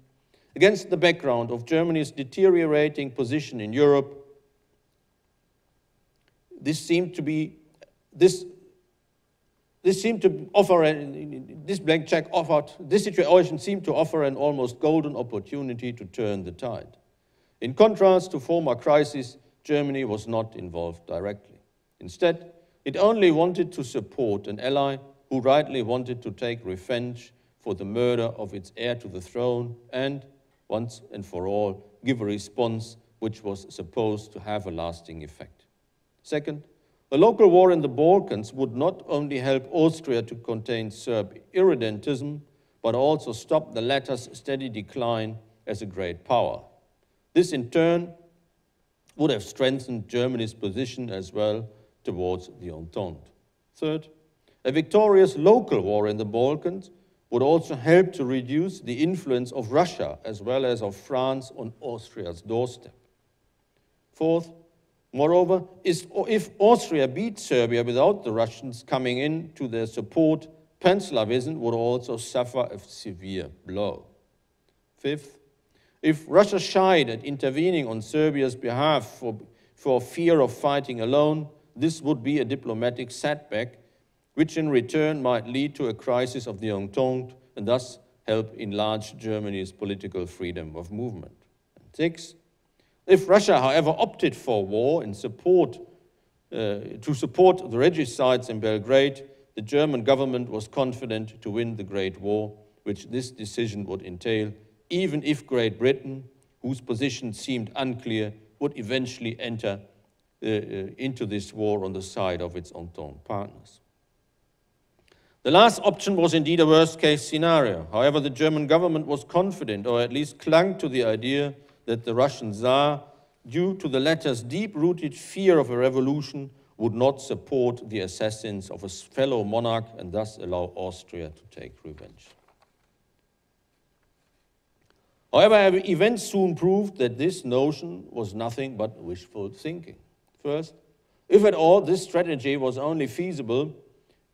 against the background of Germany's deteriorating position in Europe, this seemed to be, this this seemed to offer, a, this blank check offered, this situation seemed to offer an almost golden opportunity to turn the tide. In contrast to former crises, Germany was not involved directly. Instead, it only wanted to support an ally who rightly wanted to take revenge for the murder of its heir to the throne and, once and for all, give a response which was supposed to have a lasting effect. Second, a local war in the Balkans would not only help Austria to contain Serb irredentism, but also stop the latter's steady decline as a great power. This in turn would have strengthened Germany's position as well towards the Entente. Third, a victorious local war in the Balkans would also help to reduce the influence of Russia as well as of France on Austria's doorstep. Fourth, moreover, if Austria beat Serbia without the Russians coming in to their support, Pan-Slavism would also suffer a severe blow. Fifth, if Russia shied at intervening on Serbia's behalf for, for fear of fighting alone, this would be a diplomatic setback, which in return might lead to a crisis of the Entente and thus help enlarge Germany's political freedom of movement. And six, if Russia, however, opted for war in support, uh, to support the regicides in Belgrade, the German government was confident to win the Great War, which this decision would entail, even if Great Britain, whose position seemed unclear, would eventually enter uh, uh, into this war on the side of its Entente partners. The last option was indeed a worst case scenario. However, the German government was confident, or at least clung to the idea, that the Russian Tsar, due to the latter's deep-rooted fear of a revolution, would not support the assassins of a fellow monarch and thus allow Austria to take revenge. However, events soon proved that this notion was nothing but wishful thinking. First, if at all, this strategy was only feasible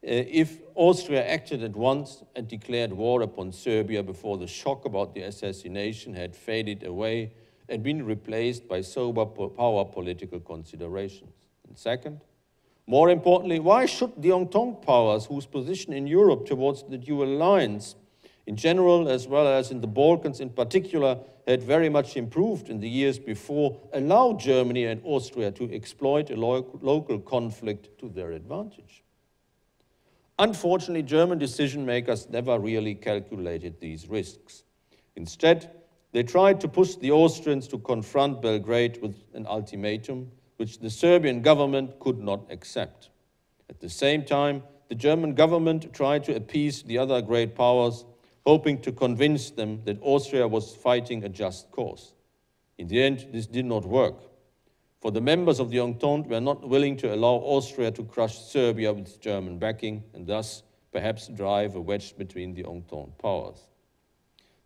uh, if Austria acted at once and declared war upon Serbia before the shock about the assassination had faded away and been replaced by sober power political considerations. And second, more importantly, why should the Entente powers, whose position in Europe towards the dual alliance in general, as well as in the Balkans in particular, had very much improved in the years before, allow Germany and Austria to exploit a lo local conflict to their advantage? Unfortunately, German decision makers never really calculated these risks. Instead, they tried to push the Austrians to confront Belgrade with an ultimatum which the Serbian government could not accept. At the same time, the German government tried to appease the other great powers, hoping to convince them that Austria was fighting a just cause. In the end, this did not work, for the members of the Entente were not willing to allow Austria to crush Serbia with German backing and thus perhaps drive a wedge between the Entente powers.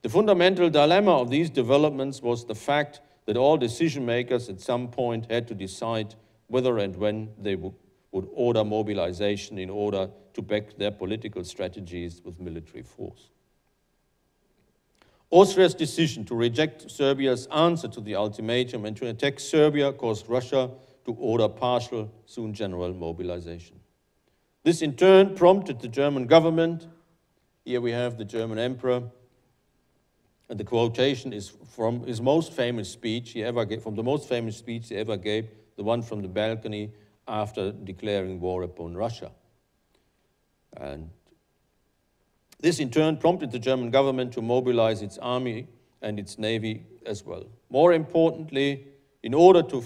The fundamental dilemma of these developments was the fact that all decision makers at some point had to decide whether and when they would order mobilization in order to back their political strategies with military force. Austria's decision to reject Serbia's answer to the ultimatum and to attack Serbia caused Russia to order partial, soon general mobilization. This in turn prompted the German government, here we have the German emperor, and the quotation is from his most famous speech he ever gave, from the most famous speech he ever gave, the one from the balcony after declaring war upon Russia. And this in turn prompted the German government to mobilize its army and its navy as well. More importantly, in order to,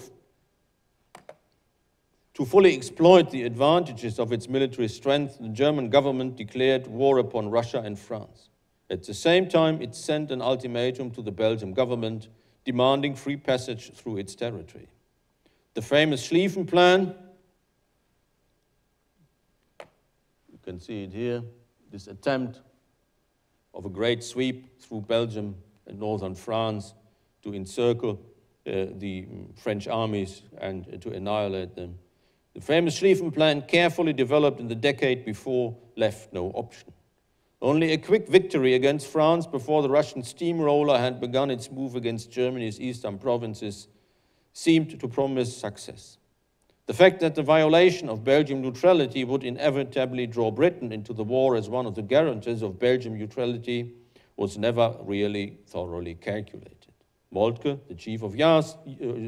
to fully exploit the advantages of its military strength, the German government declared war upon Russia and France. At the same time, it sent an ultimatum to the Belgian government demanding free passage through its territory. The famous Schlieffen Plan, you can see it here, this attempt of a great sweep through Belgium and northern France to encircle uh, the French armies and to annihilate them. The famous Schlieffen Plan, carefully developed in the decade before, left no option. Only a quick victory against France before the Russian steamroller had begun its move against Germany's eastern provinces seemed to promise success. The fact that the violation of Belgian neutrality would inevitably draw Britain into the war as one of the guarantors of Belgian neutrality was never really thoroughly calculated. Moltke, the chief of, Jas, uh,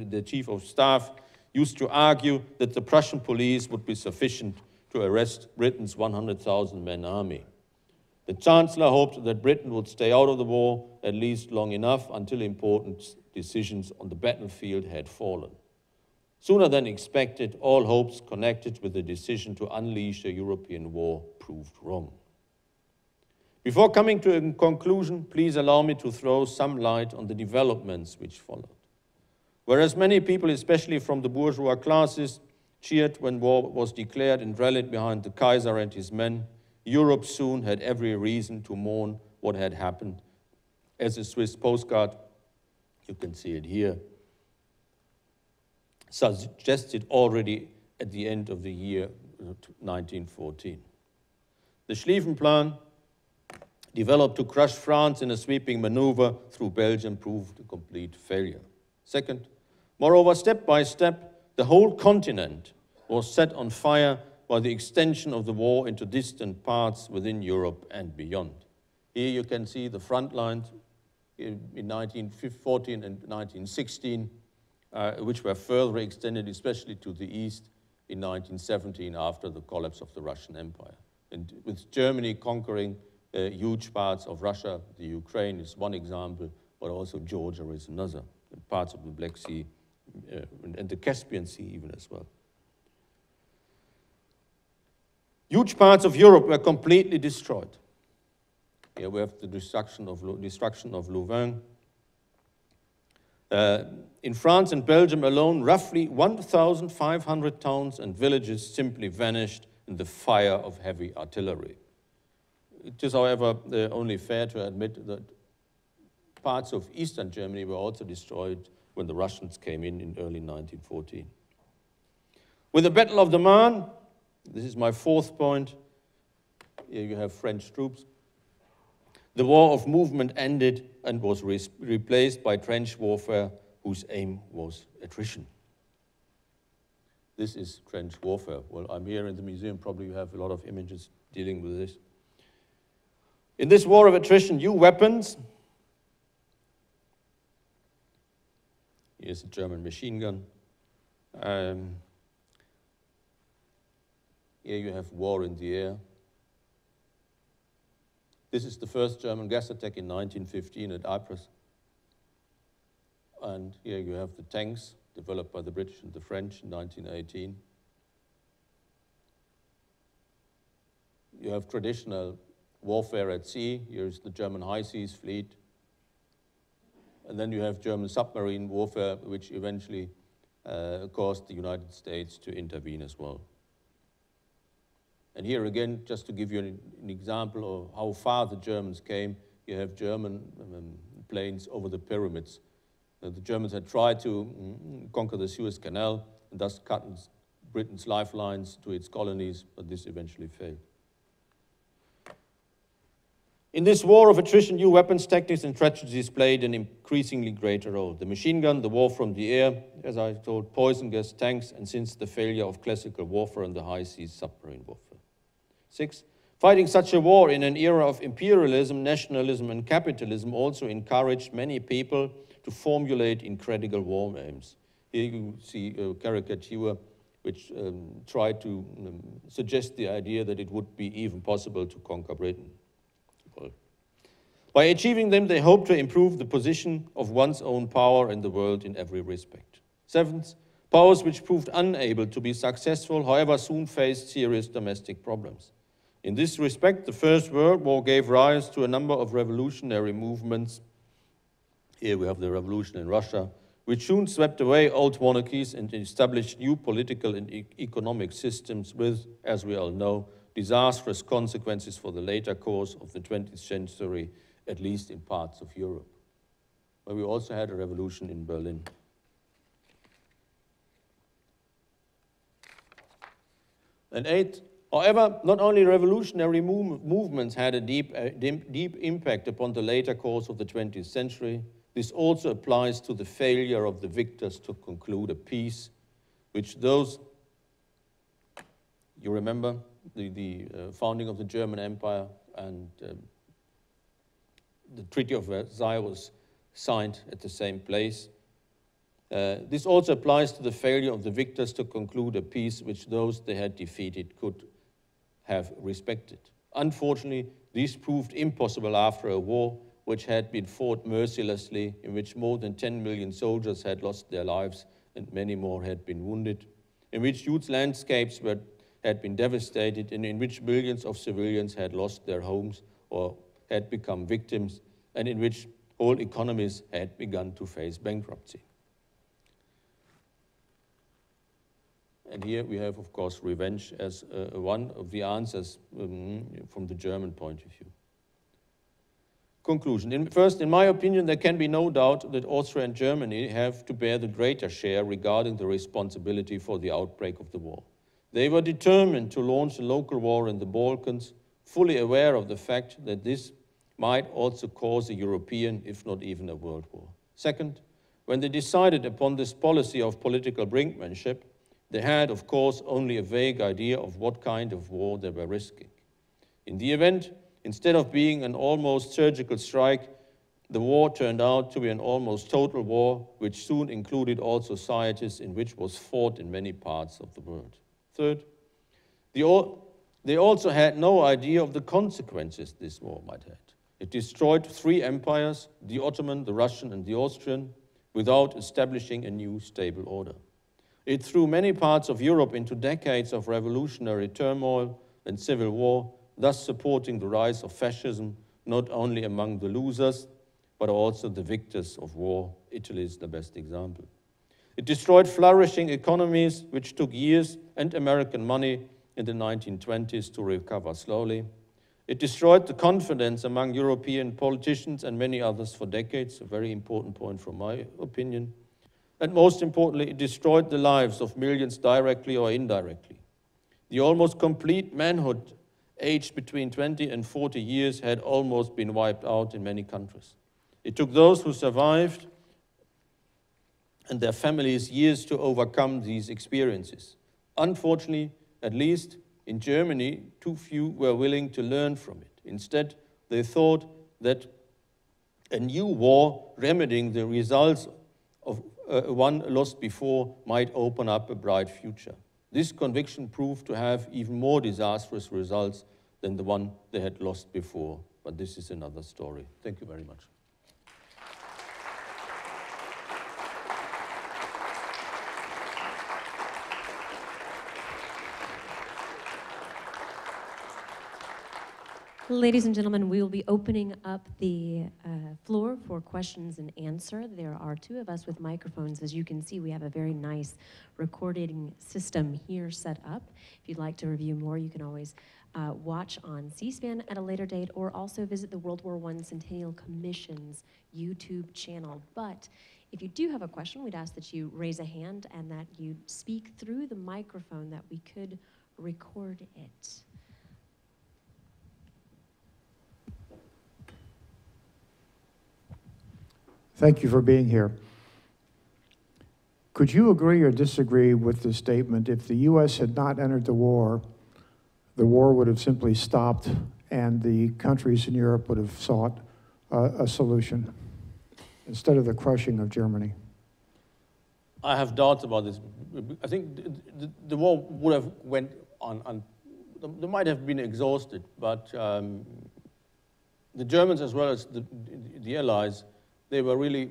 the chief of staff, used to argue that the Prussian police would be sufficient to arrest Britain's 100,000 men army. The Chancellor hoped that Britain would stay out of the war at least long enough until important decisions on the battlefield had fallen. Sooner than expected, all hopes connected with the decision to unleash a European war proved wrong. Before coming to a conclusion, please allow me to throw some light on the developments which followed. Whereas many people, especially from the bourgeois classes, cheered when war was declared and rallied behind the Kaiser and his men, Europe soon had every reason to mourn what had happened. As a Swiss postcard, you can see it here, suggested already at the end of the year uh, 1914. The Schlieffen Plan, developed to crush France in a sweeping maneuver through Belgium, proved a complete failure. Second, moreover, step by step, the whole continent was set on fire by the extension of the war into distant parts within Europe and beyond. Here you can see the front lines in, 1914 and 1916, uh, which were further extended, especially to the east in 1917 after the collapse of the Russian Empire. And with Germany conquering uh, huge parts of Russia, the Ukraine is one example, but also Georgia is another, and parts of the Black Sea uh, and the Caspian Sea even as well. Huge parts of Europe were completely destroyed. Here we have the destruction of, destruction of Louvain. Uh, in France and Belgium alone, roughly 1,500 towns and villages simply vanished in the fire of heavy artillery. It is, however, uh, only fair to admit that parts of eastern Germany were also destroyed when the Russians came in in early 1914. With the Battle of the Marne, this is my fourth point, here you have French troops, the war of movement ended and was re replaced by trench warfare whose aim was attrition. This is trench warfare. Well, I'm here in the museum, probably you have a lot of images dealing with this. In this war of attrition, new weapons, here's a German machine gun. Um, here you have war in the air. This is the first German gas attack in 1915 at Ypres. And here you have the tanks developed by the British and the French in 1918. You have traditional warfare at sea. Here's the German high seas fleet. And then you have German submarine warfare, which eventually uh, caused the United States to intervene as well. And here again, just to give you an, an example of how far the Germans came, you have German um, planes over the pyramids. Uh, the Germans had tried to mm, conquer the Suez Canal and thus cut Britain's lifelines to its colonies, but this eventually failed. In this war of attrition, new weapons, tactics, and strategies played an increasingly greater role. The machine gun, the war from the air, as I told, poison gas, tanks, and since the failure of classical warfare and the high seas submarine warfare. Six, fighting such a war in an era of imperialism, nationalism, and capitalism also encouraged many people to formulate incredible war aims. Here you see a caricature which um, tried to um, suggest the idea that it would be even possible to conquer Britain. Well, by achieving them, they hoped to improve the position of one's own power in the world in every respect. Seventh, powers which proved unable to be successful, however, soon faced serious domestic problems. In this respect, the First World War gave rise to a number of revolutionary movements. Here we have the revolution in Russia, which soon swept away old monarchies and established new political and e economic systems with, as we all know, disastrous consequences for the later course of the 20th century, at least in parts of Europe. But we also had a revolution in Berlin. And eight, However, not only revolutionary move movements had a deep, uh, deep, impact upon the later course of the 20th century, this also applies to the failure of the victors to conclude a peace, which those, you remember, the, the uh, founding of the German Empire and um, the Treaty of Versailles was signed at the same place. Uh, this also applies to the failure of the victors to conclude a peace which those they had defeated could have respected. Unfortunately, this proved impossible after a war which had been fought mercilessly, in which more than 10 million soldiers had lost their lives and many more had been wounded, in which huge landscapes were, had been devastated, and in which millions of civilians had lost their homes or had become victims, and in which whole economies had begun to face bankruptcy. And here we have, of course, revenge as uh, one of the answers um, from the German point of view. Conclusion. In, first, in my opinion, there can be no doubt that Austria and Germany have to bear the greater share regarding the responsibility for the outbreak of the war. They were determined to launch a local war in the Balkans, fully aware of the fact that this might also cause a European, if not even a world war. Second, when they decided upon this policy of political brinkmanship, they had, of course, only a vague idea of what kind of war they were risking. In the event, instead of being an almost surgical strike, the war turned out to be an almost total war, which soon included all societies in which was fought in many parts of the world. Third, the, they also had no idea of the consequences this war might have. It destroyed three empires, the Ottoman, the Russian, and the Austrian, without establishing a new stable order. It threw many parts of Europe into decades of revolutionary turmoil and civil war, thus supporting the rise of fascism not only among the losers, but also the victors of war. Italy is the best example. It destroyed flourishing economies, which took years and American money in the 1920s to recover slowly. It destroyed the confidence among European politicians and many others for decades, a very important point from my opinion. And most importantly, it destroyed the lives of millions directly or indirectly. The almost complete manhood aged between 20 and 40 years had almost been wiped out in many countries. It took those who survived and their families years to overcome these experiences. Unfortunately, at least in Germany, too few were willing to learn from it. Instead, they thought that a new war remedying the results of uh, one lost before might open up a bright future. This conviction proved to have even more disastrous results than the one they had lost before. But this is another story. Thank you very much. Ladies and gentlemen, we will be opening up the uh, floor for questions and answer. There are two of us with microphones. As you can see, we have a very nice recording system here set up. If you'd like to review more, you can always uh, watch on C-SPAN at a later date or also visit the World War I Centennial Commission's YouTube channel. But if you do have a question, we'd ask that you raise a hand and that you speak through the microphone that we could record it. Thank you for being here. Could you agree or disagree with the statement if the U.S. had not entered the war, the war would have simply stopped and the countries in Europe would have sought a solution instead of the crushing of Germany? I have doubts about this. I think the, the, the war would have went on, on, they might have been exhausted, but um, the Germans as well as the, the Allies they were really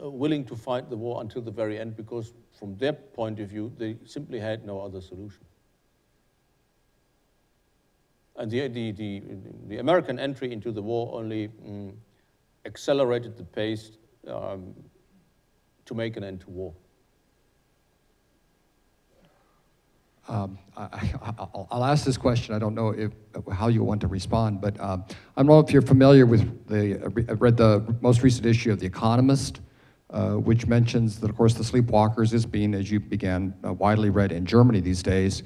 uh, willing to fight the war until the very end because, from their point of view, they simply had no other solution. And the, the, the, the American entry into the war only mm, accelerated the pace um, to make an end to war. Um, I, will ask this question. I don't know if, how you want to respond, but um, I don't know if you're familiar with the, I read the most recent issue of The Economist, uh, which mentions that, of course, the sleepwalkers is being, as you began, uh, widely read in Germany these days.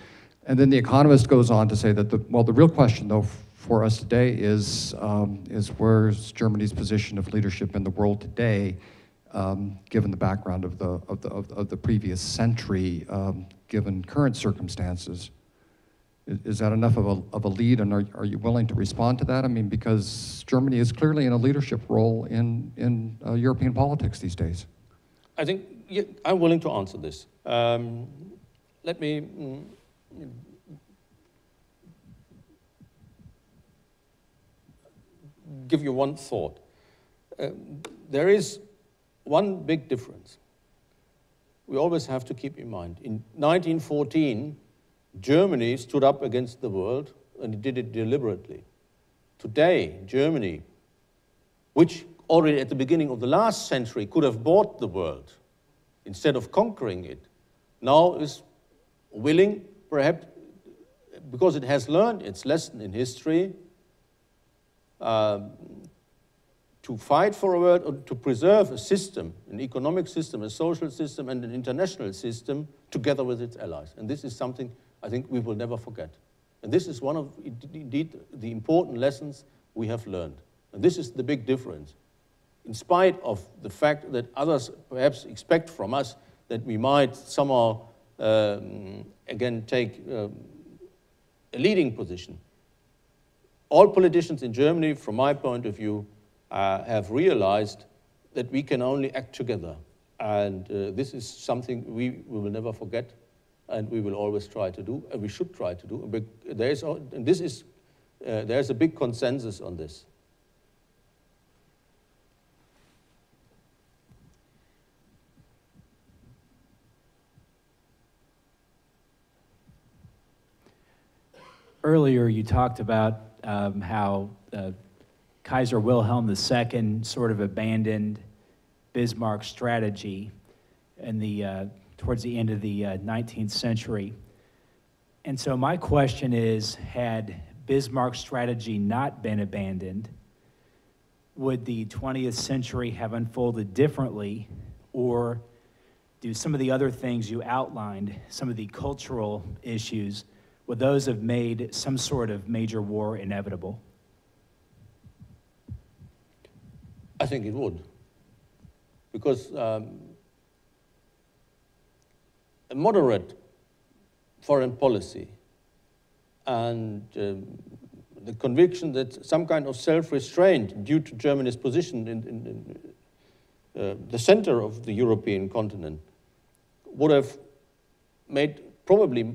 And then The Economist goes on to say that, the, well, the real question, though, for us today is, um, is where's Germany's position of leadership in the world today, um, given the background of the, of the, of the previous century, um, given current circumstances. Is, is, that enough of a, of a lead, and are, are you willing to respond to that? I mean, because Germany is clearly in a leadership role in, in uh, European politics these days. I think yeah, I'm willing to answer this. Um, let me mm, give you one thought. Uh, there is one big difference we always have to keep in mind. In 1914, Germany stood up against the world and it did it deliberately. Today, Germany, which already at the beginning of the last century could have bought the world instead of conquering it, now is willing, perhaps, because it has learned its lesson in history, um, to fight for a world, or to preserve a system, an economic system, a social system, and an international system together with its allies. And this is something I think we will never forget. And this is one of, indeed, the important lessons we have learned. And this is the big difference. In spite of the fact that others perhaps expect from us that we might somehow, um, again, take um, a leading position. All politicians in Germany, from my point of view, uh, have realized that we can only act together. And uh, this is something we, we will never forget, and we will always try to do, and we should try to do. But there is, and this is, uh, there's a big consensus on this. Earlier, you talked about um, how uh, Kaiser Wilhelm II sort of abandoned Bismarck's strategy in the, uh, towards the end of the uh, 19th century. And so my question is, had Bismarck's strategy not been abandoned, would the 20th century have unfolded differently, or do some of the other things you outlined, some of the cultural issues, would those have made some sort of major war inevitable? I think it would. Because um, a moderate foreign policy and um, the conviction that some kind of self-restraint due to Germany's position in, in, in uh, the center of the European continent would have made probably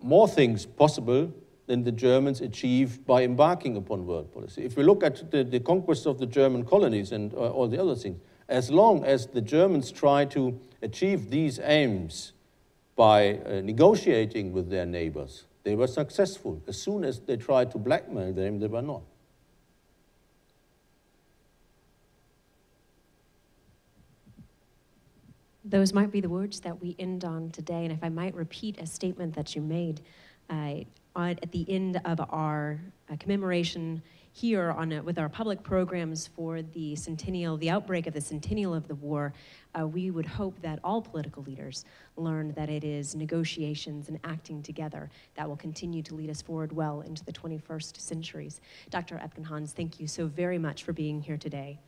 more things possible than the Germans achieved by embarking upon world policy. If we look at the, the conquest of the German colonies and uh, all the other things, as long as the Germans try to achieve these aims by uh, negotiating with their neighbors, they were successful. As soon as they tried to blackmail them, they were not. Those might be the words that we end on today. And if I might repeat a statement that you made, uh, at the end of our uh, commemoration here on a, with our public programs for the centennial, the outbreak of the centennial of the war, uh, we would hope that all political leaders learn that it is negotiations and acting together that will continue to lead us forward well into the 21st centuries. Dr. Epkenhans, thank you so very much for being here today.